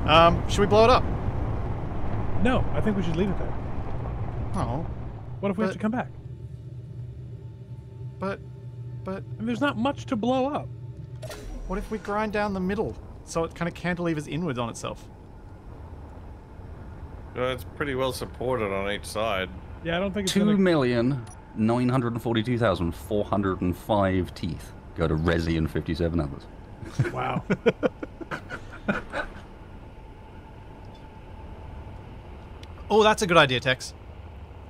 Um, should we blow it up? No, I think we should leave it there. Oh, What if we have to come back? but, but I mean, there's not much to blow up. What if we grind down the middle so it kind of cantilevers inwards on itself? Well, it's pretty well supported on each side. Yeah, I don't think it's Two gonna. million nine hundred forty-two thousand four hundred and five teeth go to Resi and fifty-seven others. Wow. Oh, that's a good idea, Tex.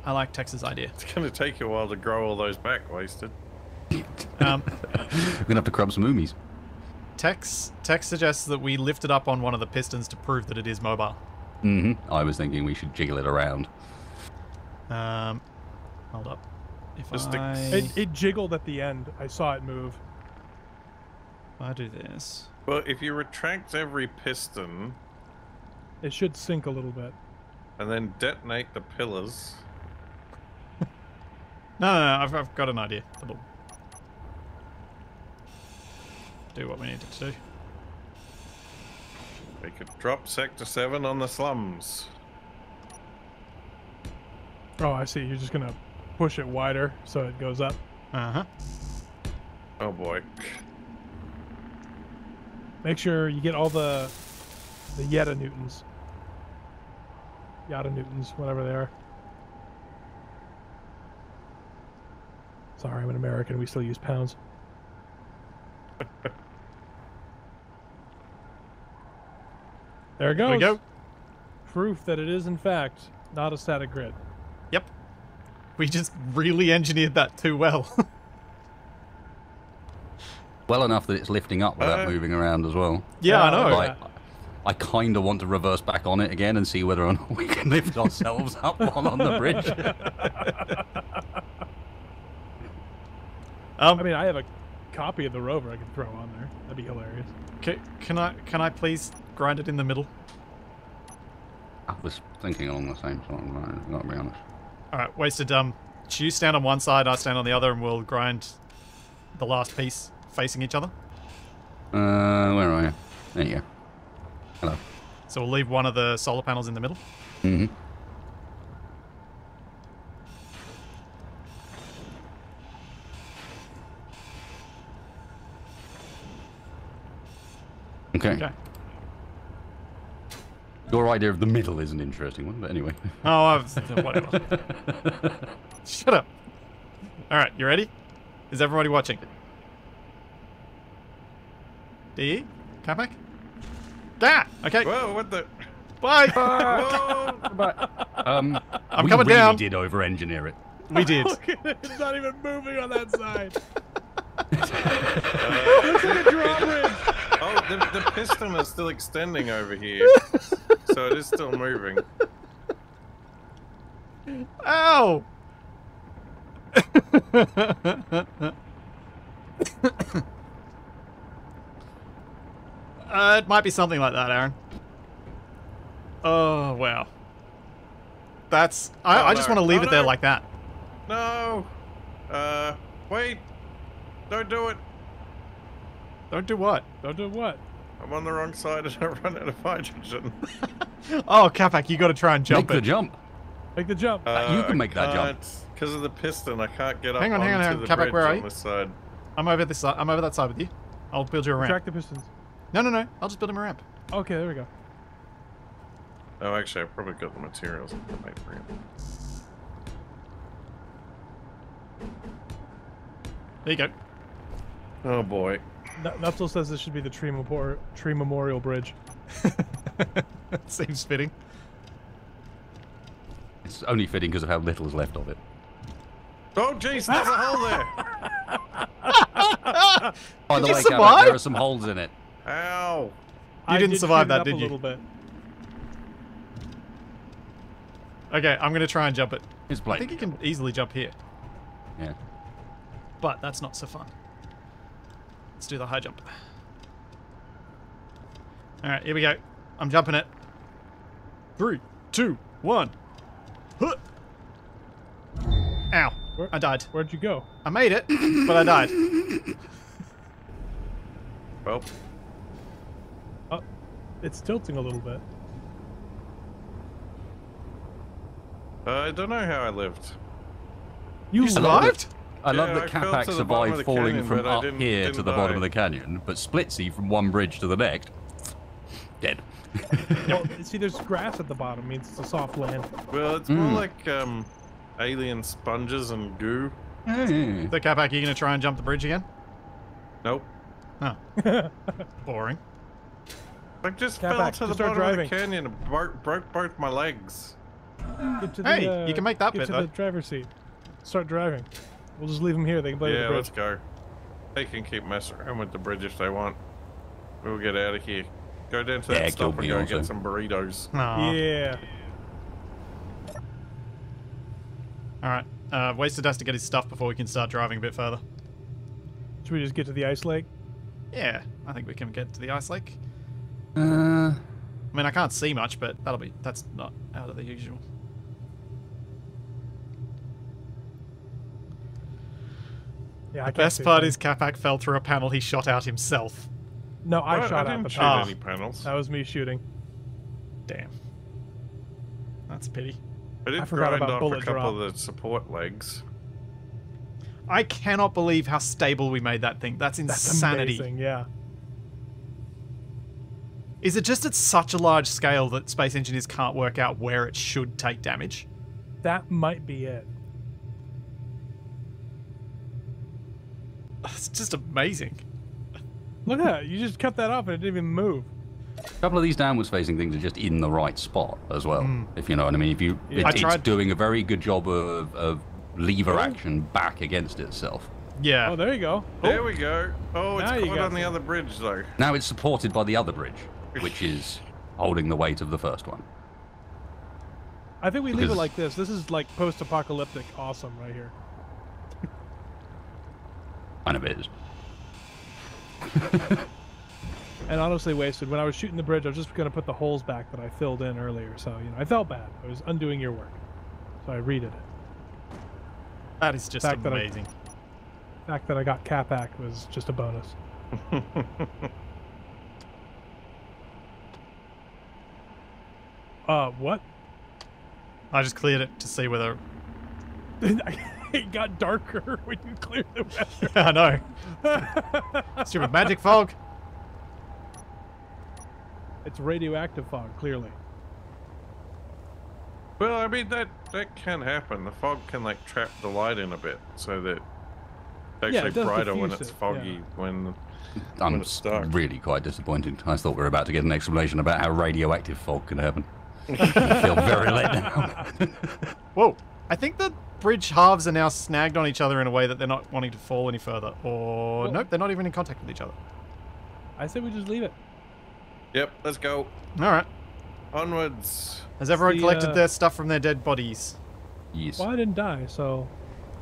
I like Tex's idea. It's going to take you a while to grow all those back, wasted. Um, We're gonna have to crub some oomies. Tex Tex suggests that we lift it up on one of the pistons to prove that it is mobile. hmm I was thinking we should jiggle it around. Um, hold up. If Just the- I, it, it jiggled at the end. I saw it move. if I do this, Well, if you retract every piston It should sink a little bit. and then detonate the pillars, no, no, no I've, I've got an idea. That'll do what we need it to do. we could drop Sector 7 on the slums. Oh, I see. You're just gonna push it wider so it goes up. Uh huh. Oh boy. Make sure you get all the the Yeta Newtons. Yada Newtons, whatever they are. Sorry, I'm an American. We still use pounds. there it goes. There we go. Proof that it is, in fact, not a static grid. Yep. We just really engineered that too well. Well enough that it's lifting up without Uh, moving around as well. yeah, I know. Like, I kind of want to reverse back on it again and see whether or not we can lift ourselves up while on the bridge. Um, I mean, I have a copy of the rover I could throw on there. That'd be hilarious. ca- can I can I please grind it in the middle? I was thinking along the same sort of lines, got to be honest. All right, wasted. Um, you stand on one side, I stand on the other, and we'll grind the last piece facing each other. Uh, where are you? There you go. Hello. So we'll leave one of the solar panels in the middle. Mm-hmm. Okay. Okay. Your idea of the middle is an interesting one, but anyway. Oh, I've, whatever. Shut up. All right, you ready? Is everybody watching? D, Capac? Gah! Okay, Whoa, what the? bye. Whoa! Um, I'm we coming really down. did over-engineer it. we did. it's not even moving on that side. Uh, Look at the drawbridge. oh, the, the piston is still extending over here. So it is still moving. Ow! uh, it might be something like that, Aaron. Oh, wow. That's. I, Oh, I just no. want to leave Oh, it there like that. No! Uh, wait! Don't do it! Don't do what? Don't do what? I'm on the wrong side and I run out of hydrogen. Oh, Capac, you got to try and jump Make the jump. Make the jump. Uh, you can make that jump. Because of the piston, I can't get up Hang on, hang on, onto hang on. the Capac, bridge where are on you? this side. I'm over this side. I'm over that side with you. I'll build you a ramp. Track the pistons. No, no, no. I'll just build him a ramp. Okay, there we go. Oh, actually, I've probably got the materials to make for him. There you go. Oh boy. N- Nutzel says this should be the tree, memor- tree memorial bridge. Seems fitting. It's only fitting because of how little is left of it. Oh jeez, there's a hole there! By the you way, Gavin, there are some holes in it. Ow! I didn't did survive that, up did a you? little bit. Okay, I'm going to try and jump it. It's I think you can easily jump here, Yeah. but that's not so fun. Let's do the high jump. All right, here we go. I'm jumping it. Three, two, one. Huh. Ow. Where- I died. Where'd you go? I made it, but I died. Well, Oh, it's tilting a little bit. Uh, I don't know how I lived. You, You love survived? I love Yeah, that Capac to the bottom of survived falling canyon, from up didn't- here to didn't the bottom of the canyon, but Splitsie from one bridge to the next, dead. Well, see, there's grass at the bottom. Means it's a soft land. Well, it's more Mm. like um, alien sponges and goo. Hey. The Capac, you gonna try and jump the bridge again? Nope. Oh. Boring. I just Cat fell back, to the start bottom driving. of the canyon and broke, broke both my legs. Get to the, Hey, uh, you can make that get bit, to though. the driver's seat. Start driving. We'll just leave them here. They can play yeah, with let's go. They can keep messing around with the bridge if they want. We'll get out of here. Go down to that Yeah, stop and go also. get some burritos. Aw. bridge. Yeah. All right. Uh, Wasted has to get his stuff before we can start driving a bit further. Should we just get to the ice lake? Yeah, I think we can get to the ice lake. Uh, I mean, I can't see much, but that'll be that's not out of the usual. Yeah, I Best part thing. is Capac fell through a panel he shot out himself. no, I What? shot I out didn't the shoot panel. Any panels. That was me shooting. Damn. That's a pity. I did I forgot grind about off a couple drop. of the support legs. I cannot believe how stable we made that thing. That's That's insanity. amazing. Yeah. Is it just at such a large scale that space engineers can't work out where it should take damage? That might be it. It's just amazing. Look at that. You just cut that off and it didn't even move. a couple of these downwards facing things are just in the right spot as well. Hmm. If you know what I mean. If you, it, I it's tried- doing a very good job of, of lever action back against itself. Yeah. Oh, there you go. There we go. Oh, it's Now caught got on the other bridge though. Now it's supported by the other bridge, which is holding the weight of the first one. I think we leave it like this. This is like post-apocalyptic awesome right here. Kind of is. And honestly, wasted. When I was shooting the bridge, I was just gonna put the holes back that I filled in earlier. So you know, I felt bad. I was undoing your work. So I redid it. that is just fact that I- amazing. The fact that I got Capac was just a bonus. uh, what? I just cleared it to see whether. it got darker when you cleared the weather. I know. Stupid magic fog. it's radioactive fog, clearly. Well, I mean that that can happen. The fog can like trap the light in a bit, so that it's Yeah, it actually brighter when diffuse it's it, foggy. yeah. When I'm When it's stuck. really quite disappointed. I thought we were about to get an explanation about how radioactive fog can happen. I feel very let down. Whoa. I think the bridge halves are now snagged on each other in a way that they're not wanting to fall any further. Or, Well- nope, they're not even in contact with each other. I say we just leave it. yep, let's go Alright. onwards. Has everyone the, collected uh, their stuff from their dead bodies? yes. Well, I didn't die, so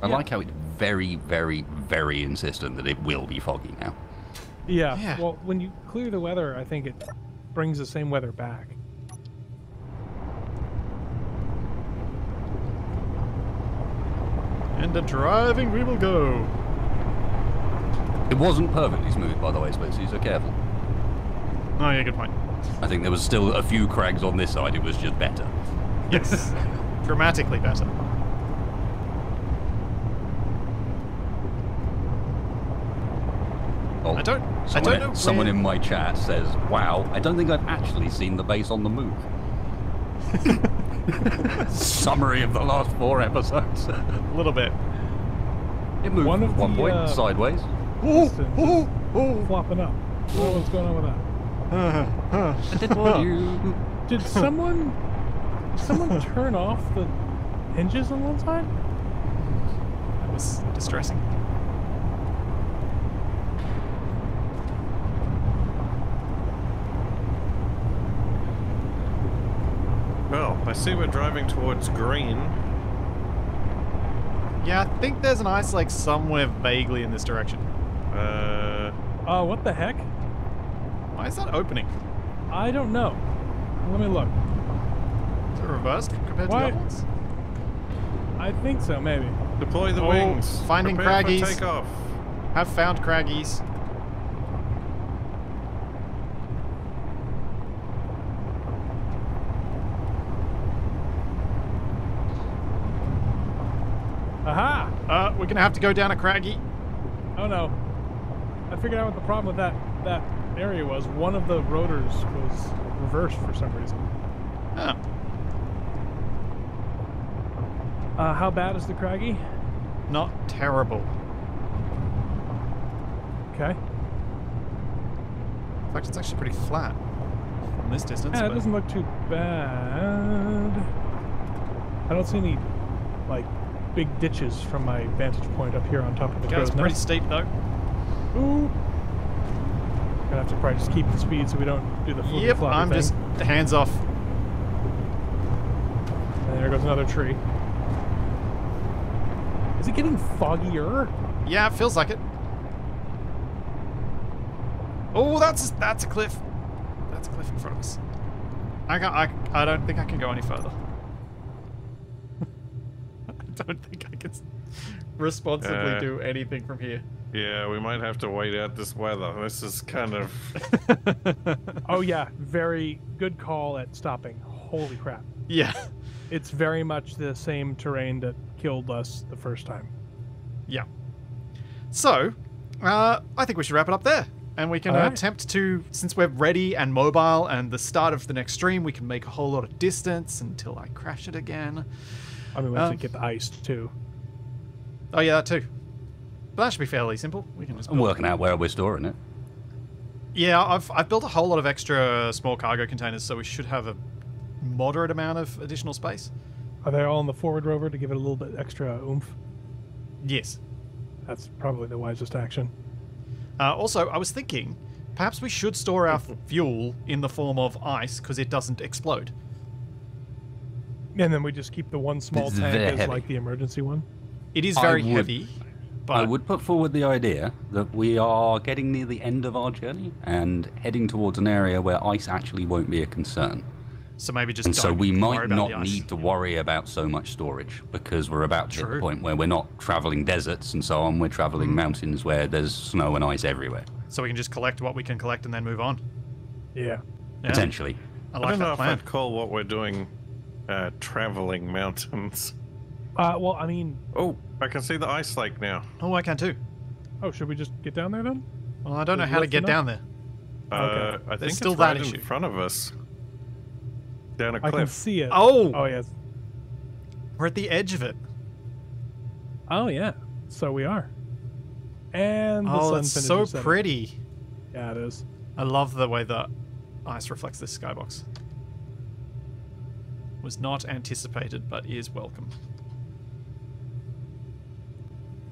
I yeah. like how it's very, very, very insistent that it will be foggy now. yeah. Yeah. Well, when you clear the weather, I think it brings the same weather back. And a driving we will go. It wasn't perfectly smooth, by the way, Splitsie, so careful. Oh, yeah, good point. I think there was still a few crags on this side. It was just better. Yes. Dramatically better. Oh, I don't- I Someone, don't know someone in my chat says, "Wow, I don't think I've actually seen the base on the move." Summary of the last four episodes. A little bit. It moved One at of one the, point uh, sideways. Ooh, Pistons ooh, ooh. flopping up. Oh, what's going on with that? Uh, uh. Did you. Did someone did someone turn off the hinges on one side? That was distressing. Well, I see we're driving towards green. Yeah, I think there's an ice lake somewhere vaguely in this direction. Uh, Uh, what the heck? Why is that opening? I don't know. Let me look. Is it reversed compared Why- to the ones? I think so, maybe. deploy the Oh, wings. finding Prepare for craggies. takeoff. Have found craggies. we're gonna have to go down a craggy. Oh no. I figured out what the problem with that that area was. One of the rotors was reversed for some reason. Oh. Uh, how bad is the craggy? Not terrible. Okay. In fact, it's actually pretty flat from this distance. Yeah, it doesn't look too bad. I don't see any like big ditches from my vantage point up here on top of the it's crow's pretty steep though. Ooh. Gonna have to probably just keep the speed so we don't do the flippy Yep, I'm thing. just hands off. And there goes another tree. Is it getting foggier? Yeah, it feels like it. Oh, that's that's a cliff. That's a cliff in front of us. I can I I don't think I can go any further. I don't think I can responsibly Uh. do anything from here. Yeah, we might have to wait out this weather. This is kind of. Oh yeah, very good call at stopping. Holy crap. yeah. It's very much the same terrain that killed us the first time. Yeah. So, uh, I think we should wrap it up there. And we can right. attempt to, since we're ready and mobile and the start of the next stream, we can make a whole lot of distance until I crash it again. I mean, we have Um, to get the ice too. Oh, yeah, that too. But that should be fairly simple. We can just. I'm build- working out where we're storing it. Yeah, I've, I've built a whole lot of extra small cargo containers, so we should have a moderate amount of additional space. Are they all in the forward rover to give it a little bit extra oomph? Yes. That's probably the wisest action. Uh, also, I was thinking perhaps we should store our fuel in the form of ice because it doesn't explode. And then we just keep the one small It's tank as heavy. like the emergency one. It is very would- heavy, but I would put forward the idea that we are getting near the end of our journey and heading towards an area where ice actually won't be a concern. so maybe just And so don't we might not need to worry about so much storage because we're about to hit True. the point where we're not traveling deserts and so on. We're traveling Mm-hmm. mountains where there's snow and ice everywhere, So we can just collect what we can collect and then move on. Yeah. Yeah, potentially. I I like don't know that if. I'd call what we're doing uh, traveling mountains. Uh, well, I mean, Oh, I can see the ice lake now. Oh, I can too. oh, should we just get down there then? Well, I don't know how to get enough? down there. Uh, Okay. I think still it's that right issue. in front of us. Down a cliff. I can see it. Oh, Oh yes. we're at the edge of it. Oh yeah. So we are. And the Oh, sun it's so setting. pretty. Yeah, it is. I love the way the ice reflects this skybox. Was not anticipated, but is welcome.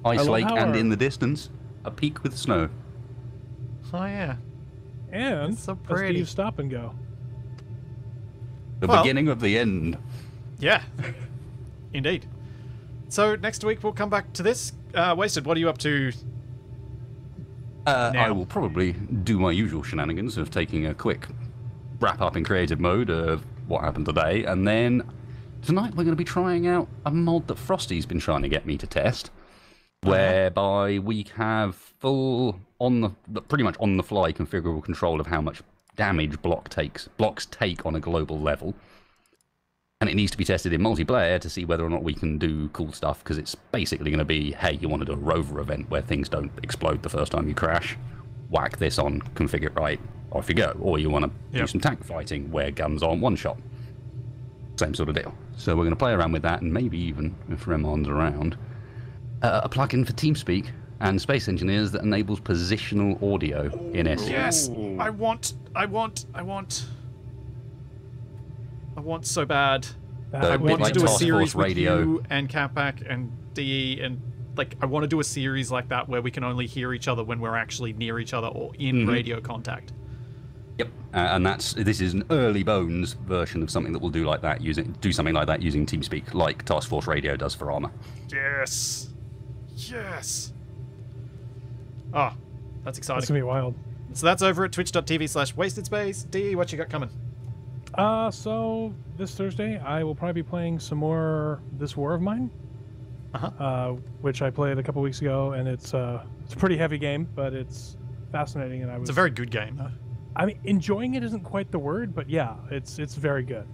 Ice love lake and in the distance, a peak with snow. Oh yeah. And It's so a pretty. Steve stop and go. The Well- beginning of the end. Yeah. Indeed. So next week we'll come back to this. Uh, Wasted, what are you up to? Uh, I will probably do my usual shenanigans of taking a quick wrap up in creative mode of what happened today, and then tonight we're going to be trying out a mod that Frosty's been trying to get me to test, uh-huh. whereby we have full on the pretty much on the fly configurable control of how much damage block takes blocks take on a global level. And it needs to be tested in multiplayer to see whether or not we can do cool stuff because it's basically going to be hey, you want to do a rover event where things don't explode the first time you crash, whack this on, configure it right, off you go. Or you want to do some tank fighting where guns aren't one shot. Same sort of deal. So we're going to play around with that and maybe even, if Remon's around, uh, a plugin for TeamSpeak and Space Engineers that enables positional audio in SE. Yes. I want. I want. I want. I want so bad. That So I a bit want like to do a series Force with Radio. you and Capac and DE and like I want to do a series like that where we can only hear each other when we're actually near each other or in Mhm. radio contact. Yep, uh, and that's this is an early bones version of something that will do like that using do something like that using TeamSpeak, like Task Force Radio does for Arma. Yes. Yes. Ah, that's exciting. It's gonna be wild. So that's over at twitch.tv slash wasted space. D, what you got coming? Uh, so this Thursday I will probably be playing some more This War of Mine, Uh-huh. uh, which I played a couple weeks ago, and it's uh, it's a pretty heavy game, but it's fascinating, and I was It's a very good game, though. I mean, enjoying it isn't quite the word, but yeah, it's it's very good.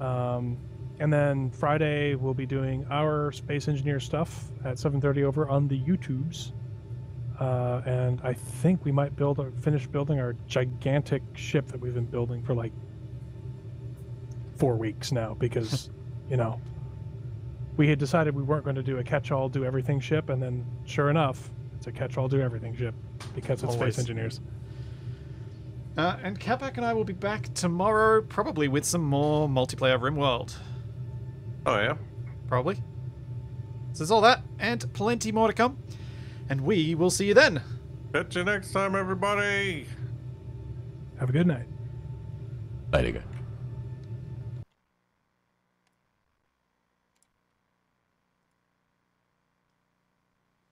Um, and then Friday we'll be doing our space engineer stuff at 7:30 over on the YouTubes. Uh, and I think we might build or finish building our gigantic ship that we've been building for like four weeks now because, you know, we had decided we weren't going to do a catch-all, do everything ship, and then sure enough, it's a catch-all, do everything ship because it's Always. space engineers. Uh, and Capac and I will be back tomorrow, probably with some more multiplayer RimWorld. Oh yeah. Probably. So there's all that, and plenty more to come. And we will see you then. Catch you next time, everybody. Have a good night. There you go.